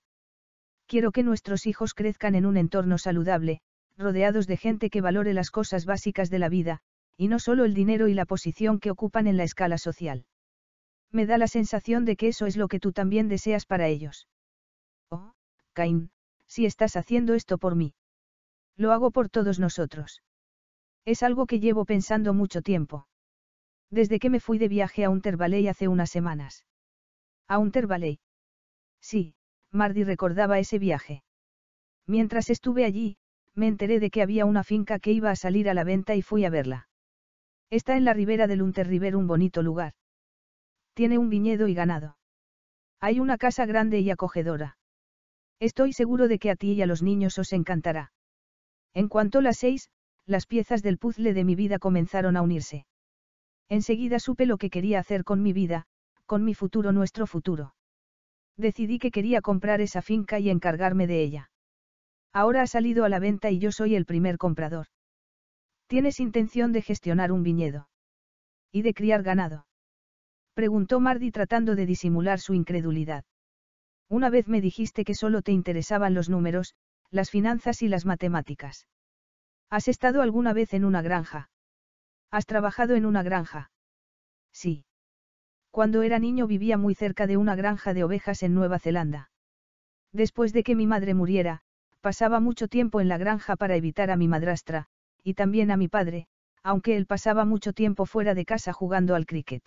Quiero que nuestros hijos crezcan en un entorno saludable, rodeados de gente que valore las cosas básicas de la vida, y no solo el dinero y la posición que ocupan en la escala social. Me da la sensación de que eso es lo que tú también deseas para ellos. Oh, Cain, si estás haciendo esto por mí. Lo hago por todos nosotros. Es algo que llevo pensando mucho tiempo. Desde que me fui de viaje a Untervalley hace unas semanas. ¿A Untervalley? Sí, Mardi recordaba ese viaje. Mientras estuve allí, me enteré de que había una finca que iba a salir a la venta y fui a verla. Está en la ribera del Unterriver un bonito lugar. Tiene un viñedo y ganado. Hay una casa grande y acogedora. Estoy seguro de que a ti y a los niños os encantará. En cuanto a las seis, las piezas del puzzle de mi vida comenzaron a unirse. Enseguida supe lo que quería hacer con mi vida, con mi futuro, nuestro futuro. Decidí que quería comprar esa finca y encargarme de ella. Ahora ha salido a la venta y yo soy el primer comprador. ¿Tienes intención de gestionar un viñedo? ¿Y de criar ganado? Preguntó Mardi tratando de disimular su incredulidad. Una vez me dijiste que solo te interesaban los números, las finanzas y las matemáticas. ¿Has estado alguna vez en una granja? ¿Has trabajado en una granja? Sí. Cuando era niño vivía muy cerca de una granja de ovejas en Nueva Zelanda. Después de que mi madre muriera, pasaba mucho tiempo en la granja para evitar a mi madrastra, y también a mi padre, aunque él pasaba mucho tiempo fuera de casa jugando al cricket.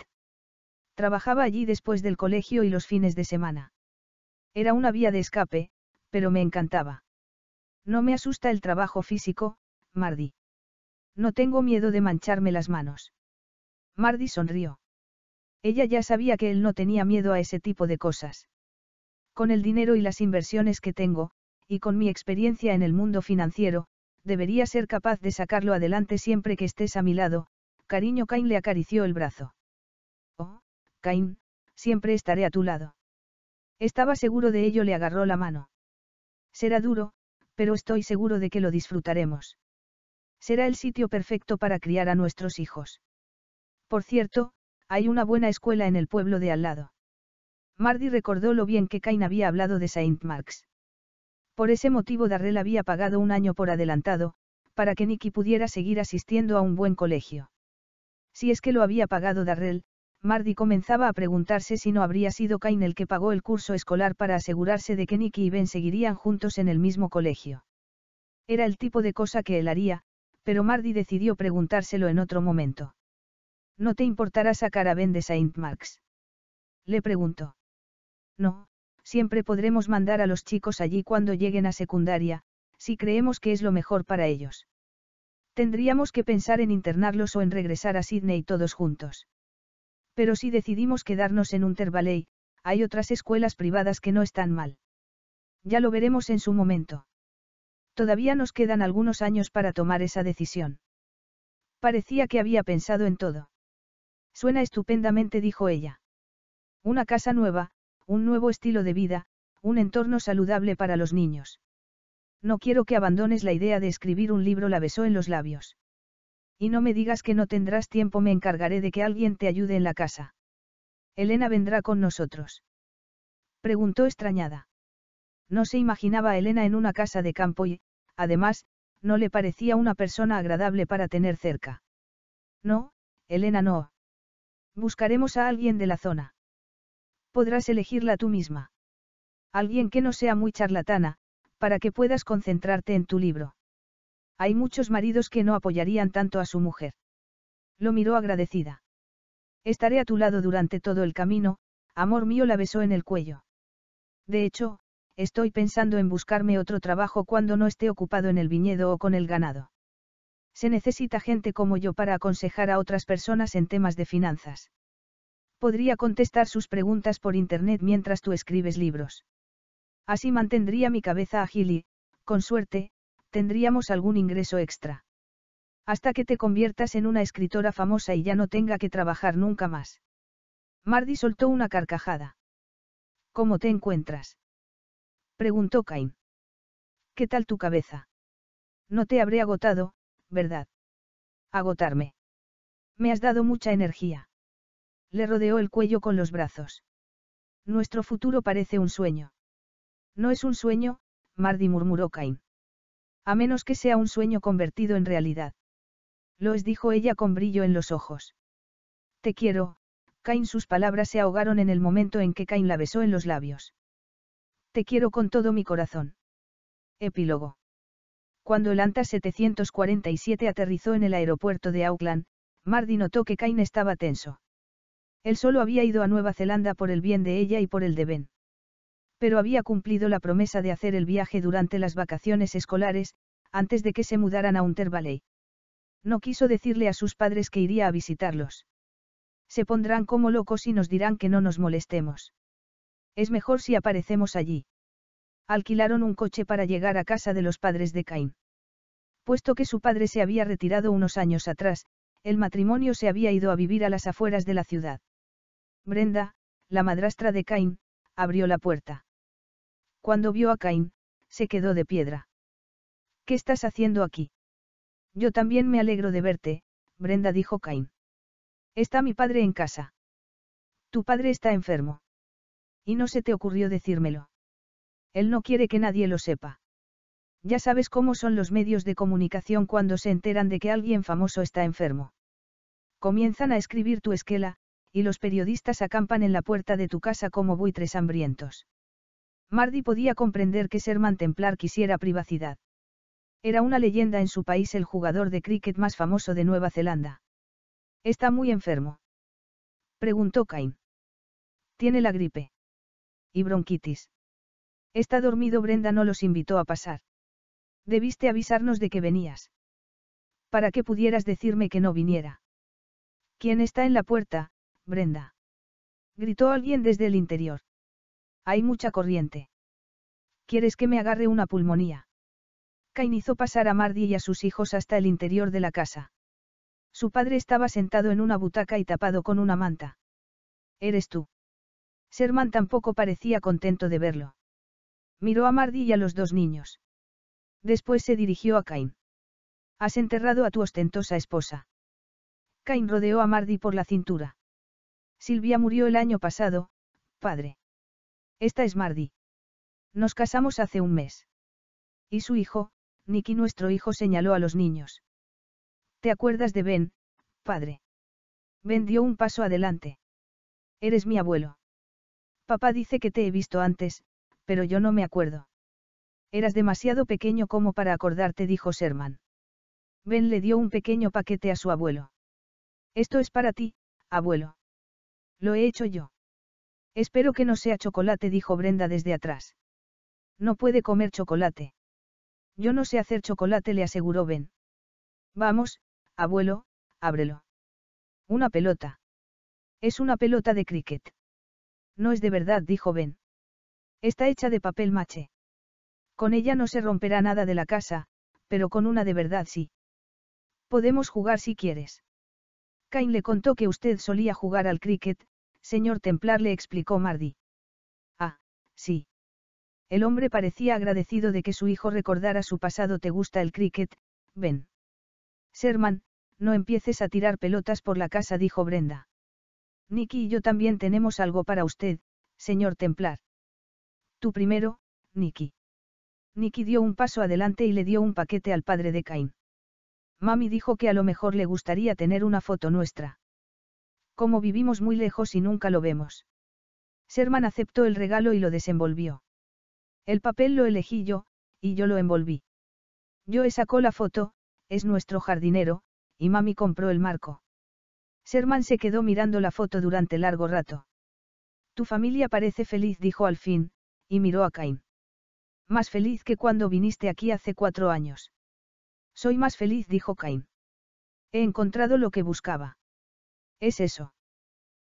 Trabajaba allí después del colegio y los fines de semana. Era una vía de escape, pero me encantaba. No me asusta el trabajo físico, Mardi. No tengo miedo de mancharme las manos. Mardi sonrió. Ella ya sabía que él no tenía miedo a ese tipo de cosas. Con el dinero y las inversiones que tengo, y con mi experiencia en el mundo financiero, debería ser capaz de sacarlo adelante siempre que estés a mi lado, cariño Cain le acarició el brazo. Oh, Cain, siempre estaré a tu lado. Estaba seguro de ello, le agarró la mano. Será duro, pero estoy seguro de que lo disfrutaremos. Será el sitio perfecto para criar a nuestros hijos. Por cierto, hay una buena escuela en el pueblo de al lado. Mardi recordó lo bien que Cain había hablado de Saint Marks. Por ese motivo Darrell había pagado un año por adelantado, para que Nicky pudiera seguir asistiendo a un buen colegio. Si es que lo había pagado Darrell, Mardi comenzaba a preguntarse si no habría sido Cain el que pagó el curso escolar para asegurarse de que Nicky y Ben seguirían juntos en el mismo colegio. Era el tipo de cosa que él haría, pero Mardi decidió preguntárselo en otro momento. ¿No te importará sacar a Ben de Saint Marks? Le preguntó. No, siempre podremos mandar a los chicos allí cuando lleguen a secundaria, si creemos que es lo mejor para ellos. Tendríamos que pensar en internarlos o en regresar a Sydney todos juntos. Pero si decidimos quedarnos en Untervalley, hay otras escuelas privadas que no están mal. Ya lo veremos en su momento. Todavía nos quedan algunos años para tomar esa decisión. Parecía que había pensado en todo. Suena estupendamente, dijo ella. Una casa nueva, un nuevo estilo de vida, un entorno saludable para los niños. No quiero que abandones la idea de escribir un libro, la besó en los labios. Y no me digas que no tendrás tiempo, me encargaré de que alguien te ayude en la casa. Elena vendrá con nosotros. Preguntó extrañada. No se imaginaba a Elena en una casa de campo y, además, no le parecía una persona agradable para tener cerca. No, Elena no. Buscaremos a alguien de la zona. Podrás elegirla tú misma. Alguien que no sea muy charlatana, para que puedas concentrarte en tu libro. Hay muchos maridos que no apoyarían tanto a su mujer. Lo miró agradecida. Estaré a tu lado durante todo el camino, amor mío la besó en el cuello. De hecho, estoy pensando en buscarme otro trabajo cuando no esté ocupado en el viñedo o con el ganado. Se necesita gente como yo para aconsejar a otras personas en temas de finanzas. Podría contestar sus preguntas por Internet mientras tú escribes libros. Así mantendría mi cabeza ágil y, con suerte, tendríamos algún ingreso extra. Hasta que te conviertas en una escritora famosa y ya no tenga que trabajar nunca más. Mardi soltó una carcajada. ¿Cómo te encuentras? Preguntó Cain. ¿Qué tal tu cabeza? No te habré agotado, ¿verdad? Agotarme. Me has dado mucha energía. Le rodeó el cuello con los brazos. Nuestro futuro parece un sueño. No es un sueño, Mardi murmuró Cain. A menos que sea un sueño convertido en realidad. Lo es, dijo ella con brillo en los ojos. Te quiero, Cain. Sus palabras se ahogaron en el momento en que Cain la besó en los labios. Te quiero con todo mi corazón. Epílogo. Cuando el Anta 747 aterrizó en el aeropuerto de Auckland, Mardi notó que Cain estaba tenso. Él solo había ido a Nueva Zelanda por el bien de ella y por el de Ben. Pero había cumplido la promesa de hacer el viaje durante las vacaciones escolares, antes de que se mudaran a Unter Valley. No quiso decirle a sus padres que iría a visitarlos. Se pondrán como locos y nos dirán que no nos molestemos. Es mejor si aparecemos allí. Alquilaron un coche para llegar a casa de los padres de Cain. Puesto que su padre se había retirado unos años atrás, el matrimonio se había ido a vivir a las afueras de la ciudad. Brenda, la madrastra de Cain, abrió la puerta. Cuando vio a Cain, se quedó de piedra. ¿Qué estás haciendo aquí? Yo también me alegro de verte, Brenda dijo Cain. Está mi padre en casa. Tu padre está enfermo. Y no se te ocurrió decírmelo. Él no quiere que nadie lo sepa. Ya sabes cómo son los medios de comunicación cuando se enteran de que alguien famoso está enfermo. Comienzan a escribir tu esquela, y los periodistas acampan en la puerta de tu casa como buitres hambrientos. Mardi podía comprender que Serman Templar quisiera privacidad. Era una leyenda en su país el jugador de cricket más famoso de Nueva Zelanda. Está muy enfermo. Preguntó Cain. Tiene la gripe. Y bronquitis. Está dormido Brenda no los invitó a pasar. Debiste avisarnos de que venías. Para que pudieras decirme que no viniera. ¿Quién está en la puerta, Brenda? Gritó alguien desde el interior. Hay mucha corriente. ¿Quieres que me agarre una pulmonía? Cain hizo pasar a Mardi y a sus hijos hasta el interior de la casa. Su padre estaba sentado en una butaca y tapado con una manta. ¿Eres tú? Serman tampoco parecía contento de verlo. Miró a Mardi y a los dos niños. Después se dirigió a Cain. Has enterrado a tu ostentosa esposa. Cain rodeó a Mardi por la cintura. Silvia murió el año pasado, padre. Esta es Mardi. Nos casamos hace un mes. Y su hijo, Nicky nuestro hijo señaló a los niños. ¿Te acuerdas de Ben, padre? Ben dio un paso adelante. Eres mi abuelo. Papá dice que te he visto antes, pero yo no me acuerdo. Eras demasiado pequeño como para acordarte, dijo Sherman. Ben le dio un pequeño paquete a su abuelo. Esto es para ti, abuelo. Lo he hecho yo. Espero que no sea chocolate, dijo Brenda desde atrás. No puede comer chocolate. Yo no sé hacer chocolate, le aseguró Ben. Vamos, abuelo, ábrelo. Una pelota. Es una pelota de cricket. No es de verdad, dijo Ben. Está hecha de papel mache. Con ella no se romperá nada de la casa, pero con una de verdad sí. Podemos jugar si quieres. Cain le contó que usted solía jugar al cricket, señor Templar le explicó Mardi. Ah, sí. El hombre parecía agradecido de que su hijo recordara su pasado. ¿Te gusta el cricket, Ben? Sherman, no empieces a tirar pelotas por la casa, dijo Brenda. Nicky y yo también tenemos algo para usted, señor Templar. Tú primero, Nicky. Nicky dio un paso adelante y le dio un paquete al padre de Cain. Mami dijo que a lo mejor le gustaría tener una foto nuestra. Como vivimos muy lejos y nunca lo vemos. Sherman aceptó el regalo y lo desenvolvió. El papel lo elegí yo, y yo lo envolví. Yo sacó la foto, es nuestro jardinero, y mami compró el marco. Sherman se quedó mirando la foto durante largo rato. Tu familia parece feliz, dijo al fin, y miró a Cain. Más feliz que cuando viniste aquí hace cuatro años. Soy más feliz, dijo Cain. He encontrado lo que buscaba. Es eso.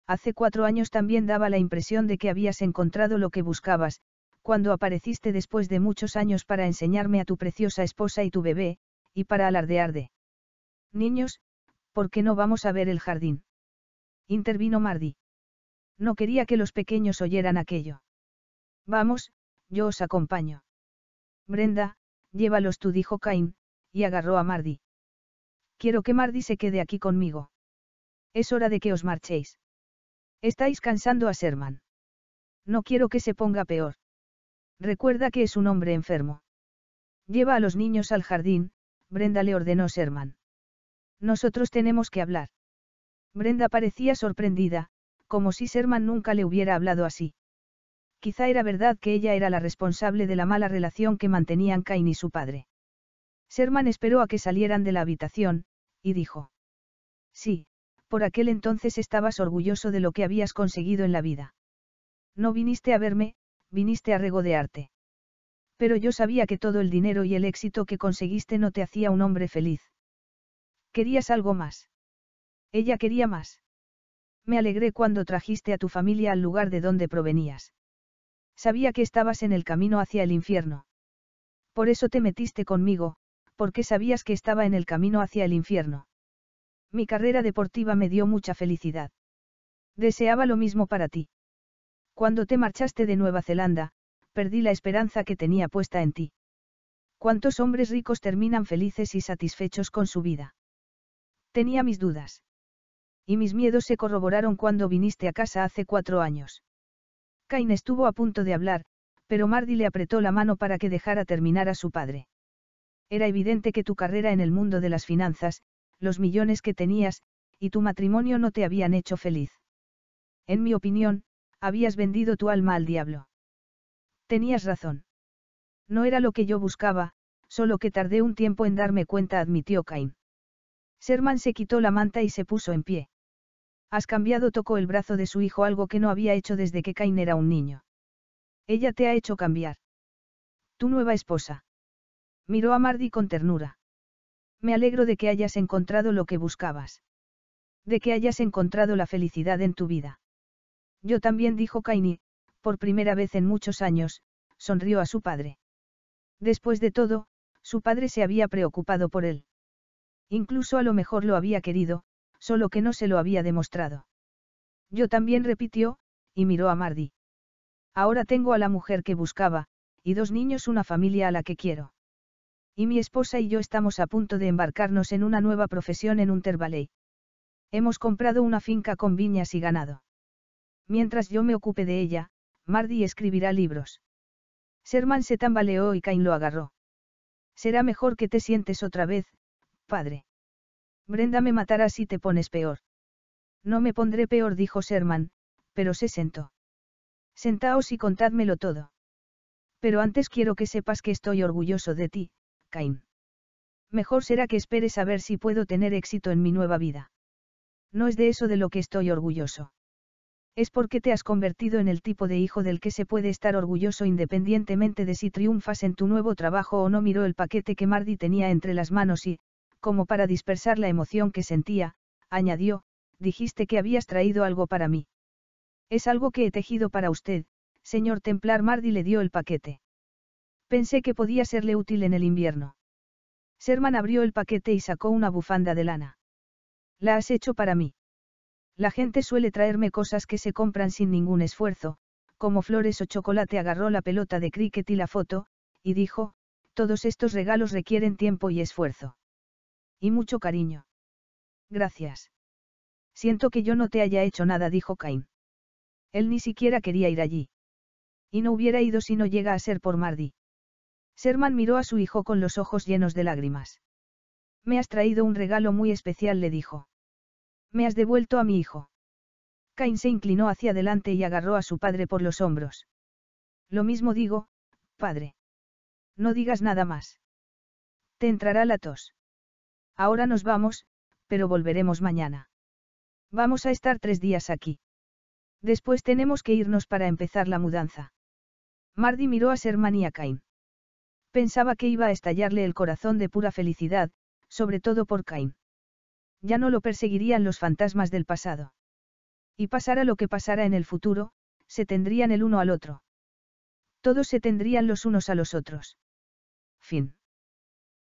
Hace cuatro años también daba la impresión de que habías encontrado lo que buscabas, cuando apareciste después de muchos años para enseñarme a tu preciosa esposa y tu bebé, y para alardear de. Niños, ¿por qué no vamos a ver el jardín? Intervino Mardi. No quería que los pequeños oyeran aquello. Vamos, yo os acompaño. Brenda, llévalos tú, dijo Cain, y agarró a Mardi. Quiero que Mardi se quede aquí conmigo. Es hora de que os marchéis. Estáis cansando a Sherman. No quiero que se ponga peor. Recuerda que es un hombre enfermo. Lleva a los niños al jardín, Brenda le ordenó Sherman. Nosotros tenemos que hablar. Brenda parecía sorprendida, como si Sherman nunca le hubiera hablado así. Quizá era verdad que ella era la responsable de la mala relación que mantenían Cain y su padre. Sherman esperó a que salieran de la habitación, y dijo. Sí, por aquel entonces estabas orgulloso de lo que habías conseguido en la vida. No viniste a verme, viniste a regodearte. Pero yo sabía que todo el dinero y el éxito que conseguiste no te hacía un hombre feliz. Querías algo más. Ella quería más. Me alegré cuando trajiste a tu familia al lugar de donde provenías. Sabía que estabas en el camino hacia el infierno. Por eso te metiste conmigo, porque sabías que estaba en el camino hacia el infierno. Mi carrera deportiva me dio mucha felicidad. Deseaba lo mismo para ti. Cuando te marchaste de Nueva Zelanda, perdí la esperanza que tenía puesta en ti. ¿Cuántos hombres ricos terminan felices y satisfechos con su vida? Tenía mis dudas. Y mis miedos se corroboraron cuando viniste a casa hace cuatro años. Cain estuvo a punto de hablar, pero Mardi le apretó la mano para que dejara terminar a su padre. Era evidente que tu carrera en el mundo de las finanzas, los millones que tenías, y tu matrimonio no te habían hecho feliz. En mi opinión, habías vendido tu alma al diablo. Tenías razón. No era lo que yo buscaba, solo que tardé un tiempo en darme cuenta, admitió Cain. Sherman se quitó la manta y se puso en pie. Has cambiado, tocó el brazo de su hijo, algo que no había hecho desde que Cain era un niño. Ella te ha hecho cambiar. Tu nueva esposa. Miró a Mardi con ternura. Me alegro de que hayas encontrado lo que buscabas. De que hayas encontrado la felicidad en tu vida. Yo también dijo Cain por primera vez en muchos años, sonrió a su padre. Después de todo, su padre se había preocupado por él. Incluso a lo mejor lo había querido, solo que no se lo había demostrado. Yo también repitió, y miró a Mardi. Ahora tengo a la mujer que buscaba, y dos niños, una familia a la que quiero. Y mi esposa y yo estamos a punto de embarcarnos en una nueva profesión en Untervalley. Hemos comprado una finca con viñas y ganado. Mientras yo me ocupe de ella, Mardi escribirá libros. Sherman se tambaleó y Cain lo agarró. Será mejor que te sientes otra vez, padre. Brenda me matará si te pones peor. No me pondré peor, dijo Sherman, pero se sentó. Sentaos y contádmelo todo. Pero antes quiero que sepas que estoy orgulloso de ti, Cain. Mejor será que esperes a ver si puedo tener éxito en mi nueva vida. No es de eso de lo que estoy orgulloso. Es porque te has convertido en el tipo de hijo del que se puede estar orgulloso independientemente de si triunfas en tu nuevo trabajo o no miró el paquete que Mardi tenía entre las manos y, como para dispersar la emoción que sentía, añadió, dijiste que habías traído algo para mí. Es algo que he tejido para usted, señor Templar Mardi le dio el paquete. Pensé que podía serle útil en el invierno. Sherman abrió el paquete y sacó una bufanda de lana. La has hecho para mí. La gente suele traerme cosas que se compran sin ningún esfuerzo, como flores o chocolate. Agarró la pelota de cricket y la foto, y dijo, todos estos regalos requieren tiempo y esfuerzo. Y mucho cariño. Gracias. Siento que yo no te haya hecho nada, dijo Cain. Él ni siquiera quería ir allí. Y no hubiera ido si no llega a ser por Mardi. Sherman miró a su hijo con los ojos llenos de lágrimas. Me has traído un regalo muy especial, le dijo. Me has devuelto a mi hijo. Cain se inclinó hacia adelante y agarró a su padre por los hombros. Lo mismo digo, padre. No digas nada más. Te entrará la tos. Ahora nos vamos, pero volveremos mañana. Vamos a estar tres días aquí. Después tenemos que irnos para empezar la mudanza. Mardi miró a Sherman y a Cain. Pensaba que iba a estallarle el corazón de pura felicidad, sobre todo por Cain. Ya no lo perseguirían los fantasmas del pasado. Y pasara lo que pasara en el futuro, se tendrían el uno al otro. Todos se tendrían los unos a los otros. Fin.